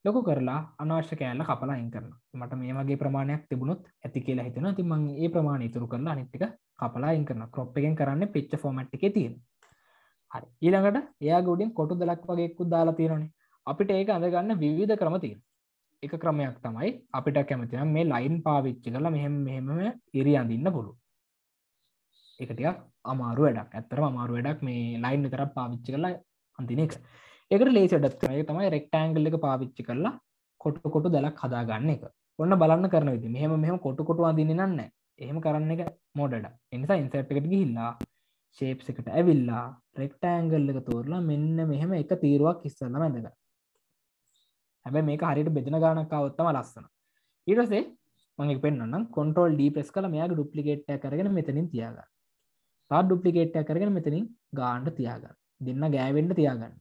ලොකු කරලා අනවශ්‍ය කෑල්ල කපලා අයින් කරන මට මේ වගේ ප්‍රමාණයක් තිබුණොත් ඇති කියලා හිතන ති මං ඒ ප්‍රමාණ ඉතුරු කරලා අනිත්තික කපලා අයින් කරන කොප් එකෙන් කරන්න පිච්ච ෆෝමට් එක තියෙන. හරි. ඊළඟට එයා ගොඩින් කොටු දලක් වගේක්කු දාලා තියෙනනේ අපිට ඒක අඳගන්න විවිධ ක්‍රම තියෙන එක ක්‍රමයක් තමයි අපිට කැමතිනම් මේ ලයින් පාවිච්චි කරලා මෙහෙම මෙහෙම ඉරි අඳන්න පුළු එකටියක් අමාරු වැඩක්. ඇත්තර අමාරු වැඩක් මේ ලයින් විතර පාවිච්චි කරලා අන්තින එක. එකට ලේසටත් තමයි රෙක්ටෑන්ගල් එක පාවිච්චි කරලා කොටු කොටු දලක් හදාගන්න එක. ඔන්න බලන්න කරන විදි මෙහම මෙහම කොටු කොටු අදින්න නන්න එහෙම කරන්න එක මෝඩඩ එනිසා ඉන්සට් එකට ගිහිල්ලා ශේප් එකට ඇවිල්ලා රෙක්ටෑන්ගල් එක තෝරලා මෙන්න මෙහෙම එක තීරුවක් ඉස්සන්න ඇඳක හැබැ මේක හරිට බෙදන ගානක්කාවත්තම ලස්සන. ඊටසේ මගේ පෙන්න්නම් කොන්ටෝල් ඩී ප්‍රෙස් කල මෙයාගේ ඩුප්ලිකේට් කරගෙන මෙතනින් තියාග තා ඩුප්ලිකේට් කරගෙන මෙතනින් ගාන්ඩ තියාගන්න. දෙන්න ගෑවෙන්ඩ තියාගන්න.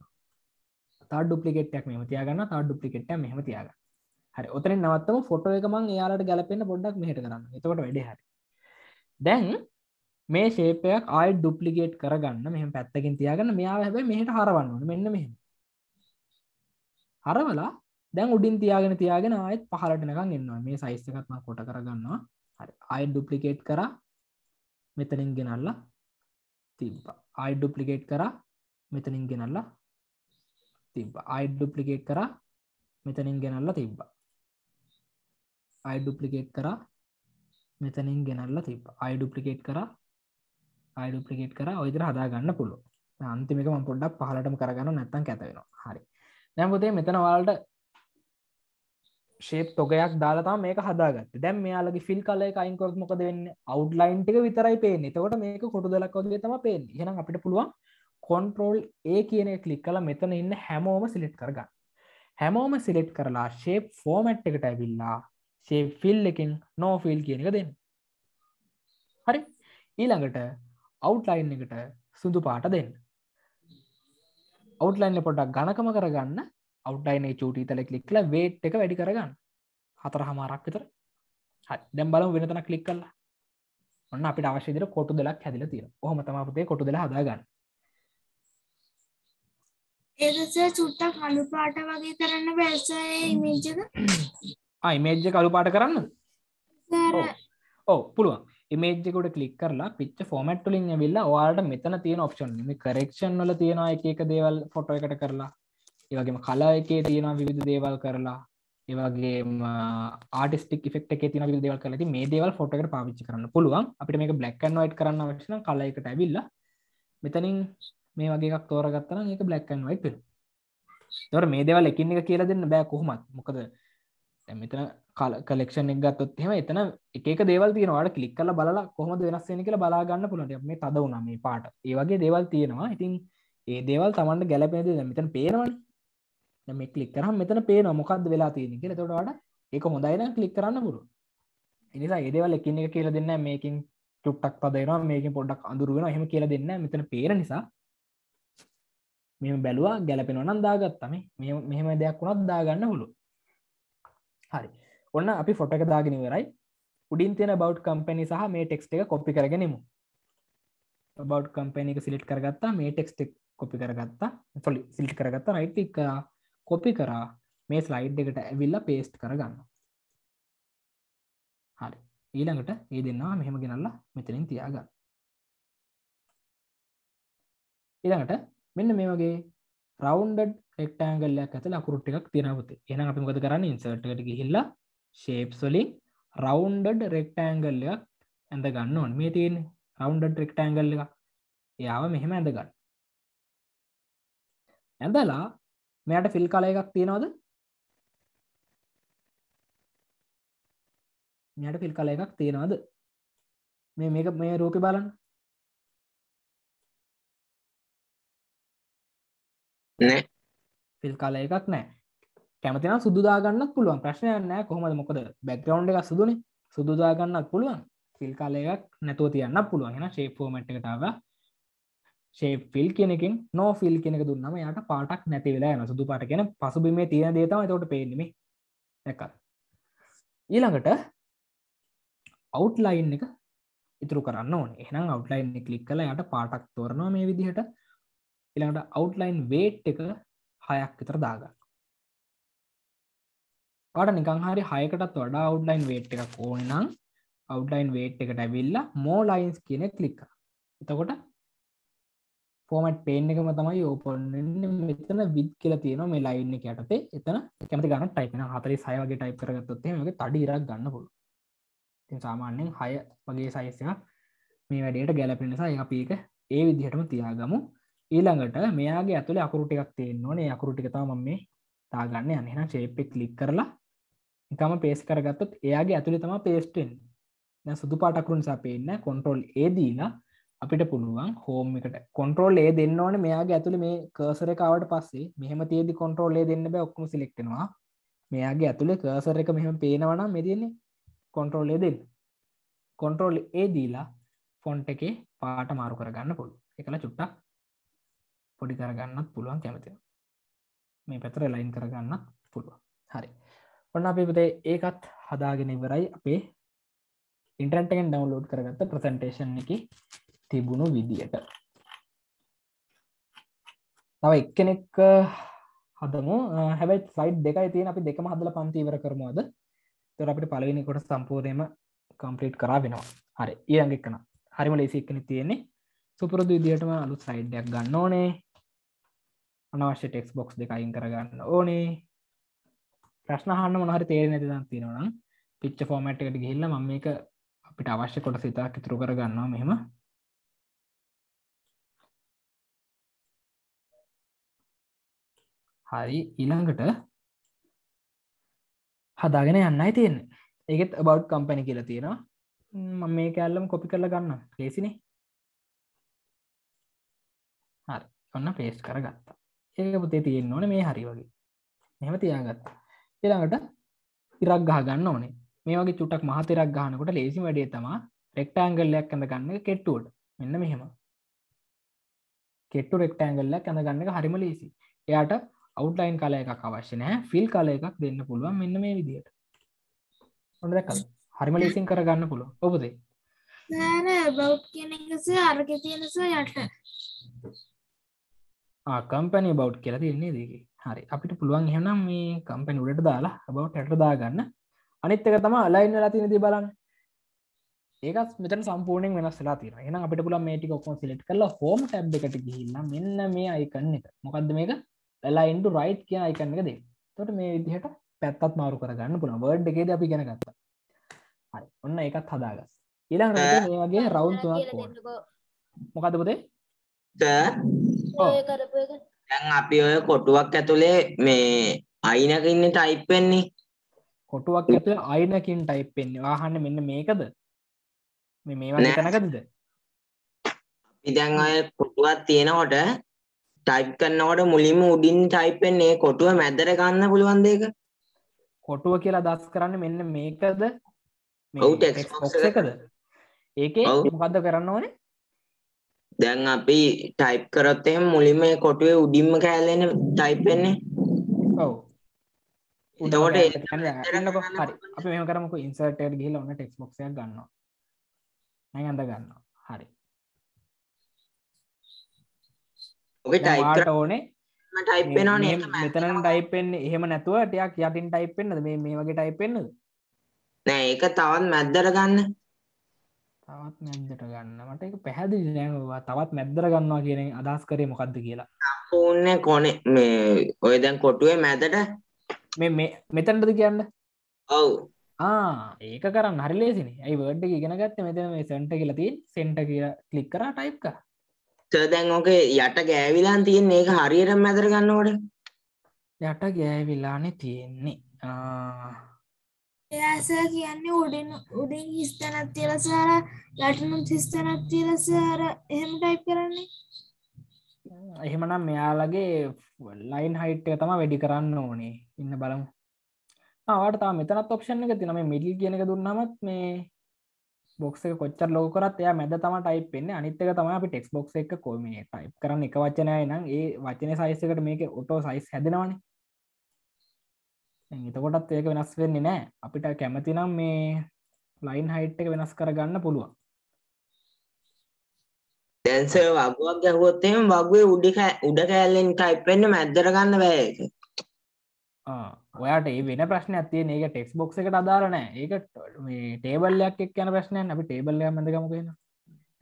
තා ඩුපලිකෙට්ක් මෙම තියාගන්න තා ඩුපලිකෙට් මෙහම තියාග හරි ඔතන නවත්තම. ෆොටෝ එක මං යාලට ගැලපෙන පොඩ්ඩක් මෙහට කරන්න. එතකට වැඩ හරි. දැන් මේ ශේපයක් ආය ඩුප්ලිකේට් කරගන්න. මෙහම පැත්තකින් තියාගන්න. මෙයා හැබ මෙහට හරවන්න මෙන්න මෙහෙම. හරවලා දැන් උඩින් තියාගෙන තියාගෙන ආයත් පහලටනකම් එන්නවා මේ සයිස්සකත්ම කොට කරගන්නවා. හරි ආය ඩුප්ලිකේට් කර. මෙතනින් ගෙනල්ලා තිබ්බ. ආයි ඩුප්ලිකේට් කර මෙතනින් ගෙනල්ලා තිබ අයි ඩුප්ලිකේට් කර මෙතනින් ගෙනල්ල තිබ්බ. අයි ඩුප්ලිකේට් කර මෙතනින් ගෙනල්ල තිබ අයි ඩුප්ලිකේට් කර අයි ඩුප්ලිකේට් කර ඔයිදර හදාගන්න පුළුව අන්තිමක ම පොඩ්ඩක් පහලටම කරගන්න නැත්තන් කැතවෙනවා හරි. නැම්පොතේ මෙතන වාල්ට ශේප් තොකයක් දාලතා මේක හදාගත් දැම් මෙයාලගේ ෆිල් කල අයින්කොත් මොකද වෙන්න? අවට්ලයින්ටික විතරයි පේන එතකොට මේක කොටු දලක් වගේ තම පේෙන් හෙන අපිට පුළුවන් කොන්ට්‍රෝල් ඒ කියන කලික් කල මෙතන ඉන්න හැමෝම සිලෙට් කරගන්න. හැමෝම සිලෙට් කරලා ශේප් ෆෝමට් එකට ඇවිල්ලා ශේ ෆිල් එකින් නෝෆිල් කියන එක දෙන්න. හරි? ඊළඟට අවුට්ලයින් එකට සුදු පාට දෙන්න. අවුට්ලයින්ල පොඩක් ගණකම කරගන්න. අවටයින චූටි තල කලික්ල වේට් එක වැඩි කරගන්න. හතර හමාරක් විතර දැම් බලම වෙනතන කලික් කල්ලා ඔන්න අපිට අවශ්‍යදර කොටු දෙලක් හැදිල තිය හොම තමපතේ කොටු දෙල හදාගන්න. ඒකස චුට්ටක් කළු පාට වගේ කරන්න බැස ඉමේජක අයිමේජ්ජ කළු පාට කරන්න? ඕ පුළුවන්. ඉමේජ්ජකොට කලික් කරලා පිච්ච ෆෝමට්ලින් විල්ලා වාට මෙතන තියෙන ඔප්ෂන් මේ කරෙක්ෂන් වල තියෙනවා එක දේවල් ෆොටෝ එකට කරලා ඒවගේම කලා එකේ තියෙනවා විවිධ දේවල් කරලා ඒවගේ ආටිස්ටික් ෆෙක්ට එක තින විල් දේවල් කරලති මේ දේවල් ෆොටකට පාවිච්චි කරන්න පුළුවන්. අපිට මේක බ්ලක්කන් වයිට කරන්න වශන කලා එකට ඇවිල්ල මෙතනින් මේ වගේ එකක් තෝරගත්තන ඒක බ්ලක්කන් වයි පෙල් තොර මේ දේවල් එකින් එක කියලා දෙන්න බෑ කොහොමත්. මොකද මෙතන කල කලෙක්ෂන් එක ගත්තොත් එහෙම එතන එක දේවල් තියෙනවාට කලික් කල බලලා කොහොමද වෙනස් වෙන කියලා බලාගන්න පුළුවන්. මේ තද වුණා මේ පාට. ඒ වගේ දේවල් තියෙනවා. ඉතින් ඒ දේවල් තමන්ට ගැලපෙනද මෙතන පේනවනේ. මේ කලික් කරහම මෙතන පේනවා මොකක්ද වෙලා තියෙන කියලා. එතකොට වඩා ඒක හොඳයි නම් ක්ලික් කරන්න පුළුවන්. ඒ නිසා ඒ දේවල් එකින් එක කියලා දෙන්න මේකින් චුට්ටක් තද වෙනවා මේකෙන් පොඩ්ඩක් අඳුර වෙනවා. එහෙම කියලා දෙන්න මෙතන පේන නිසා මෙම බැලවා ගැලපෙන නම් දාගත්තම මෙහෙම දෙයක් වුණත් දාගන්න හුළු හරි. ඔන්න අපි ෆොට එක දාගෙන ඉවරයි. උඩින් තියෙන බෞට් කම්පැනි සහ මේ ටෙක්ස්ට එක කොපි කරගෙනමු බෞට් කම්පැනි එක සිලිට් කරගත්තා. මේ ටෙක්ස්ට කොපි කරගත්තා. සොලි සිලිට් කරගත්තා. රයිට් එක කොපි කරා මේ ස්ලයිඩ් එකට ඇවිල්ලා පේස්ට් කරගන්න හරි. ඊළඟට ඒ දෙන්නවා මෙහෙම ගෙනල්ලා මෙතනින් තියාගන්න. ඊළඟට මෙන්න මේ වගේ රවන්ඩ රෙක්ටෑන්ගල්ලයක් ඇත ලකුරු ටිකක් තිනවත එන අපි මොකද කරන්න? ඉන්සර්ට්කට ගිහිල්ලා ශේප්සොලින් රවන්ඩ රෙක්ටෑන්ගල්ලයක් ඇඳ ගන්න ඕන්. මේ තියෙන රවන්ඩ රෙක්ටෑන්ගල්ල එක යාව මෙහෙම ඇඳගන්න. ඇඳලා මෙයට ෆිල් කල එකක් තියෙනවද? මෙයට ෆිල් කල එකක් තියෙනවද? මේ මේක මේ රූපි බලන්න. නෑ. ෆිල් කල එකක් නෑ. කැමතින සුදුදාගන්නත් පුළුවන්. ප්‍රශ්නය නෑ. කොහොමද? මොකද බැක්ග්‍රවන්් එක සුදුන. සුදුදාගන්නත් පුළුවන්. ෆිල් කාල එකක් නැතුව තියන්න පුළුවන්. එෙන ශේපෝමට් එකටාව ශේපිල් කෙනකින් නෝ ෆිල් කෙනෙක දුන්නම යට පාටක් නැති වෙලා යන සුදු පාට කියෙන පසුබිමේ තියෙන දේතම තවට පේනීම එක ඊළඟට අවට්ලයින් එක ඉතුරු කරන්න ඕන. එහනම් අවට්ලයින් කලික් කල යට පාටක් තෝරනවා මේ විදිහට. ඉළඟට අවට්ලයින් වේට් එක හයක් විතර දාගන්න. පාට නිකං හරි හයකටත් වඩා අවුඩ්ලයින් වේට් එකක් ඕන නම් අවුඩ්ලයින් වේට් එකට ඇවිල්ලා මෝ ලයින්ස් කියන කලික් එතකොට ෆෝමට් පේන් එකම තමයි ඕපන්න මෙතන විද් කියල තියෙන මේ ලයින්න එක යටතේ. එතන කැමති ගන්න ටයිපන හතරි සයවගේ ටයිප් කරගත්තොත්තේ මගේ තඩි ඉරක් ගන්න පුළු ති සාමාන්‍යෙන් හය වගේ සයිස්ක මේ වැඩට ගැලපෙන නිසා අපික ඒ විදිහටම තියාගමු. ඊළඟට මෙයාගේ ඇතුළ අකුරුටිකක් තියෙන්න ඕනේ. අකුරුටිකතාව මම මේ තාගන්න අනෙන ශේපෙක් ලික් කරලා එකම පේස් කරගත්තත් එයාගේ ඇතුළි තම පේස්ටෙන් සුදු පාටකරුන් සා පේන්න කොන්ට්‍රෝල් ඒදීලා අපිට පුළුවන් හෝම් එකට. කොන්ට්‍රෝල් ඒ දෙන්න ඕන. මෙයාගේ ඇතුළි මේ කර්සරකාවට පස්සේ මෙහම තිේදි කොන්ට්‍රෝල් ඒ දෙන්න බෑ. ඔක්කම සිලෙක්ටෙනවා මෙයාගේ ඇතුළේ කර්සර එක මෙහම පේනවන මෙතියන්නේ කොන්ට්‍රෝල් ඒ දෙන්න. කොන්ට්‍රෝල් ඒ දීලා ෆොන්ට එකේ පාට මාරු කරගන්න පුළු එකල චුට්ටක් පොඩි කරගන්නත් පුළුවන් කැමති මේ පැතර ලයින් කරගන්නත් පුළුවන්. හරි. ඔන්න අපි පුතේ ඒකත් හදාගෙන ඉවරයි අපේ ඉන්ටරන්ටෙන් ඩවන්ලෝඩ් කරගත්ත ප්‍රසන්ටේෂන් එක. තිබුණු විදියට. තව එක්කෙනෙක් හදමු. හැබයි සයිඩ් දෙකයි තියෙන අපි දෙකම හදල පන්තිීවර කරමුවද? තොර අපිට පලවෙනි කොට සම්පූර්යම කම්පලිට් කරා වෙනවා. හරි. ඒගක්කන හරිම ලේසි එක්කන තියෙන්නේ. සුපුරදු විදිහටම අලු සයිඩ්ඩයක් ගන්න ඕනේ. අනවශ්‍ය ටෙක්ස් බොක්ස් දෙක අයින් කරගන්න ඕනේ. ප්‍රශ්නහන්න මොනහරි තේර නැති දන් තියෙනවනම් පිච්ච ෆෝමට් එකට ගිහිල්ල ම මේක අපිට අවශ්‍ය කොට සිතා ඉතුරු කරගන්නවා මෙහෙම. හරි ඊළඟට හදාගෙන යන්නයි තියෙන ඒත් බෞ් කම්පැනි කියලා තියෙනවා. මම මේ කැල්ලම කොපි කරලා ගන්න ලේසිනේ හරි. ඔන්න පේස්් කරගත්තා. ඒක පුතේ තියෙන්න්න ඕන මේ හරි වගේ. මෙම තියාගත්තා. ඊළඟට ඉරක් ගහ ගන්න ඕනේ. මේ වගේ චුටක් මහතරක් ගහනකොට ලේසි වැඩේ තමා රෙක්ටෑන්ගල්ලයක් ඇඳ ගන්න කෙට්ටුවට මෙන්න මෙහෙම. කෙට්ටු රෙක්ටෑන්ගල්ලක් ඇඳ ගන්න එක හරිම ලේසි. එයාට අවුට්ලයින් කල එකක් අවශ්‍ය නෑ ෆිල් කල එකක් දෙන්න පුළුවන් මෙන්න මේ විදියට ඔොඩ දැකල් හරිම ලේසින් කරගන්න පුළුව ඔබදේ? නෑ බෞ් කියන එකස අරග තියෙනස යට. කම්පැනි බෞ් කියලා තියන්නේ දෙගේ හරි. අපිට පුළුවන් එහෙනම් මේ කම්පැනි උඩට දාලා බෞ් ට දාගන්න. අනිත්තක තම අලයින්න ලතින ති බලන්න. ඒකත් මෙතන සම්පූර්ණෙන් වෙනස් වෙලා තියෙන එන අපිට පුල මේටික ඔක්කොම සිලෙට් කරලා හෝම් ටැබ් එකට ගිහිල්ලා මෙන්න මේ අයිකන්න එක. මොකක්ද මේක ලයින්ඩු රයිට් කියන අයිකන්න එක දේ තොට මේ විදිහට පැත්තත් මාරු කරගන්න පුළ වර්ඩ් එකේද අපි ගැන ගත්තා. හරි. ඔන්න එකත් හදාගස් ඊළඟ මේ වගේ රවුන් තුනක් මොකද පුතේ? දැන් අපි ඔය කොටුවක් ඇතුළේ මේ අයිනක ඉන්න ටයිප් වෙන්නේ. කොටුවක් ඇතුළ අයිනකින් ටයිප් වෙන්නේ. වාහන්න මෙන්න මේකද? මේ මේ වගේ තැනකදද? ඉදැන් අය කොටුවක් තියෙනකොට ටයිප් කරන්නකොට මුලින්ම උඩින් ටයිප් වෙන්නේ කොටුව මැදර ගන්න පුළුවන් දෙක කොටුව කියලා දස් කරන්න මෙන්න මේකද. එකද? ඒකේ. මොකක්ද කරන්න ඕනේ? දැන් අපි ටයිප් කරොත් එහෙම මුලින්ම කොටුවේ උඩින්ම කෑල්ලෙන ටයිප් වෙන්නේ. ඔව්. ඉන්නකො හරි. අපි මෙම කරමක ඉන්සර්ටර් ගිහිල ඔන්න ටෙක්ස් බොක්ෂයක් ගන්නවා. අඳ ගන්නවා හරි ඔගේ ටයිප් වාට ඕනේ මෙතන ටයිපෙන් එහෙම නැතුව ටයක් යටින් ටයිපෙන්න්නද මේ මේ වගේ ටයිපෙන්න්නද නෑ ඒක තවත් මැද්දර ගන්න. තවත් මැද්දට ගන්න. මට එක පැහැදිලි නෑවා තවත් මැද්දර ගන්නවා කියන අදහස් කරේ මොකක්ද කියලා. සම්පූර්ණ කොනේ. මේ ඔය දැන් කොටුවේ මැදට. මේ මේ මෙතැන්ටද කියන්න? ඔව්. ආ ඒක කරන්න. හරිලේසින ඇයි එක ඉගෙන ගත්ත? මෙතන මේ සෙන්ට කියලති සෙන්ට කිය කලික් කර ටයිප් කර සර් දැන් ඕකේ යට ගෑවිලා තියෙන ඒක හරියට මැදට ගන්නකොට? යට ගෑවිලානේ තියෙන්නේ. එයාස කියන්නේ උඩින් උඩින් හිස්තනත් තියලසාර යටනුත් හිස්තනත් තියලසාර එහෙම ටයිප් කරන්නේ? එහෙමනම් මෙයාලගේ ලයින් හයිට් එක තම වැඩි කරන්න ඕනේ. ඉන්න බලමු. ආවට තා මෙතනත් ඔප්ෂන් එක තින මේ මිඩල් කියන එක දුන්නමත් මේ බොක්ස එක කොච්චර ලෝකරත් එයා මැද තම ටයිප් වෙන්න. අනිත්තක තම අපි ටෙක්ස් බොක්ස එක කොමේ ටයිප් කරන්න? එක වචනය නම් ඒ වචන සයිසකට මේක ඔටෝ සයිස් හැදෙනවානේ. එතකොටත් ඒක වෙනස් වෙන්නේ නෑ. අපිට කැමතිනම් මේ ලයින් හයිට් එක වෙනස් කරගන්න පුළුවන්. දැන් සර් වගුවක් ගැහුවොත් එහෙම වගුවේ උඩ උඩ කෑල්ලෙන් ටයිප් වෙන්න මැද්දට ගන්න බෑ ඒක. ඔයාට ඒ වෙන ප්‍රශ්න ඇතිය ඒක ටෙක්ස් බොක්ස එකට අදාරනෑ ඒක ටේබල්ලයක් යන ප්‍රශ්නය අපි ටේබල්ලය මඳකම කියෙන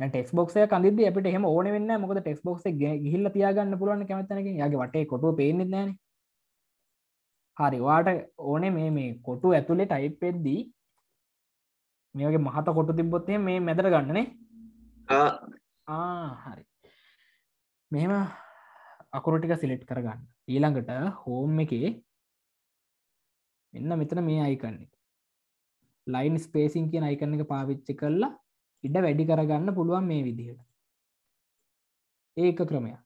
ටෙක්ස් බොක්සය කන්දිද අපට එහම ඕන වෙන්න මොකද ටෙක්ස් බොක්ස ගිහිල්ල තියාගන්න පුළුවන් කැමතනක යගේ වටේ කොටුව පේනෙ නෑන හරි වාට ඕනේ මේ මේ කොටු ඇතුළේ ටයිප් එද්දී මේගේ මහත කොටු තිබොත්තේ මේ මැදර ගන්නනේ හරි. මෙම අකුරටික සිලෙට් කරගන්න. ඊළඟට හෝම් එකේ එන්න මෙතන මේ අයිකන්නේ ලයින් ස්පේසින් කියන අයිකන්න එක පාවිච්චි කරලා ඉඩ වැඩි කරගන්න පුළුවන් මේ විදිහට. ඒක ක්‍රමයක්.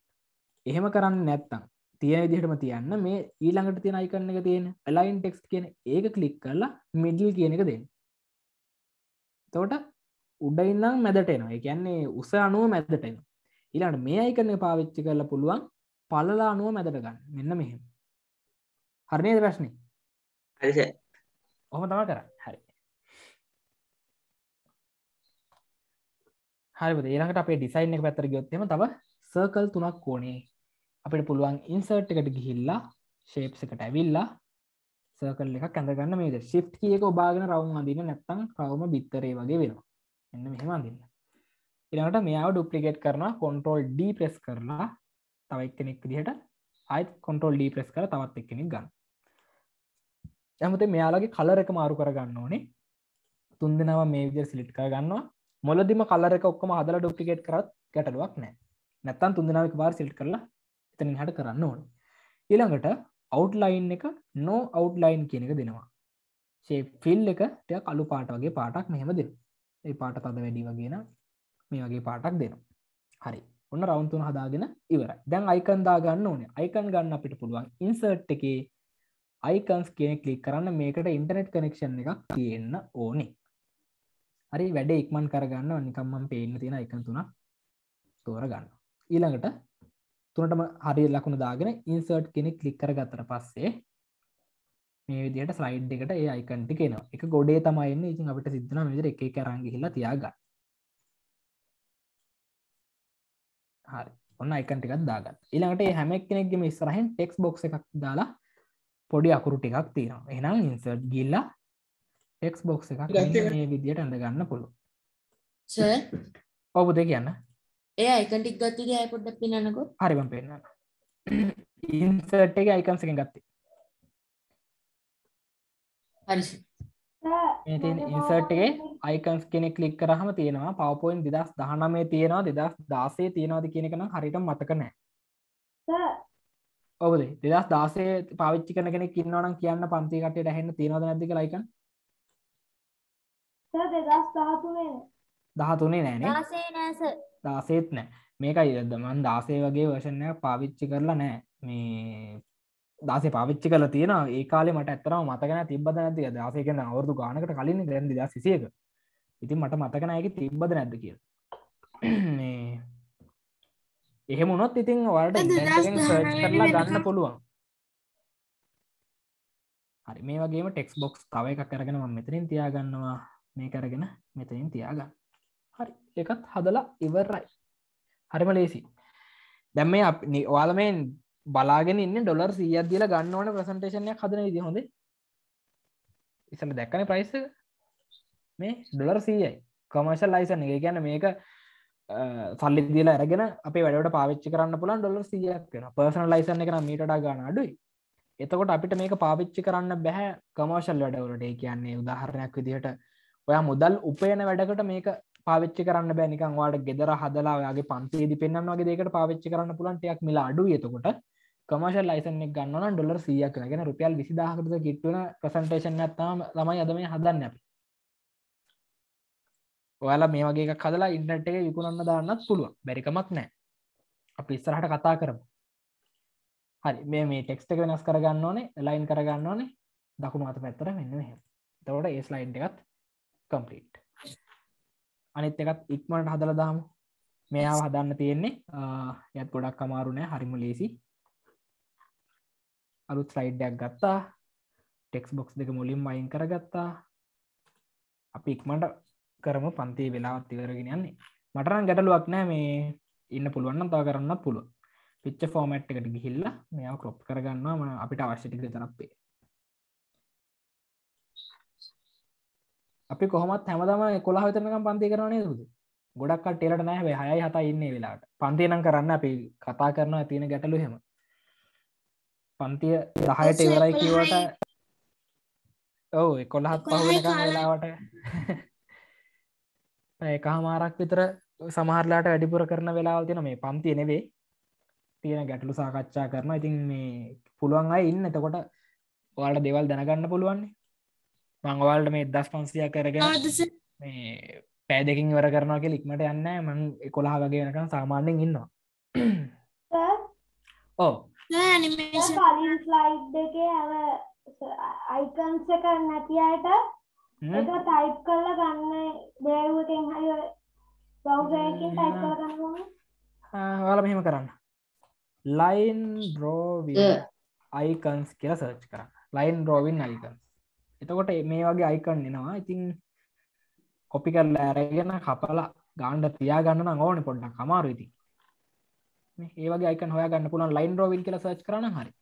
එහෙම කරන්න නැත්තම් තියෙන විදිහටම තියන්න මේ ඊළඟට තියෙන අයිකන්න එක තියෙන ලයින් ටෙක්ස් කියන ඒක කලික් කරලා මිඩල් කියන එක දෙන්න. තෝට උඩයින්නම් මැදට එනවා. එකන්නේ උස අනුව මැදට එන ඊලාට මේ අයිකන්න පාවිච්චි කරලා පුළුවන් පලලා අනුව මැදට ගන්න. මෙන්න මෙහෙම. හරණය ප්‍රශ්නය හරි ඔහම තම කර හරි. හරි ඒනකට අපේ ඩිසයින් එක පැත්තර ගොත්තෙම තව සර්කල් තුනක් ඕනේ. අපිට පුළුවන් ඉන්සර්ට් එකට ගිහිල්ලා ශේප්ස එකට ඇවිල්ලා සර්කල් එක කැඳගන්න මේ ශිප් කියක ඔබාගෙන රවුම් අදින නැත්තං රවම බිත්තරේ වගේ වෙනවා. එන්න මෙහෙම අදින්න ඉළඟට මෙයාව ඩුප්ලිකේට් කරන කොන්ට්‍රෝල් ඩ ප්‍රෙස් කරලා තව එක්කෙනෙක් දිහට අයිත් කොන්ට්‍රෝල් ඩ ප්‍රෙස් කර තවත් එක්කෙනෙක් ගන්න. ඇමත මෙයාලගේ කලර එක මාරු කරගන්න ඕනේ. තුන් දෙනාව මේ විදිර සිලිට් කරගන්නවා. මොලදිම කලර එක ඔක්කම හදල ඩුප්ලිකේට් කරත් ගැටලුවක් නෑ නැත්තන් තුන් දෙනාවක බාර සිල්ට් කරලා එතන හට කරන්න ඕන. ඊළඟට අවට්ලයින් එක නෝ අවට්ලයින් කියන එක දෙනවා. ශේ ෆිල් එක ටය කලු පාට වගේ පාටක් මෙහෙම දෙ ඒ පාට තද වැඩි වගේන මේ වගේ පාටක් දෙනවා. හරි. ඔන්න රවන්තුන් හදාගෙන ඉවර දැන් අයිකන්දා ගන්න ඕන. අයිකන් ගන්න අපිට පුළුවන් ඉන්සර්ට් එකේ අයිකන්ස් කියන කලික් කරන්න මේකට ඉන්ටනෙට් කනෙක්ෂන් එකක් තියෙන්න ඕනේ. හරි වැඩ ඉක්මන් කරගන්න. නිකම්මම් පේන්න තියෙන එකන් තුන තෝරගන්න ඊළඟට තුනටම හරි ලකුණු දාගෙන ඉන්සර්ට් කෙනෙක් කලික් කර ගත්තර පස්සේ මේ විදියට ස්ලයිඩ් එකට ඒ අයිකන්ටි කියෙනවා එක ගොඩේ තමයින්න ඉතින් අපිට සිද්ධන විදිර එක කරංගිහිලා තියාගන්න. හරි. ඔන්න අයිකන්ටිකත් දාගත් ඊළඟට හැමක් කෙනෙක්ගේම ඉස්සරහෙන් ටෙක්ස් බොක්ස එකක් දාලා පොඩි අකුරු ටිකක් තියෙනවා. එනම් ඉන්සර්ට් ගිල්ලා ටෙක්ස් බොක්ස එකක් මේ විදියට ඇඳ ගන්න පුළු ඔබුද කියන්න. ඒ අයිකටික් ගත්ති ය පොඩ්ඩ පිනනකො හරිම පෙන්න්න ඉන්සර්ට් එක අයිකන්සක ගත්තේ. හරි ඉන්සර්ට්ගේ අයිකන්ස් කෙනෙ කලික් කරහම තියෙනවා පවපොයින් දෙදස් දහනමේ තියෙනවා දෙදස් දාසේ තියෙනවාද කියනකන හරිට මතක නෑ ඔබද දෙදස් දාසේ පාවිච්චි කන කෙනෙ කින්නවනම් කියන්න පන්තිකට හැන්න තියෙනවද නැතික ලයිකන් දහතුනේ නෑනේ දාසේත් නෑ. මේකයි දමන් දාසේ වගේ වර්ෂණයක් පාවිච්චි කරලා නෑ. මේ දාසේ පාවිච්චි කල තියෙන ඒ කාලේ මට ඇත්තරම මතකන තිබ්බද නැති දාසේ කියන අවුරදු ගානකට කලින් දැන් දා සිසියක ඉතින් මට මතකනයක තිබ්බද නැද්ද කිය එහෙම උනොත් ඉතින් වලට කරලා ගන්න පුළුවන්. හරි මේ වගේම ටෙක්ස් බොක්ස් තව එකක් කරගෙන මෙතරින් තියාගන්නවා. මේ කරගෙන මෙතනින් තියාගන්න. හරි එකත් හදලා ඉවරයි. හරිම ලේසි දැම් මේ ඔයාලමෙන් බලාගෙන ඉන්න ඩොලර් සියත් දිල ගන්න ඕන ප්‍රසන්ටේෂනයක් හදන විදි හොඳ. ඉසම දැක්කන ප්‍රයිස් මේ ඩොලර් සීයයි. කමර්ශල් ලයිසන් එක. ගැන මේක සල්ලි දිලා ඇරගෙන අපේ වැඩට පාවිච්චි කරන්න පුලන් ඩොලර් සියක් වෙන පර්සන ලයිසන් එක මීට ගන්න අඩුයි. එතකොට අපිට මේක පාවිච්චි කරන්න බැහැ කමර්ශල් වැඩවලට. ඒ කියන්නේ උදාහරණයක් විදිහට ඔයා මුදල් උපයන වැඩකට මේක පාවිච්චි කරන්න බැනිකන් වාට ගෙදර හදලාගේ පන්තිේදි පෙන්න්න වගේ දෙකට පාවිච්චි කරන්න පුලන්ටයක් මිලා අඩු එතකොට. කමර්ශල් ලයිසන් එක ගන්න ඩොලර් සියක් ගෙන රුපියල් විසිදාහකරද කිට්වන ප්‍රසන්ටේෂන් ඇත්තම තමයි අදම හදන්න අපි. ඔයාලා මේ වගේ කදලා ඉන්නට එක විකුණන්න දාන්නත් පුළුව බැරිකමක් නෑ. අපි ඉස්සරහට කතා කරමු. හරි මේ මේ ටෙක්ස්ට එක වෙනස් කරගන්න ඕනේ ලයින් කරගන්න ඕනේ. දකුණු අත පැත්තර මෙන්න මෙ තවට ඒ ස්ලයින්් එකත් කම්පලීට් අනිත් එකත් ඉක්මට හදල දාමු. මෙයා හදන්න තියෙන්නේ යත් ගොඩක් අමාරුනෑ හරිම ලේසි අලුත් ස්ලයිඩ්ඩයක් ගත්තා. ටෙක්ස් බොක්ස් දෙක මුලින් මයින් කරගත්තා. අපි ඉක්මට කරම පන්තිේ වෙලාවත් ඉවරගෙන යන්නේ. මටරන් ගැටලුවක් නෑ මේ ඉන්න පුළුවන්න තා කරන්න පුළුව පිච්ච ෆෝමට් එකට ගිහිල්ල මෙයා කොප් කරගන්නම අපිට අවශ්‍යටික තරපේ අපි කොහොමත් හැමදම කොලා හතනකම් පන්ති කරනේ දුද ගොඩක් ටෙලට නෑ හයයි හතා ඉන්න වෙලාට පන්තියනම් කරන්න අපි කතා කරනවා තියෙන ගැටලු හෙම පන්තිය දහයට ඉවරයි කිවට ඔව කොළහත් පහුවනකම් වෙලාවට එකහමාරක් විතර සමහරලාට වැඩිපුර කරන වෙලාවල් තින මේ පන්තිය නෙවේ තියෙන ගැටලු සාකච්ඡා කරන ඉතින් මේ පුළුවන් අයි ඉන්න. එතකොට ඔයාට දෙවල් දැනගන්න පුළුවන්නේ. මංගවල්ට මේ දස් පන්සියක් කරගෙන මේ පෑදකින් වර කරනවා කෙලික්මට යන්න මං කොලා වගේ වෙනකම් සාමාන්‍යෙන් ඉන්නවා. ඕ කලින් ස්ලයිඩ් එකේ අව අයිකන්ස එක නැති අයට එක ටයිප් කරලා ගන්න බෑවුවටෙන් හරි බෞසයකින් ටයිප් කරගන්න ඔයාල මෙහෙම කරන්න. ලයින් රෝවි අයිකන්ස් කියලා සර්ච් කරන්න. ලයින් රෝවින් අයිකන්ස් එතකොට මේ වගේ අයිකන් එනවා. ඉතින් කොපි කරලා ඇරගෙන කපලා ගාන්ඩ තියා ගන්න ඕන පොඩ්ඩක් කමාරු ඉති ඒ වගේ අයිකන් හොයා ගන්න පුළන් ලයින් රෝවිල් කියලා සර්ච් කරන හරි.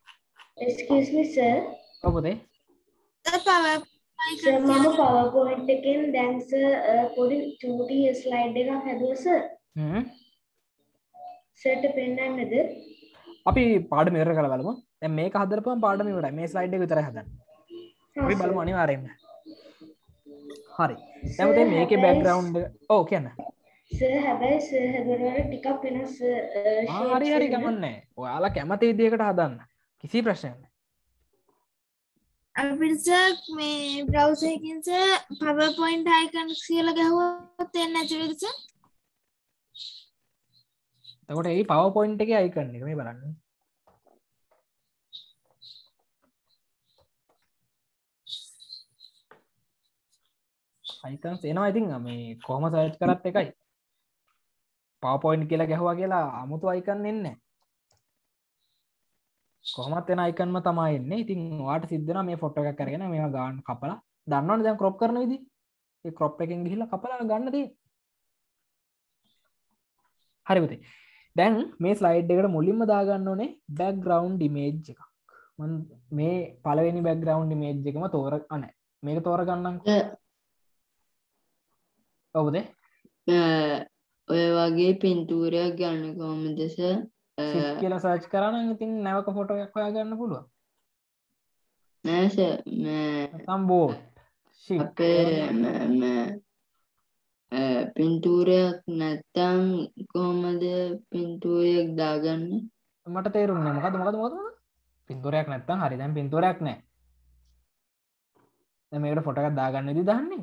ඔබදේ මම පවපොයින්ට් එකෙන් දැන්ස පොඩි චූටි ස්ලයිඩ් එකක් හැදුවස සට පෙන්න්නන්නද අපි පාඩ මෙර කළ බලමු මේ හදරපම පාඩමට මේ ස්ලයිඩ් එක විතර හදන්න අපි බලමු අනිවාරෙන්න්න හරි ඇමතේ මේක බැක්ග්‍රවන්් ඕ කියන්න හැබැයි සහදරට ටිකක් වෙනස් හරි හරි ගමන්නේ ඔයාලා කැමති ඉදිකට හදන්න කිසි ප්‍රශ්නයන්න අපිරිසක් මේ බ්‍රවසයකින්ස පව පොයින්ට් අයිකන් කියල ගැහුවත් එන්න ඇතිවිස තකොට ඒ පව පොයින්ට් එක අයිකන්න එක මේ බලන්න. අයිකන්ස් එනවා ඉතින් මේ කොහම සයිට් කරත් එකයි. පවපොයින්් කියලා ගැහවා කියලා අමුතු අයිකන්න එන්න කොහමත් එන අයිකන්ම තමයි එන්නේ. ඉතින් වාට සිද්ධන මේ ෆොට්ට එක කරගෙන මේ ගාන් කපලා. දන්නවන දැන් කොප් කරන විදි ඒ කොප් එකෙන් ගිහිල කපලා ගන්නද හරිපති දැන් මේ ස්ලයිඩ් එකට මුලින්ම දාගන්න ඕනේ බැක්ග්‍රවන්් ඩිමේජ් එකක්. මේ පලවෙනි බැක්ග්‍රවන්් ඩිමේජ් එකම තෝර අන මේක තෝරගන්න ඔවුද ඔය වගේ පින්තූරයක් ගන්න කොමදෙස කියලා සර්ච් කරන්න ඉතින් නැවක ෆොටෝයක් හොයා ගන්න පුළුව නැස අපේ පින්තූරයක් නැත්තං කොහොමද පින්තූරයක් දාගන්න? මට තේරුම් මොකද මොකද මොද පින්තුරයක් නැත්තම් හරි. දැන් පින්තුරයක් නෑ. මේකට ෆොටකක් දාගන්න දි දන්නේ?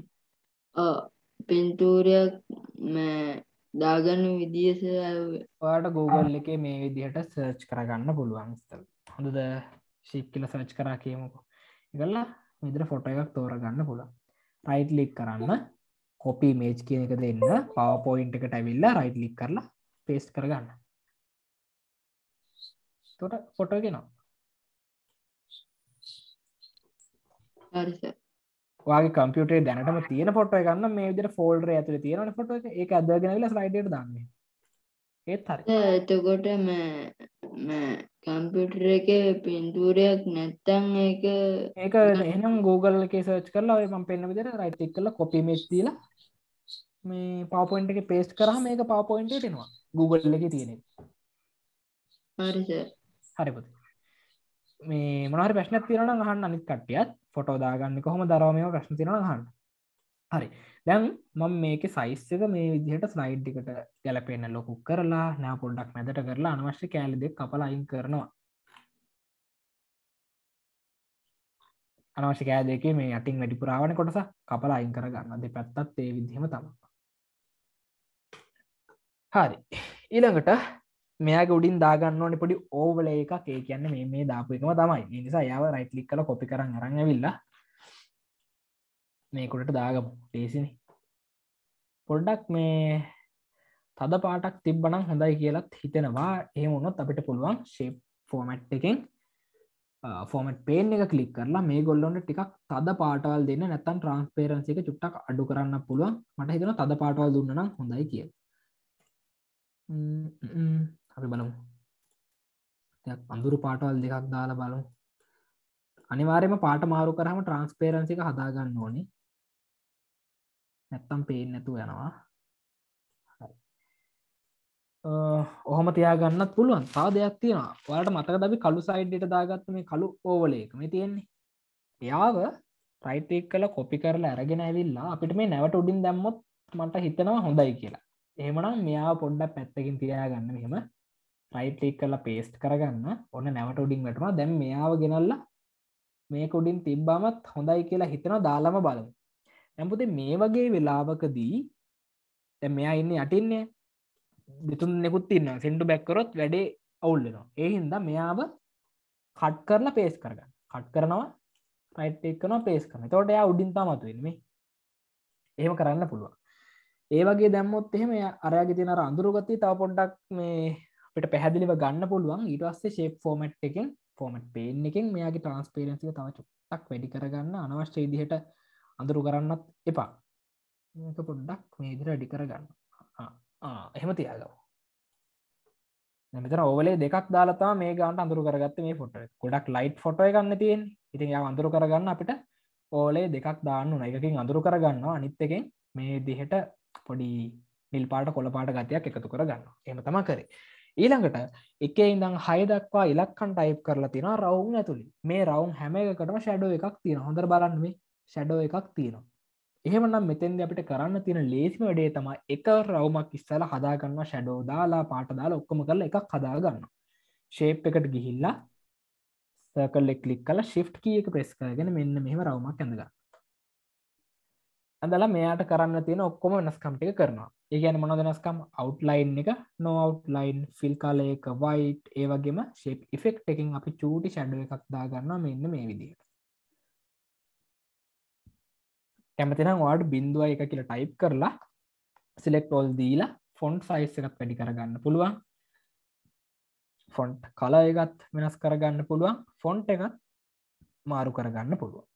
පින්තූරයක් දාගන්න විදිස ඔයාට Google එක මේ විදිහට සර්ච් කරගන්න පුළුවන් ස්තල් හොඳද? ශිප් කියල සර්ච් කරා කියමුකු. එකල්ලා විදිර ෆොට එකක් තෝරගන්න පුළ රයිට් ලික් කරන්න කොපි මේජ් කියන එක දෙන්න පව පොයින්ට එකට ඇවිල්ලා රයිට් ලික් කරලා පේස්ට කරගන්න. තොට ෆොටෝ ගෙනවා හරි සර් වගේ කම්පියුටේ දැනටම තියෙන ෆොටෝ එක ගන්න මේ විදිහට ෆෝල්ඩර් ඇතුලේ තියෙනවනේ ෆොටෝ එක. ඒක අදගෙන ඇවිල්ලා ස්ලයිඩ් එකට දාන්නේ ඒත් හරි. එතකොට කම්පියුටර් එකේ පින්තූරයක් නැත්තම් ඒක ඒක එහෙනම් Google එකේ සර්ච් කරලා ඔය මම පෙන්න විදිහට රයිට් ක්ලික් කරලා copy image දීලා මේ PowerPoint එකේ paste කරාම මේක PowerPoint එකට එනවා. Google එකේ තියෙන එක. හරි සර් හරි පුතේ. මේ මොනවා හරි ප්‍රශ්නයක් තියෙනවා නම් අහන්න අනිත් කට්ටියත් ෆොටෝ දාගන්නේ කොහොමද අරව මේව ප්‍රශ්න තියෙනවා නම් අහන්න. හරි. දැන් මම මේකේ size එක මේ විදිහට slide එකට ගැලපෙන්න ලොකු කරලා නෑ පොඩ්ඩක් මැදට කරලා අනවශ්‍ය කෑලි දෙක කපලා අයින් කරනවා. අනවශ්‍ය කෑ දෙකේ මේ යටින් වැඩිපුර ආවන කොටස කපලා අයින් කරගන්න දෙපැත්තත් ඒ විදිහම තමයි. හරි. ඊළඟට මෙයාගේ උඩින් දාගන්න ඕනේ පොඩි ඕවල එකක් ඒ කියන්නේ මේ මේ දාපු එකම තමයි. ඒ නිසා යාව රයිට් ක්ලික් කරලා කොපි කරන් අරන් ඇවිල්ලා මේ කුඩට දාගමු. ලේසිනේ. පොඩ්ඩක් මේ තද පාටක් තිබ්බනම් හොඳයි කියලත් හිතෙනවා. එහෙම වුණොත් අපිට පුළුවන් shape format එකෙන් ෆෝමට් පේන් එක කලික් කරලා මේ ගොල්ලොන්ට ටිකක් තද පාටවල් දෙන්න නැත්තම් ට්‍රන්ස්පේරන්සි එක චුට්ටක් අඩු කරන්න පුළුවන් මට හිතෙනවා තද පාටවල් දුන්න නම් හොඳයි කියලා අපි බලමු. අඳුරු පාටවල් දෙකක් දාලා බලමු. අනිවාර්යයෙන්ම පාට මාරු කරාම ට්‍රාන්ස්පේරන්සි එක හදාගන්න ඕනේ. නැත්තම් පේන්නේ නැතුව යනවා. ඔහොම තියාගන්නත් පුළුවන්. තා දෙයක් තියෙනවා. වලට මතක දබි කළු සයිඩ්ඩට දාගත්ත මේ කළු ඕවලේක මේ තියෙන්නේ? එයාව රයිටක් කල කොපි කරලා ඇරගෙන ඇවිල්ලා අපිට මේ නැවට උඩින් දැම්මොත් මට හිතනවා හොඳයි කියලා. එහෙමනම් මෙයා පොඩ්ඩක් පැත්තකින් තියාගන්න මෙහෙම. රයිටක් කරලා පේස්ට් කරගන්න. ඔන්න නැවට උඩින් වැටුණා. දැම් මෙයාව ගෙනල්ලා මේක උඩින් තිබ්බාමත් හොඳයි කියලා හිතනවා. දාලාම බලමු. ඇපුති මේ වගේ වෙලාවකදී මෙයා ඉන්න යටින්නේ. දෙතුන් නෙකුත් ඉන්න සෙන්ටු බැක්කරොත් වැඩේ අවුල්ලනවා ඒ හින්දා මෙයාව කට් කරලා පේස් කරගන්න. කට් කරනවා රයිට් එක්කනවා පේස් කරන තෝට එයා උඩින් තමතු වෙන්නේ එහෙම කරන්න පුළුවන්. ඒ වගේ දැම්මොත් එහෙම අරයාගේ තින අඳුරුගත්තී තව පොඩ්ඩක් මේ අපිට පැහැදිලිව ගන්න පුළුවන් ඊට අස්සේ ශේප් ෆෝමට් එකෙන් ෆෝමට් පේන් එකෙන් මෙයාගේ ට්‍රන්ස්පේරන්සික තව චුට්ටක් වැඩි කරගන්න අනවශ්‍ය ඉදිහට අඳුරු කරන්නත් එපා. මේක පොඩ්ඩක් මේ ඉදිර අඩි කරගන්න. එහෙම තියාගව මෙතර ඕවලේ දෙකක් දාලතා මේ ගාන්ට අඳුරු කරගත්ත මේ ෆොට ගොඩක් ලයිට් ෆොට ගන්න තියෙන් ඉතින් යා අඳුරු කරගන්න අපිට ඕලේ දෙකක් දාන්න නයකින් අඳුරු කරගන්න අනිත් එකෙන් මේ දිහට පොඩි නිල් පාට කොළ පාට ගතියක් එකතු කරගන්න එම තම කරේ. ඊළඟට එකේ ඉඳං හය දක්වා ඉලක්කන් ටයිප් කරලා තින රවුන් ඇතුළි මේ රවුන් හැම එකටම ෂැඩෝ එකක් තියෙන හොඳර බලන්න මේ ෂැඩෝ එකක් තියෙනවා. එහෙමනම් මෙතෙන්ද අපිට කරන්න තියෙන ලේසිම වැඩේ තමයි එක රවමක් ඉස්සල හදාගන්න ෂැඩෝ දාලා පාට දාලා ඔක්කොම කරලා එකක් හදාගන්න ශේප් එකට ගිහිල්ලා සර්කල් එක්ලික් කල ශිෆ් කිය එක ප්‍රෙස් කරගෙන මෙන්න මෙහම රවමක් ඇඳගන්න. ඇඳලා මෙයාට කරන්න තියෙන ඔක්කොම වෙනස්කම්ටික කරනවා. ඒගැන මොන දෙනස්කම් අවට්ලයින් එක නොවට්ලයින් ෆිල් කාල එක වයිට් ඒ වගේම ශේප් ඉෆෙක්් එකින් අපි චූටි ෂැඩුව එකක් දාගන්න මෙන්න මේ විදිහට කැමතිනම් වාඩ බින්දුව එක කියලා ටයිප් කරලා සිලෙක්ටෝල් දීලා ෆොන්ට් සයිස් එකත් වැඩි කරගන්න පුළුවන්. ෆොන්ට් කල එකත් වෙනස් කරගන්න පුළුවන්. ෆොන්ට් එකත් මාරු කරගන්න පුළුවන්.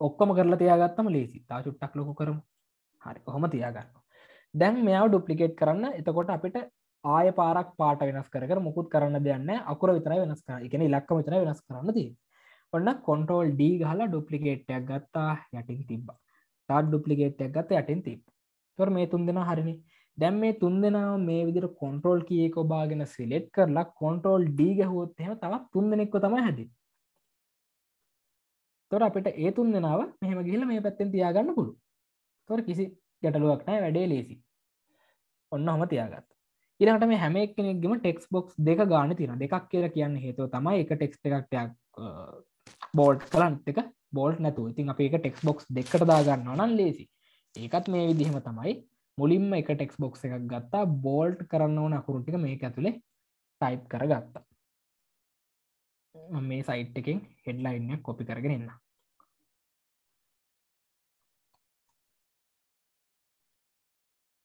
ඔක්කොම කරලා තියාගත්තම ලේසි තා චුට්ටක් ලොකු කරමු. හරි කොහොම තියාගන්න? දැන් මෙයාව ඩුප්ලිකේට් කරන්න. එතකොට අපිට ආය පාරක් පාට වෙනස් කර මුකුත් කරන්න දෙන්න අකුර විතර වෙනස් කර එකන ඉලක්ක විතර වෙනස් කරන්න දී ඔන්න කොන්ටෝල් ඩී ගහලා ඩුප්ලිකේට්යක් ගත්තා. යටින් තිබ්බා. තාත් ඩුප්ලිකේට්යක් ගත්ත යටින් තිබ් තොර මේ තුන් දෙෙන හරිනි. දැම් මේ තුන් දෙනා මේ විදිර කොන්ට්‍රෝල් කියක ඔබාගෙන සිලෙට් කරලා කොන්ටෝල් ඩී ගහුවොත් එම තවත් තුන් දෙනෙක්ව තමයි හැදි තොර අපිට ඒ තුන් දෙනාව මෙහම ගිහිල මේ පැත්තෙන් තියාගන්න පුළු තොර කිසි ගැටලුවක් නෑ වැඩේ ලේසි ඔන්න හොම තියාගත් ඉරට මේ හැම කෙනෙක්ගම ටෙක්ස් බොක්ස් දෙක ගාන තින දෙකක් කියලා කියන්න හේතුව තමයි එක ටෙක්ස් එකක්ටයක් බෝල්ට් කරන්ට එක බෝල්ට් නැතු ඉතින් අප එක ටෙක්ස් බොක්ස් දෙකට දාගන්න නන් ලේසි ඒකත් මේ විදිහෙම තමයි. මුලින්ම එක ටෙක්ස් බොක්ස් එකක් ගත්තා බෝල්ට් කරන්න ඕන අකුරුටික මේ ඇතුළේ ටයිප් කර ගත්තා මේ සයිට් එකෙන් හෙඩ්ලයින්නයක් කොපි කරගෙන එන්න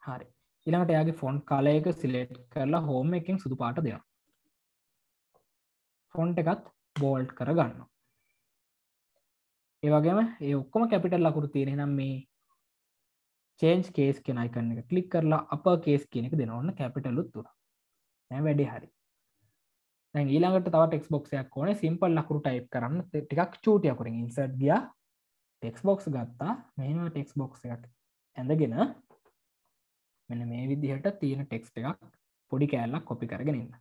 හරි. ඉළඟට යාගේ ෆොන්් කාලයක සිලෙට් කරලා හෝම එකින් සුදු පාට දෙනවා. ෆොන්ට එකත් බෝල්ට් කර ගන්න ඒවගේම ඒ ඔක්කොම කැපිටල් ලකුරු තියෙන නම් මේ චේන්ජ් කේස් කෙන අයිකන්න එක කලික් කරලා අප කේස් කියනෙක දෙනවන්න කැපිටලුත් තුර නෑ වැඩි හරි. දැන් ඊළඟට තව ටෙක්ස් බොක්සයක් ඕනේ. සිම්පල් ලකුරු ටයිප් කරන්න. ටිකක් චූටියකුරින් ඉන්සට් ගිය. ටෙක්ස් බොක්ස් ගත්තා. මෙම ටෙක්ස් බොක්ස් එකක් ඇඳගෙන මෙන්න මේ විදිහට තියෙන ටෙක්ස්ට එකක් පොඩි කෑල්ලක් කොපි කරගෙනන්න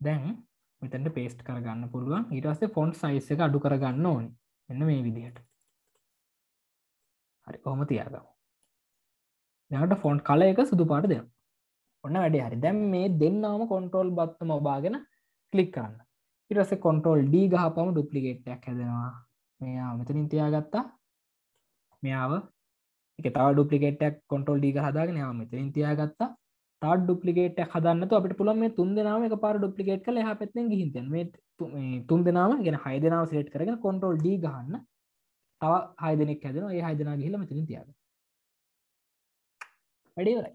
දැන් මෙතැට පේස්ට් කරගන්න පුළුවන්. ඊටස්සේ ෆොන්ට් සයිස් එක අඩු කරගන්න ඕනි. එන්න මේ විදිහට. හරි කොහොම තියාගම. දැට ෆොන්ට් කල එක සුදු පාට දෙන්න ඔන්න වැඩි හරි. දැම් මේ දෙන්නාම කොන්ට්‍රෝල් බත්ත මොබාගෙන කලික් කරන්න. ඉරස කොන්ට්‍රෝල් ඩී ගහපම ඩුප්ලිකේට්යක් හැදෙනවා. මෙයා මෙතනින් තියාගත්තා. මෙයාව එක තව ඩුපලිකේටක් කොන්ට්‍රෝල් ඩීග හදාගෙන යාම මෙතනින් තියාගත්තා. තාඩ ඩුපලිකේට හදන්න අපට පුළන් මේ තුන් දෙනාම එක පාර ඩුපලිකේට් කල හ පැත්තෙන් ගිහිතන් මේ තුන් දෙනාම ගෙන හය දෙනාව සිලට් කරගෙන කොන්ට්‍රෝල් ඩී ගහන්න. තව හය දෙනෙක් හැදෙන ඒ හය දෙනා ගිහිල මෙතනින් තියාග වැඩිවරයි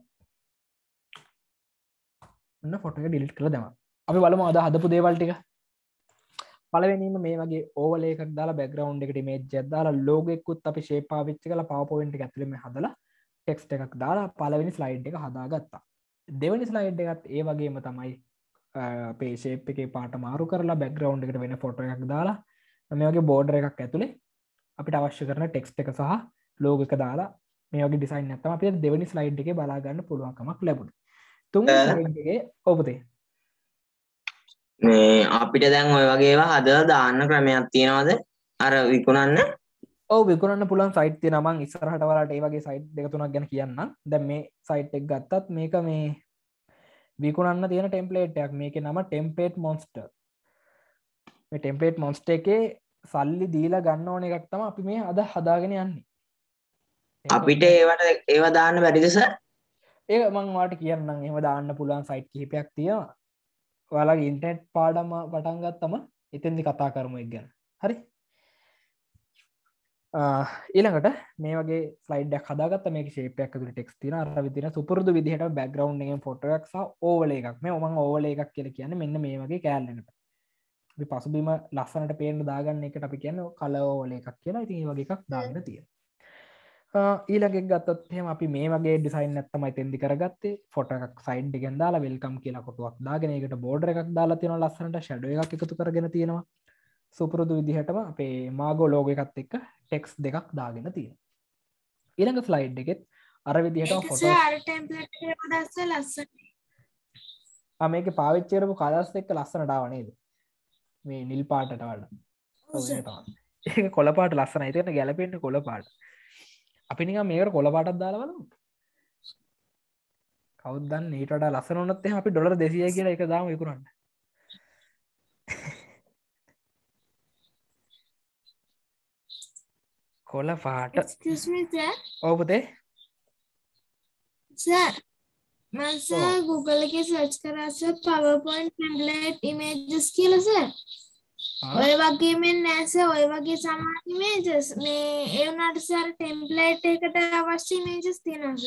ඔන්න ෆොටක ඩිලිට් කළ දෙම අපි බලම අද හදපු දේවල්ටික පලවෙනීම මේ වගේ ඕවලේක් දාලා බැග්‍රවන්් එකට මේ ජෙදදාලා ලෝගෙකුත් අපි ශේපාවිච්ච කල පවපොයින්ට ඇතුලම හදලා ටෙක්ස්ට එකක් දාලා පලවෙනි ස්ලයිඩ් එක හදාගත්තා. දෙවනි ස්ලයිඩ් එකත් ඒ වගේම තමයි පේශේප් එක පාට මාරු කරලා බැග්‍රවන්් එකට වෙන ෆොට එකක් දාලා මේ වගේ බෝඩර එකක් ඇතුළේ අපිට අවශ්‍ය කරන ටෙක්ස්ට එක සහ ලෝගක දාලා මේ වගේ ඩිසයින් ඇතම අපේ දෙවනි ස්ලයිඩ් එක බලාගන්න පුළුවන්කමක් ලැබුණ. තුන් ඔබතේ මේ අපිට දැන් ඔය වගේවා හදලා දාන්න ක්‍රමයක් තියෙනවද? අර විකුණන්න? ඔව විකුණන්න පුළන් සයිට්ය නමන් ඉස්සරහට වලට ඒ වගේ සයිට් දෙක තුනක් ගැන කියන්න දැ මේ සයිට් එක් ගත්තත් මේක මේ විකුණන්න තියෙන ටෙම්පලේට්යක් මේක නම ටෙම්පේට් මොන්ස්ට ටෙම්පේට් මොන්ස්ට එකේ සල්ලි දීලා ගන්න ඕන එකක් තම අපි මේ අද හදාගෙන යන්නේ. අපිට ඒවට ඒව දාන්න බැරිදෙස ඒ මංවාට කියන්නම්. එම දාන්න පුළුවන් සයිට් කිහිපයක් තියෙනවා ඔයාලගේ ඉන්ටනෙට් පාඩම පටන්ගත්තම එතෙන්දි කතා කරමු එක් ගැන. හරි? ඊළඟට මේ වගේ ස්ලයිඩ හදාගත් මේ ශේපයක් තුළ ටෙක්ස් තින අර විදින සුපුරදු විදිහට බැග්‍රවන්් එක ෆොටයක් සහ ඕවල එකක්. මේ ඔමන් ඕවල එකක් කියල කියන්න මෙන්න මේ වගේ කෑල්ලනට පසුබීම ලස්සනට පේන දාගන්න එකට අපි කියන්න කලෝවල එකක් කියලා. ඉතින් වගේ එකක් දාගෙන තියෙන ඊළගෙක් ගත්තත් එහෙම අපි මේ වගේ ඩිසයින් ඇත්තමයි තෙන්දි කරගත්තේ ෆොට එකක් සයින්් ගෙන් දාලා වෙල්කම් කියලා කොටුවක් දාගෙන එකට බෝඩ එකක් දාලා තියෙන ලස්සනට ෂඩ එකක් එකතු කරගෙන තියෙනවා. සුපුරුදු විදිහටම අපේ මාගෝ ලෝග එකත් එක්ක ටෙක්ස් දෙකක් දාගෙන තියෙන ඊළඟ ෆ්ලයිඩ් එකෙත් අර විදිහට මේක පාවිච්චරපු කදස් එක්ක ලස්සනටාව නේද? මේ නිල් පාටට වඩ. කොලපාට ලස්සන අයිතන ගැලපෙන්ට කොල පාට අපි නික මේක කොල පාටත් දාලවලු කවදන්න ඊට ලස්සන නොත් අපි ඩොලර් දෙසිය කියලා එක දාම විකුරන්න කොල පාට. ඕපතේ මස Google එක සර්ච් කරස පවපොයින් ටම්ලේට් ඉමේජස් කියලස ඔය වගේ මෙන් නෑස ඔය වගේ සමාන ඉමේජස් මේ ඒවනට සර ටෙම්පලේට් එකට අවශ්‍ය මේජස් තියෙනස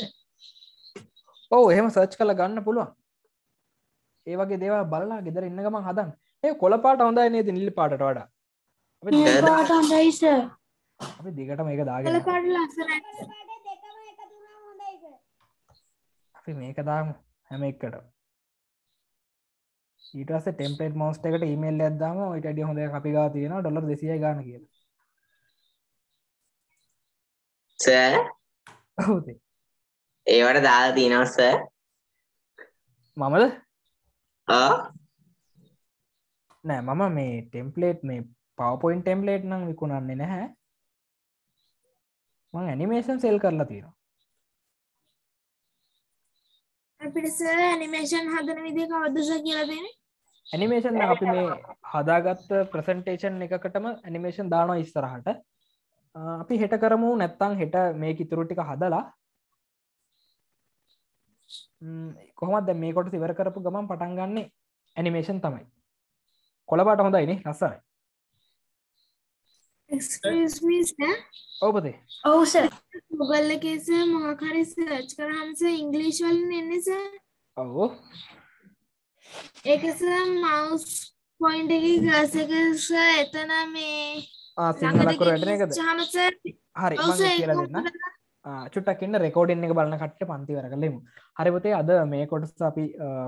ඕ එහෙම සර්ච් කළ ගන්න පුළුවන්. ඒ වගේ දේවා බලලා ගෙදර ඉන්නගම හදන් ඒ කොලපාට හොඳයි නේද නිල් පාට වඩා? පාට හොඳයිස අපි දිගට මේක දාගෙන පාට ලස්සන අපි මේක දාම හැම එක්කට ඊටස ටෙම්පේට මෝස්ට එකට ඉමල් ඇදදාම ට ඩිය හොඳ අපිගා තියෙන ඩොලර් දෙසිය ගන කිය සෑ හවතේ ඒවට දාලා තියෙනවස්ස මමද? ආ නෑ මම මේ ටෙම්පලේට් මේ පවපොයින් ටෙම්පලේට් නම් විකුණන්නේ නැහැ. මං ඇනිමේෂන් සෙල් කරලා තියෙනවා. අපිට ඇනිමේෂන් හදන විදි කවදස කියලා දෙන ඇනිමේෂන් අපි මේ හදාගත්ත ප්‍රසන්ටේෂන් එකකටම ඇනිමේෂන් දානවා ඉස්සරහට. අපි හෙට කරමු නැත්තං හෙට මේ ඉතුරු ටික හදලා. කොහමත් මේ කොට ඉවර කරපු ගමන් පටන් ගන්නේ? ඇනිමේෂන් තමයි. කොළපාට හොඳයිනේ ලස්සයි ඔබතේ ඔවුස මුගල්ල කෙස මොහකරි සර්ච් කරහන්ස ඉංගලිෂ් වලින් එන්නස ඔවෝ ඒකස මවස් පොයින්ට එක ගස එක සර් එතන මේ සිංහල අකුර වැටෙන එකද? සර් හරි මම සර් කියලා ඒක දෙන්න චුට්ටක් ඉන්න රෙකෝඩින් එක බලන කට්ට පන්තිවර කලෙමු හරිපතේ අද මේ කොටස අපි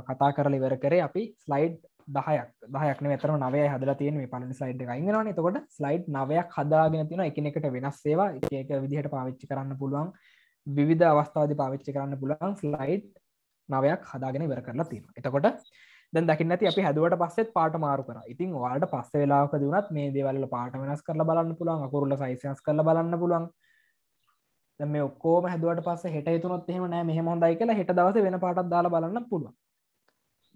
කතා කරල ඉවර කරේ. අපි ස්ලයිඩ් දහයක් දහයක්න වෙතර නවය හදලා තියෙන මේ පලනි ස්ලයිඩ් එකයිගෙන තකොට ස්ලයිඩ් නවයක් හදාගෙන තින එකනෙකට වෙනස් සේවා එක එක විදිහට පාවිච්චි කරන්න පුළුවන්. විවිධ අවස්ථාවද පාවිච්චි කරන්න පුළුවන් ස්ලයිඩ් නවයක් හදාගෙන ඉවර කරලා තියෙන එතකොට දැන් දකින්න ඇති අපි හැදුවට පස්සෙත් පාට මාරු කර. ඉතින් වාට පස්ස වෙලාක දුනත් මේ දේවල්ල පාට වෙනස් කරලා බලන්න පුළුවන් අකුරුල සයිසස් කරල බලන්න පුළුවන්. දැන් මේ ඔක්කෝම හැදුවට පස්ස හෙට තුනොත් එහෙම නෑ මෙහෙම හොඳයි කියලා හෙට දවස වෙන පාටක් දාලා බලන්න පුළුවන්.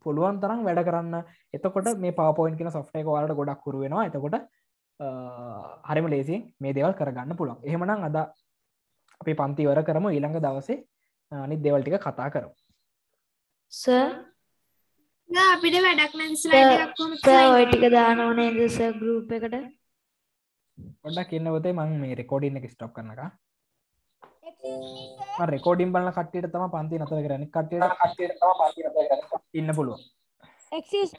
පුළුවන් තරම් වැඩ කරන්න. එතකොට මේ පවපොයින් කියෙන සොෆ්ටේ වාලට ගොඩක් කරු වෙනවා. එතකොට අ, හරිම ලේසින් මේ දේවල් කරගන්න පුළුවන්. එහෙමනම් අද අපි පන්තිවර කරම. ඊළඟ දවසේ අනිත් දෙවල්ටික කතා කරමු. සර් අපිට වැඩක් නැති ස්ලයිඩ් එකක් කොහොමද ඔය ටික දාන්න ඕනේ නේද සර් ගෲප් එකට? පොඩ්ඩක් ඉන්න පොතේ මං මේ රෙකෝඩින් එක ස්ටොප් කරනක රෙකෝඩින් බලන කට්ටියට තම පන්ති නතර කරන කට්ටියට කට්ටියට තම පන්ති නතර කරන්න. ඉන්න පුළුවන්. Excuse